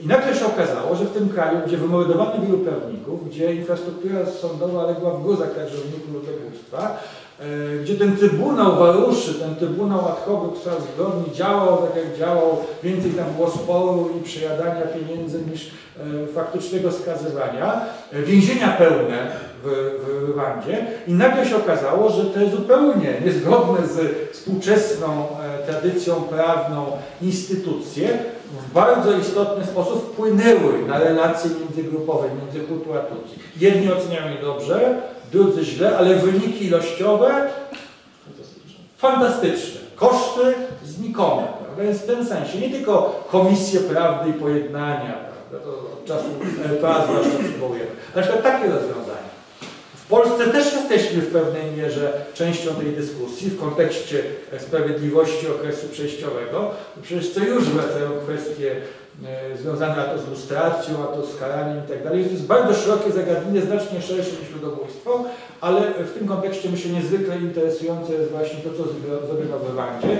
S4: I nagle się okazało, że w tym kraju, gdzie wymordowano wielu prawników, gdzie infrastruktura sądowa legła w gruzach także w wyniku ludobójstwa, e, gdzie ten Trybunał Waruszy, ten Trybunał do spraw zbrodni działał tak jak działał, więcej tam było sporu i przejadania pieniędzy niż e, faktycznego skazywania, e, więzienia pełne w, w Rwandzie. I nagle się okazało, że te zupełnie niezgodne z współczesną tradycją prawną instytucje w bardzo istotny sposób wpłynęły na relacje międzygrupowe, między Hutu a. Jedni oceniają je dobrze, drudzy źle, ale wyniki ilościowe fantastyczne. Koszty znikome. Prawda? Więc w tym sensie nie tylko komisje prawdy i pojednania, prawda? to od czasu LPA zwłaszcza przywołujemy, na przykład takie rozwiązania. Polsce też jesteśmy w pewnej mierze częścią tej dyskusji w kontekście sprawiedliwości okresu przejściowego. Przecież co już wracają kwestie e, związane a to z lustracją, a to z karaniem i tak. To jest bardzo szerokie zagadnienie, znacznie szersze niż ludobójstwo, ale w tym kontekście myślę niezwykle interesujące jest właśnie to, co zrobiono w Rwandzie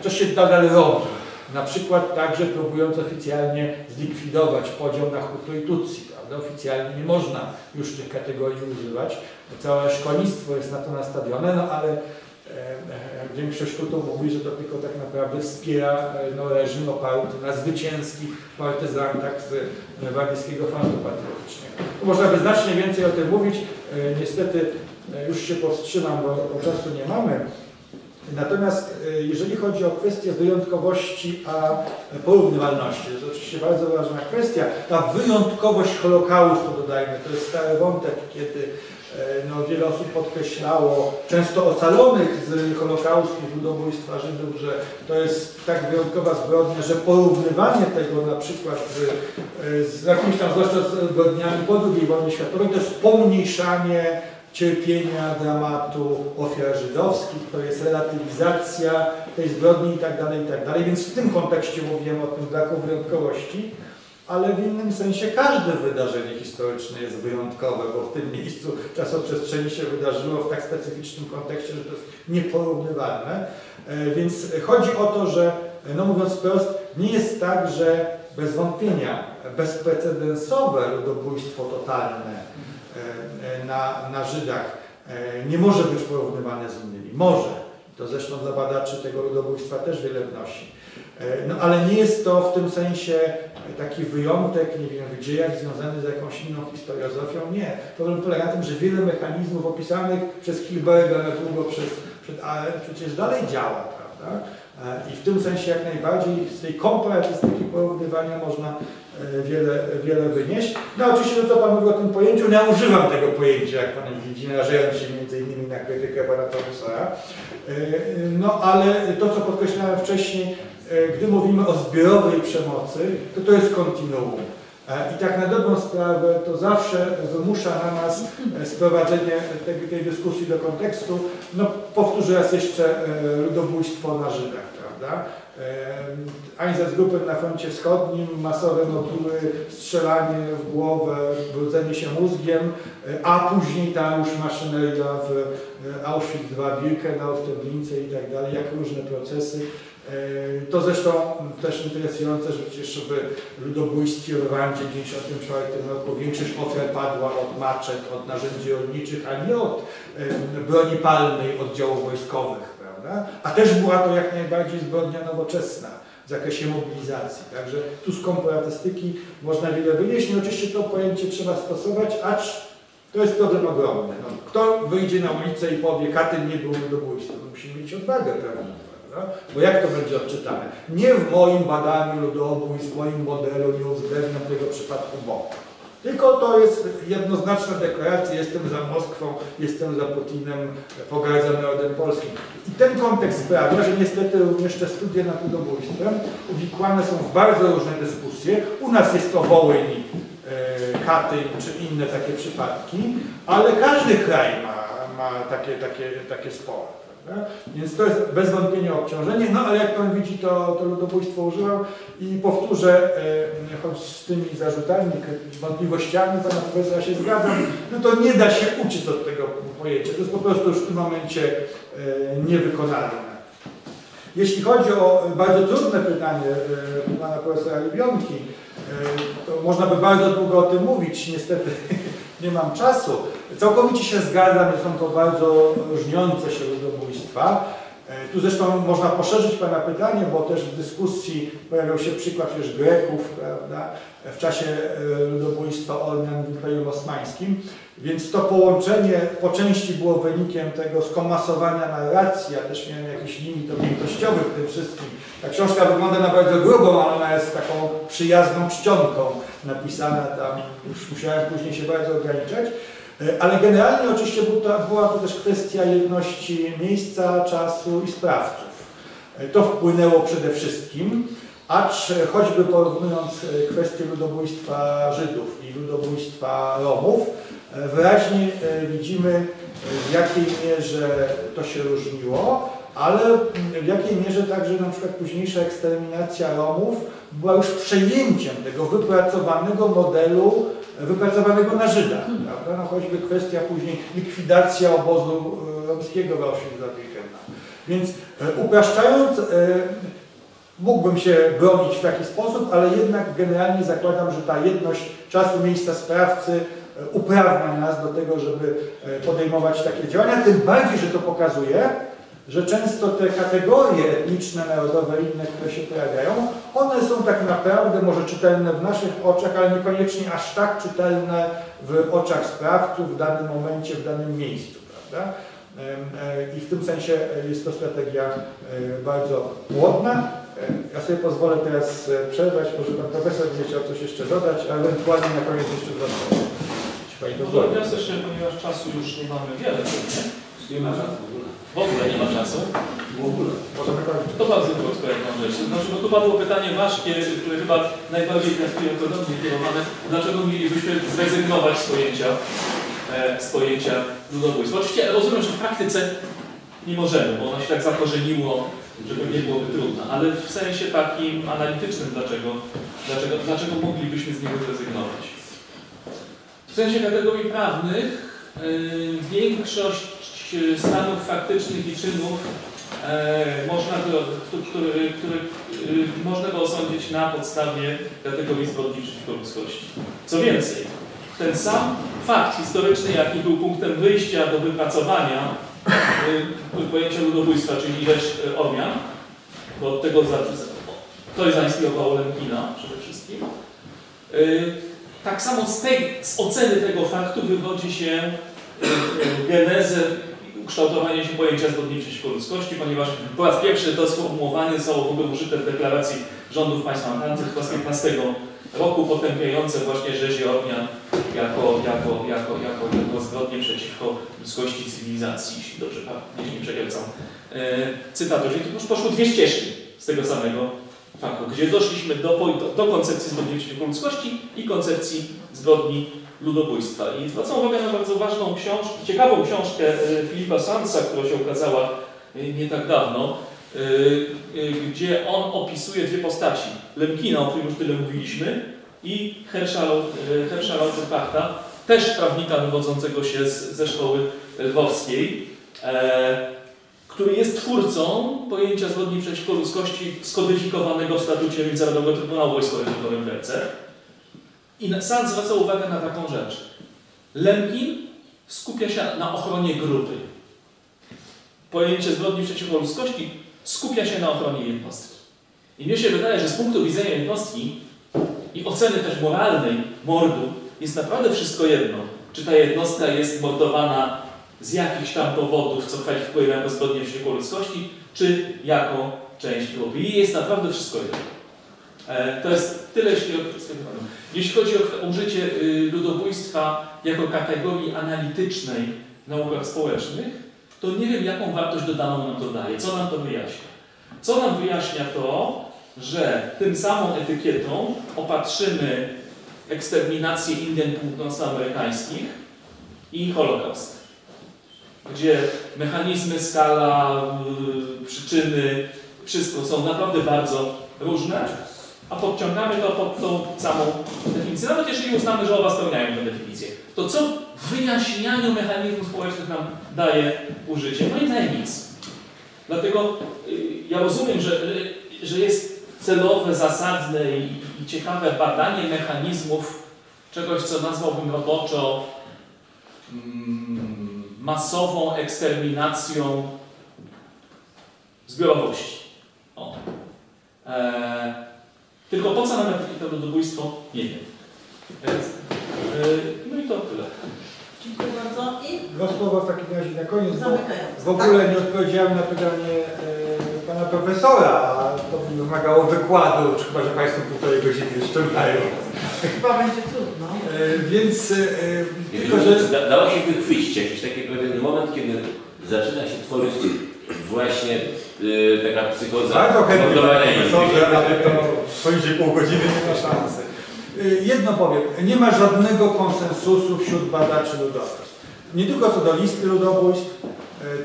S4: i co się nadal robi. Na przykład także próbując oficjalnie zlikwidować podział na Hutu i Tutsi. Prawda? Oficjalnie nie można już tych kategorii używać. Całe szkolnictwo jest na to nastawione, no ale e, e, większość Hutu mówi, że to tylko tak naprawdę wspiera e, no, reżim oparty na zwycięskich partyzantach z Wardyjskiego Frontu Patriotycznego. Można by znacznie więcej o tym mówić. Niestety już się powstrzymam, bo, bo czasu nie mamy. Natomiast e, jeżeli chodzi o kwestię wyjątkowości a porównywalności, to jest oczywiście bardzo ważna kwestia. Ta wyjątkowość Holokaustu, dodajmy, to jest stary wątek, kiedy e, no, wiele osób podkreślało, często ocalonych z Holokaustu, ludobójstwa Żydów, że to jest tak wyjątkowa zbrodnia, że porównywanie tego na przykład z, e, z jakimiś tam, zwłaszcza z zbrodniami po II wojnie światowej, to jest pomniejszanie cierpienia, dramatu ofiar żydowskich, to jest relatywizacja tej zbrodni i tak dalej, i tak. Więc w tym kontekście mówiłem o tym braku wyjątkowości, ale w innym sensie każde wydarzenie historyczne jest wyjątkowe, bo w tym miejscu czasoprzestrzeni się wydarzyło w tak specyficznym kontekście, że to jest nieporównywalne. E, Więc chodzi o to, że no mówiąc wprost, nie jest tak, że bez wątpienia bezprecedensowe ludobójstwo totalne na, na Żydach e, nie może być porównywane z innymi. Może. To zresztą dla badaczy tego ludobójstwa też wiele wnosi. E, No ale nie jest to w tym sensie taki wyjątek, nie wiem, w dziejach związany z jakąś inną historiozofią. Nie. Problem polega na tym, że wiele mechanizmów opisanych przez Hilberga długo przez, przed przecież dalej działa, prawda? E, I w tym sensie jak najbardziej z tej komparatystyki porównywania można e, wiele, wiele wynieść. No oczywiście to, co Pan mówi o tym pojęciu, nie używam tego pojęcia, jak Pan widzi, narażając się między innymi na krytykę Pana profesora. E, No ale to, co podkreślałem wcześniej, gdy mówimy o zbiorowej przemocy, to to jest kontinuum. I tak na dobrą sprawę to zawsze wymusza na nas e, sprowadzenie tej, tej dyskusji do kontekstu. No powtórzę raz jeszcze e, ludobójstwo na Żydach, prawda? Einsatzgruppen na froncie wschodnim, masowe moduły, strzelanie w głowę, brudzenie się mózgiem, e, a później ta już maszyneria w Auschwitz II, Birkenau, w Treblince i tak dalej, jak różne procesy. E, To zresztą też interesujące, że przecież w ludobójstwie w Rwandzie w 1994 roku większość ofiar padła od maczet, od narzędzi rolniczych, a nie od e, broni palnej oddziałów wojskowych, prawda? A też była to jak najbardziej zbrodnia nowoczesna w zakresie mobilizacji. Także tu z komparatystyki można wiele wynieść. I oczywiście to pojęcie trzeba stosować, acz to jest problem ogromny. No, kto wyjdzie na ulicę i powie, Katyn nie był ludobójstwem? No, musimy mieć odwagę pewną. Prawda? Bo jak to będzie odczytane? Nie w moim badaniu ludobójstw, w moim modelu nie uwzględniam tego przypadku, bo. Tylko to jest jednoznaczna deklaracja, jestem za Moskwą, jestem za Putinem, pogardzam narodem polskim. I ten kontekst sprawia, że niestety również te studia nad ludobójstwem uwikłane są w bardzo różne dyskusje. U nas jest to Wołyń, e, Katyń czy inne takie przypadki, ale każdy kraj ma, ma takie, takie, takie spory. Więc to jest bez wątpienia obciążenie, no ale jak Pan widzi, to, to ludobójstwo użyłam i powtórzę, e, choć z tymi zarzutami, wątpliwościami Pana Profesora się zgadzam, no to nie da się uczyć od tego pojęcia. To jest po prostu już w tym momencie e, niewykonalne. Jeśli chodzi o bardzo trudne pytanie e, Pana Profesora Libionki, e, to można by bardzo długo o tym mówić, niestety nie mam czasu. Całkowicie się zgadzam, że są to bardzo różniące się ludobójstwa. E, Tu zresztą można poszerzyć Pana pytanie, bo też w dyskusji pojawiał się przykład przecież Greków, prawda, w czasie e, ludobójstwa Ormian w Imperium Osmańskim. Więc to połączenie po części było wynikiem tego skomasowania narracji, ja też miałem jakiś limit objętościowy w tym wszystkim. Ta książka wygląda na bardzo grubą, ale ona jest taką przyjazną czcionką napisana tam, już musiałem później się bardzo ograniczać. E, Ale generalnie oczywiście była to też kwestia jedności miejsca, czasu i sprawców. E, To wpłynęło przede wszystkim, acz e, choćby porównując kwestię ludobójstwa Żydów i ludobójstwa Romów, wyraźnie e, widzimy e, w jakiej mierze to się różniło, ale w jakiej mierze także na przykład późniejsza eksterminacja Romów była już przejęciem tego wypracowanego modelu, e, wypracowanego na Żydach. Prawda? No choćby kwestia później likwidacja obozu e, romskiego w Auschwitz-Birkenau. Więc e, upraszczając, e, mógłbym się bronić w taki sposób, ale jednak generalnie zakładam, że ta jedność czasu, miejsca sprawcy e, uprawnia nas do tego, żeby e, podejmować takie działania, tym bardziej, że to pokazuje, że często te kategorie etniczne, narodowe inne, które się pojawiają, one są tak naprawdę może czytelne w naszych oczach, ale niekoniecznie aż tak czytelne w oczach sprawców w danym momencie, w danym miejscu, prawda? E, I w tym sensie e, jest to strategia e, bardzo płodna. E, Ja sobie pozwolę teraz e, przerwać, może Pan Profesor będzie chciał coś jeszcze dodać, a ewentualnie na koniec jeszcze dwa słowa. Pani
S3: No to ja też, ponieważ czasu już nie mamy wiele, nie?
S9: Nie ma czasu w ogóle.
S3: W ogóle nie ma czasu.
S9: W ogóle.
S3: To bardzo krótko, jak mam rzecz. Znaczy, bo tu padło pytanie ważkie, które chyba najbardziej traktuje do mnie kierowane. Dlaczego mielibyśmy zrezygnować z pojęcia, e, z pojęcia ludobójstwa? Oczywiście rozumiem, że w praktyce nie możemy, bo ono się tak zakorzeniło, że pewnie byłoby trudno, ale w sensie takim analitycznym, dlaczego, dlaczego, dlaczego moglibyśmy z niego zrezygnować? W sensie kategorii prawnych yy, większość yy, stanów faktycznych i czynów e, można yy, można go osądzić na podstawie kategorii zbrodni przeciwko ludzkości. Co więcej, ten sam fakt historyczny, jaki był punktem wyjścia do wypracowania pojęcia ludobójstwa, czyli ileś Ormian, bo od tego to zainspirowało Lemkina przede wszystkim. Tak samo z, tej, z oceny tego faktu wywodzi się yy, yy, genezę ukształtowanie się pojęcia zbrodni przeciwko ludzkości, ponieważ po raz pierwszy to sformułowanie zostało w ogóle użyte w deklaracji rządów państw antantych z 15 roku, potępiające właśnie rzezi Ormian jako, jako, jako, jako, jako zbrodnie przeciwko ludzkości cywilizacji, jeśli dobrze pamięć nie przekręcam. Yy, cytatu, czyli już poszło dwie ścieżki z tego samego faktu, gdzie doszliśmy do, do, do koncepcji zbrodni przeciwko ludzkości i koncepcji zbrodni ludobójstwa. I zwracam uwagę na bardzo ważną książkę, ciekawą książkę y, Filipa Sansa, która się ukazała y, nie tak dawno, y, gdzie on opisuje dwie postaci. Lemkina, o którym już tyle mówiliśmy, i Herschela, Herschela Lauterbachta, też prawnika wywodzącego się z, ze szkoły lwowskiej, e, który jest twórcą pojęcia zbrodni przeciwko ludzkości skodyfikowanego w statucie Międzynarodowego Trybunału Wojskowego w Werce. I sam zwraca uwagę na taką rzecz. Lemkin skupia się na ochronie grupy. Pojęcie zbrodni przeciwko ludzkości skupia się na ochronie jednostki. I mnie się wydaje, że z punktu widzenia jednostki i oceny też moralnej mordu jest naprawdę wszystko jedno. Czy ta jednostka jest mordowana z jakichś tam powodów, co kwalifikuje jako zbrodnię przeciwko ludzkości, czy jako część grupy. I jest naprawdę wszystko jedno. E, to jest tyle, jeśli, jeśli chodzi o użycie y, ludobójstwa jako kategorii analitycznej w naukach społecznych, to nie wiem, jaką wartość dodaną nam to daje, co nam to wyjaśnia. Co nam wyjaśnia to, że tym samą etykietą opatrzymy eksterminację Indian północnoamerykańskich i Holokaust, gdzie mechanizmy, skala, y, przyczyny, wszystko są naprawdę bardzo różne, a podciągamy to pod tą samą definicję. Nawet jeżeli uznamy, że oba spełniają tę definicję, to co w wyjaśnianiu mechanizmów społecznych nam daje użycie? No i daje nic. Dlatego y, ja rozumiem, że, y, że jest celowe, zasadne i, ciekawe badanie mechanizmów czegoś, co nazwałbym roboczo mm, masową eksterminacją zbiorowości. O. Eee, tylko po co nam to ludobójstwo? Nie wiem. Więc, yy, no i to tyle.
S1: Dziękuję bardzo. I
S4: Dwa słowa w takim razie na koniec, bo
S1: zamykając.
S4: w ogóle nie odpowiedziałem na pytanie e, pana profesora, a to by wymagało wykładu, czy chyba, że państwo półtorej godziny jeszcze mają.
S1: Chyba będzie trudno.
S4: E, Więc e, tylko,
S5: Tylko,
S4: że
S5: da, dało się wychwycić jakiś taki pewien moment, kiedy zaczyna się tworzyć właśnie y, taka psychoza
S4: bardzo chętnie panie profesorze, ale to poniżej pół godziny nie ma szansy. Y, Jedno powiem, nie ma żadnego konsensusu wśród badaczy ludobójstw. Nie tylko co do listy ludobójstw,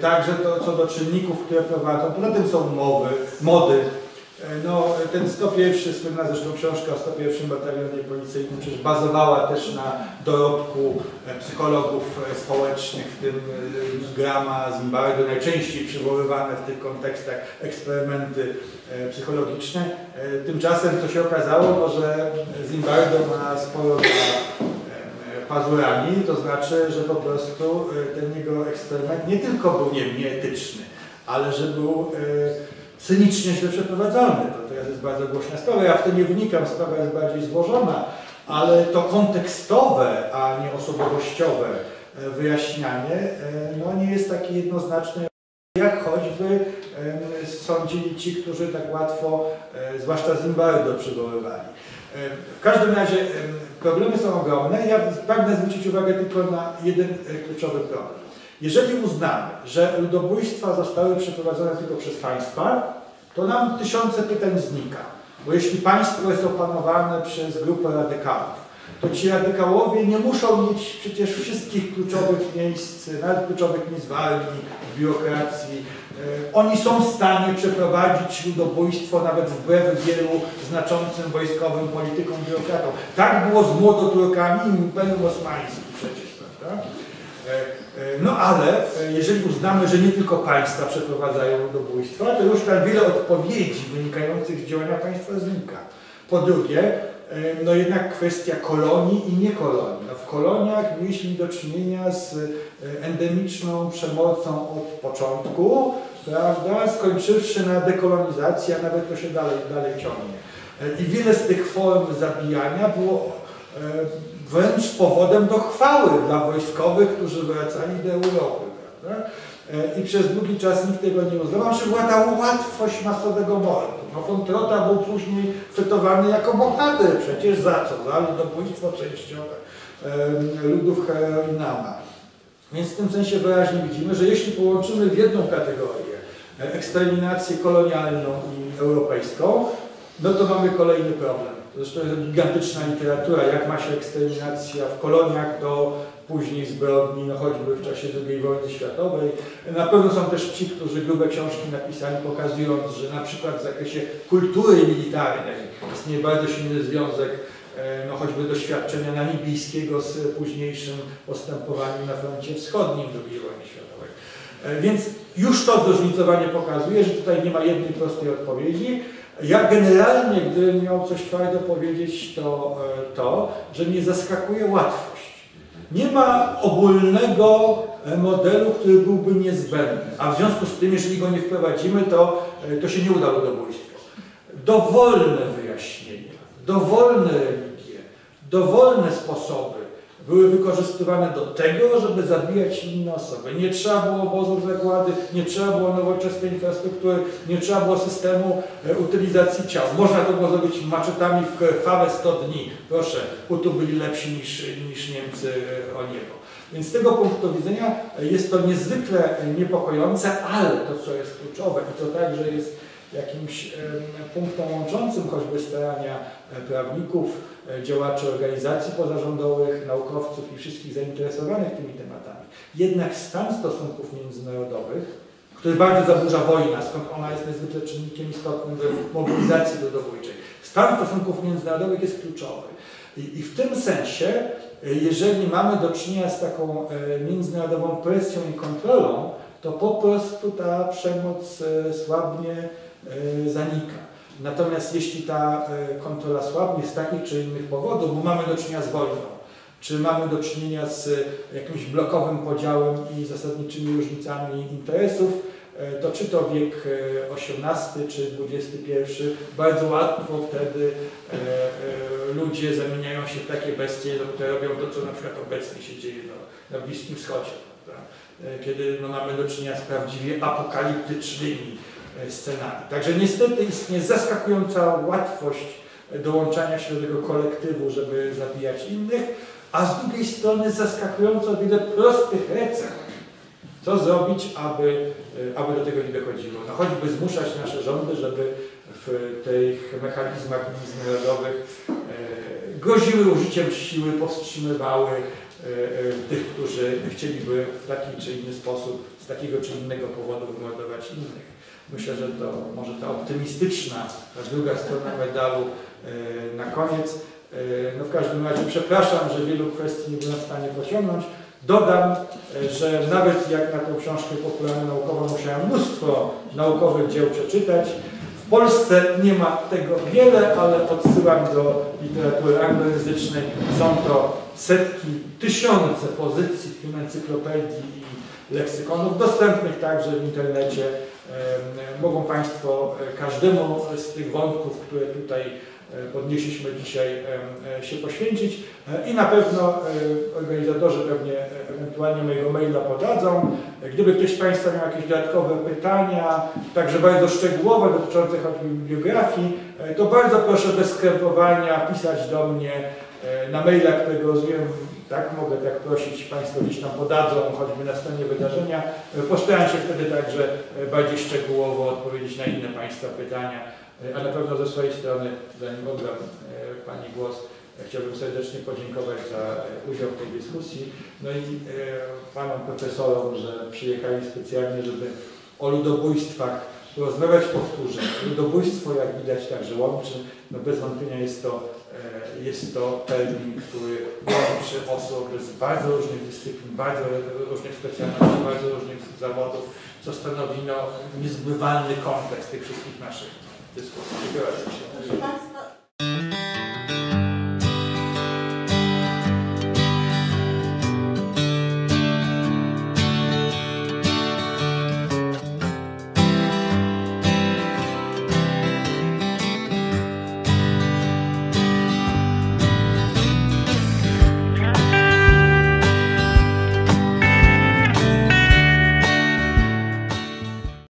S4: także to, co do czynników, które prowadzą. Poza tym są mowy, mody. Y, No, ten 101, słynna zresztą książka o 101 Batalionie Policyjnym, przecież bazowała też na dorobku e, psychologów e, społecznych, w tym e, Grama, Zimbardo, najczęściej przywoływane w tych kontekstach eksperymenty e, psychologiczne. E, Tymczasem, co się okazało, że Zimbardo ma sporo e, pazurami, to znaczy, że po prostu e, ten jego eksperyment nie tylko był nie, nieetyczny, ale że był e, cynicznie źle przeprowadzony. To teraz jest bardzo głośna sprawa, ja w to nie wnikam, sprawa jest bardziej złożona, ale to kontekstowe, a nie osobowościowe e, wyjaśnianie no, nie jest takie jednoznaczne, jak choćby sądzili ci, którzy tak łatwo, zwłaszcza Zimbardo, przywoływali. E, W każdym razie e, problemy są ogromne. Ja pragnę zwrócić uwagę tylko na jeden e, kluczowy problem. Jeżeli uznamy, że ludobójstwa zostały przeprowadzone tylko przez państwa, to nam tysiące pytań znika. Bo jeśli państwo jest opanowane przez grupę radykałów, to ci radykałowie nie muszą mieć przecież wszystkich kluczowych miejsc, nawet kluczowych miejsc w w biurokracji. Oni są w stanie przeprowadzić ludobójstwo nawet wbrew wielu znaczącym wojskowym politykom, biurokratom. Tak było z młodoturkami i Imperium Osmańskim przecież, prawda? E, e, No ale e, jeżeli uznamy, że nie tylko państwa przeprowadzają ludobójstwa, to już tam wiele odpowiedzi wynikających z działania państwa znika. Po drugie, no jednak kwestia kolonii i nie kolonii. No w koloniach mieliśmy do czynienia z endemiczną przemocą od początku, prawda, skończywszy na dekolonizacji, a nawet to się dalej, dalej ciągnie. E, I wiele z tych form zabijania było e, wręcz powodem do chwały dla wojskowych, którzy wracali do Europy. Prawda? E, I przez długi czas nikt tego nie uznawał, że była ta łatwość masowego mordu. No von był później fytowany jako bohater przecież za co? Za ludobójstwo częściowe e, ludów heroinama. Więc w tym sensie wyraźnie widzimy, że jeśli połączymy w jedną kategorię e, eksterminację kolonialną i europejską, no to mamy kolejny problem. Zresztą jest gigantyczna literatura, jak ma się eksterminacja w koloniach do później zbrodni, no choćby w czasie II wojny światowej. Na pewno są też ci, którzy grube książki napisali, pokazując, że na przykład w zakresie kultury militarnej istnieje bardzo silny związek no choćby doświadczenia namibijskiego z późniejszym postępowaniem na froncie wschodnim II wojny światowej. E, Więc już to zróżnicowanie pokazuje, że tutaj nie ma jednej prostej odpowiedzi. Ja generalnie, gdybym miał coś twardo powiedzieć, to e, to, że mnie zaskakuje łatwość. Nie ma ogólnego e, modelu, który byłby niezbędny, a w związku z tym, jeżeli go nie wprowadzimy, to, e, to się nie uda ludobójstwo. Dowolne wyjaśnienia, dowolne religie, dowolne sposoby były wykorzystywane do tego, żeby zabijać inne osoby. Nie trzeba było obozów zagłady, nie trzeba było nowoczesnej infrastruktury, nie trzeba było systemu e, utylizacji ciał. Można to było zrobić maczetami w krwawe 100 dni. Proszę, Hutu byli lepsi niż, niż Niemcy e, o niebo. Więc z tego punktu widzenia e, jest to niezwykle niepokojące, ale to, co jest kluczowe i co także jest jakimś em, punktem łączącym choćby starania prawników, działaczy organizacji pozarządowych, naukowców i wszystkich zainteresowanych tymi tematami. Jednak stan stosunków międzynarodowych, który bardzo zaburza wojna, skąd ona jest niezwykle czynnikiem istotnym w mobilizacji ludobójczej. Stan stosunków międzynarodowych jest kluczowy. I, I w tym sensie, e, jeżeli mamy do czynienia z taką e, międzynarodową presją i kontrolą, to po prostu ta przemoc e, słabnie e, zanika. Natomiast jeśli ta e, kontrola słabnie z takich czy innych powodów, bo mamy do czynienia z wojną, czy mamy do czynienia z e, jakimś blokowym podziałem i zasadniczymi różnicami interesów, e, to czy to wiek XVIII czy XXI, bardzo łatwo wtedy ludzie zamieniają się w takie bestie, no, które robią to, co na przykład obecnie się dzieje no, na Bliskim Wschodzie. Prawda? Kiedy no, mamy do czynienia z prawdziwie apokaliptycznymi e, scenarii. Także niestety istnieje zaskakująca łatwość dołączania się do tego kolektywu, żeby zabijać innych, a z drugiej strony zaskakująco wiele prostych recept, co zrobić, aby, e, aby do tego nie dochodziło. No choćby zmuszać nasze rządy, żeby w tych mechanizmach międzynarodowych e, groziły użyciem siły, powstrzymywały tych, którzy chcieliby w taki czy inny sposób, z takiego czy innego powodu wymordować innych. Myślę, że to może ta optymistyczna, ta druga strona medalu e, na koniec. E, No w każdym razie przepraszam, że wielu kwestii nie byłem w stanie pociągnąć. Dodam, e, że nawet jak na tą książkę popularno-naukową musiałem mnóstwo naukowych dzieł przeczytać, w Polsce nie ma tego wiele, ale odsyłam do literatury anglojęzycznej. Są to setki, tysiące pozycji, w tym encyklopedii i leksykonów, dostępnych także w internecie. Mogą Państwo e, każdemu z tych wątków, które tutaj e, podnieśliśmy dzisiaj, e, się poświęcić i na pewno organizatorzy pewnie ewentualnie mojego maila podadzą. Gdyby ktoś z Państwa miał jakieś dodatkowe pytania, także bardzo szczegółowe dotyczące choćby bibliografii, to bardzo proszę bez skrępowania pisać do mnie na maila, którego rozumiem, tak mogę tak prosić, Państwo gdzieś tam podadzą, choćby na stronie wydarzenia. E, Postaram się wtedy także e, bardziej szczegółowo odpowiedzieć na inne Państwa pytania, E, a na pewno ze swojej strony, zanim oddam Pani głos, chciałbym serdecznie podziękować za udział w tej dyskusji. No i Panom profesorom, że przyjechali specjalnie, żeby o ludobójstwach rozmawiać powtórzę. Ludobójstwo, jak widać, także łączy. No bez wątpienia jest to, jest to termin, który łączy osoby z bardzo różnych dyscyplin, bardzo różnych specjalności, bardzo różnych zawodów, co stanowi no, niezbywalny kontekst tych wszystkich naszych dyskusji. Dziękuję bardzo.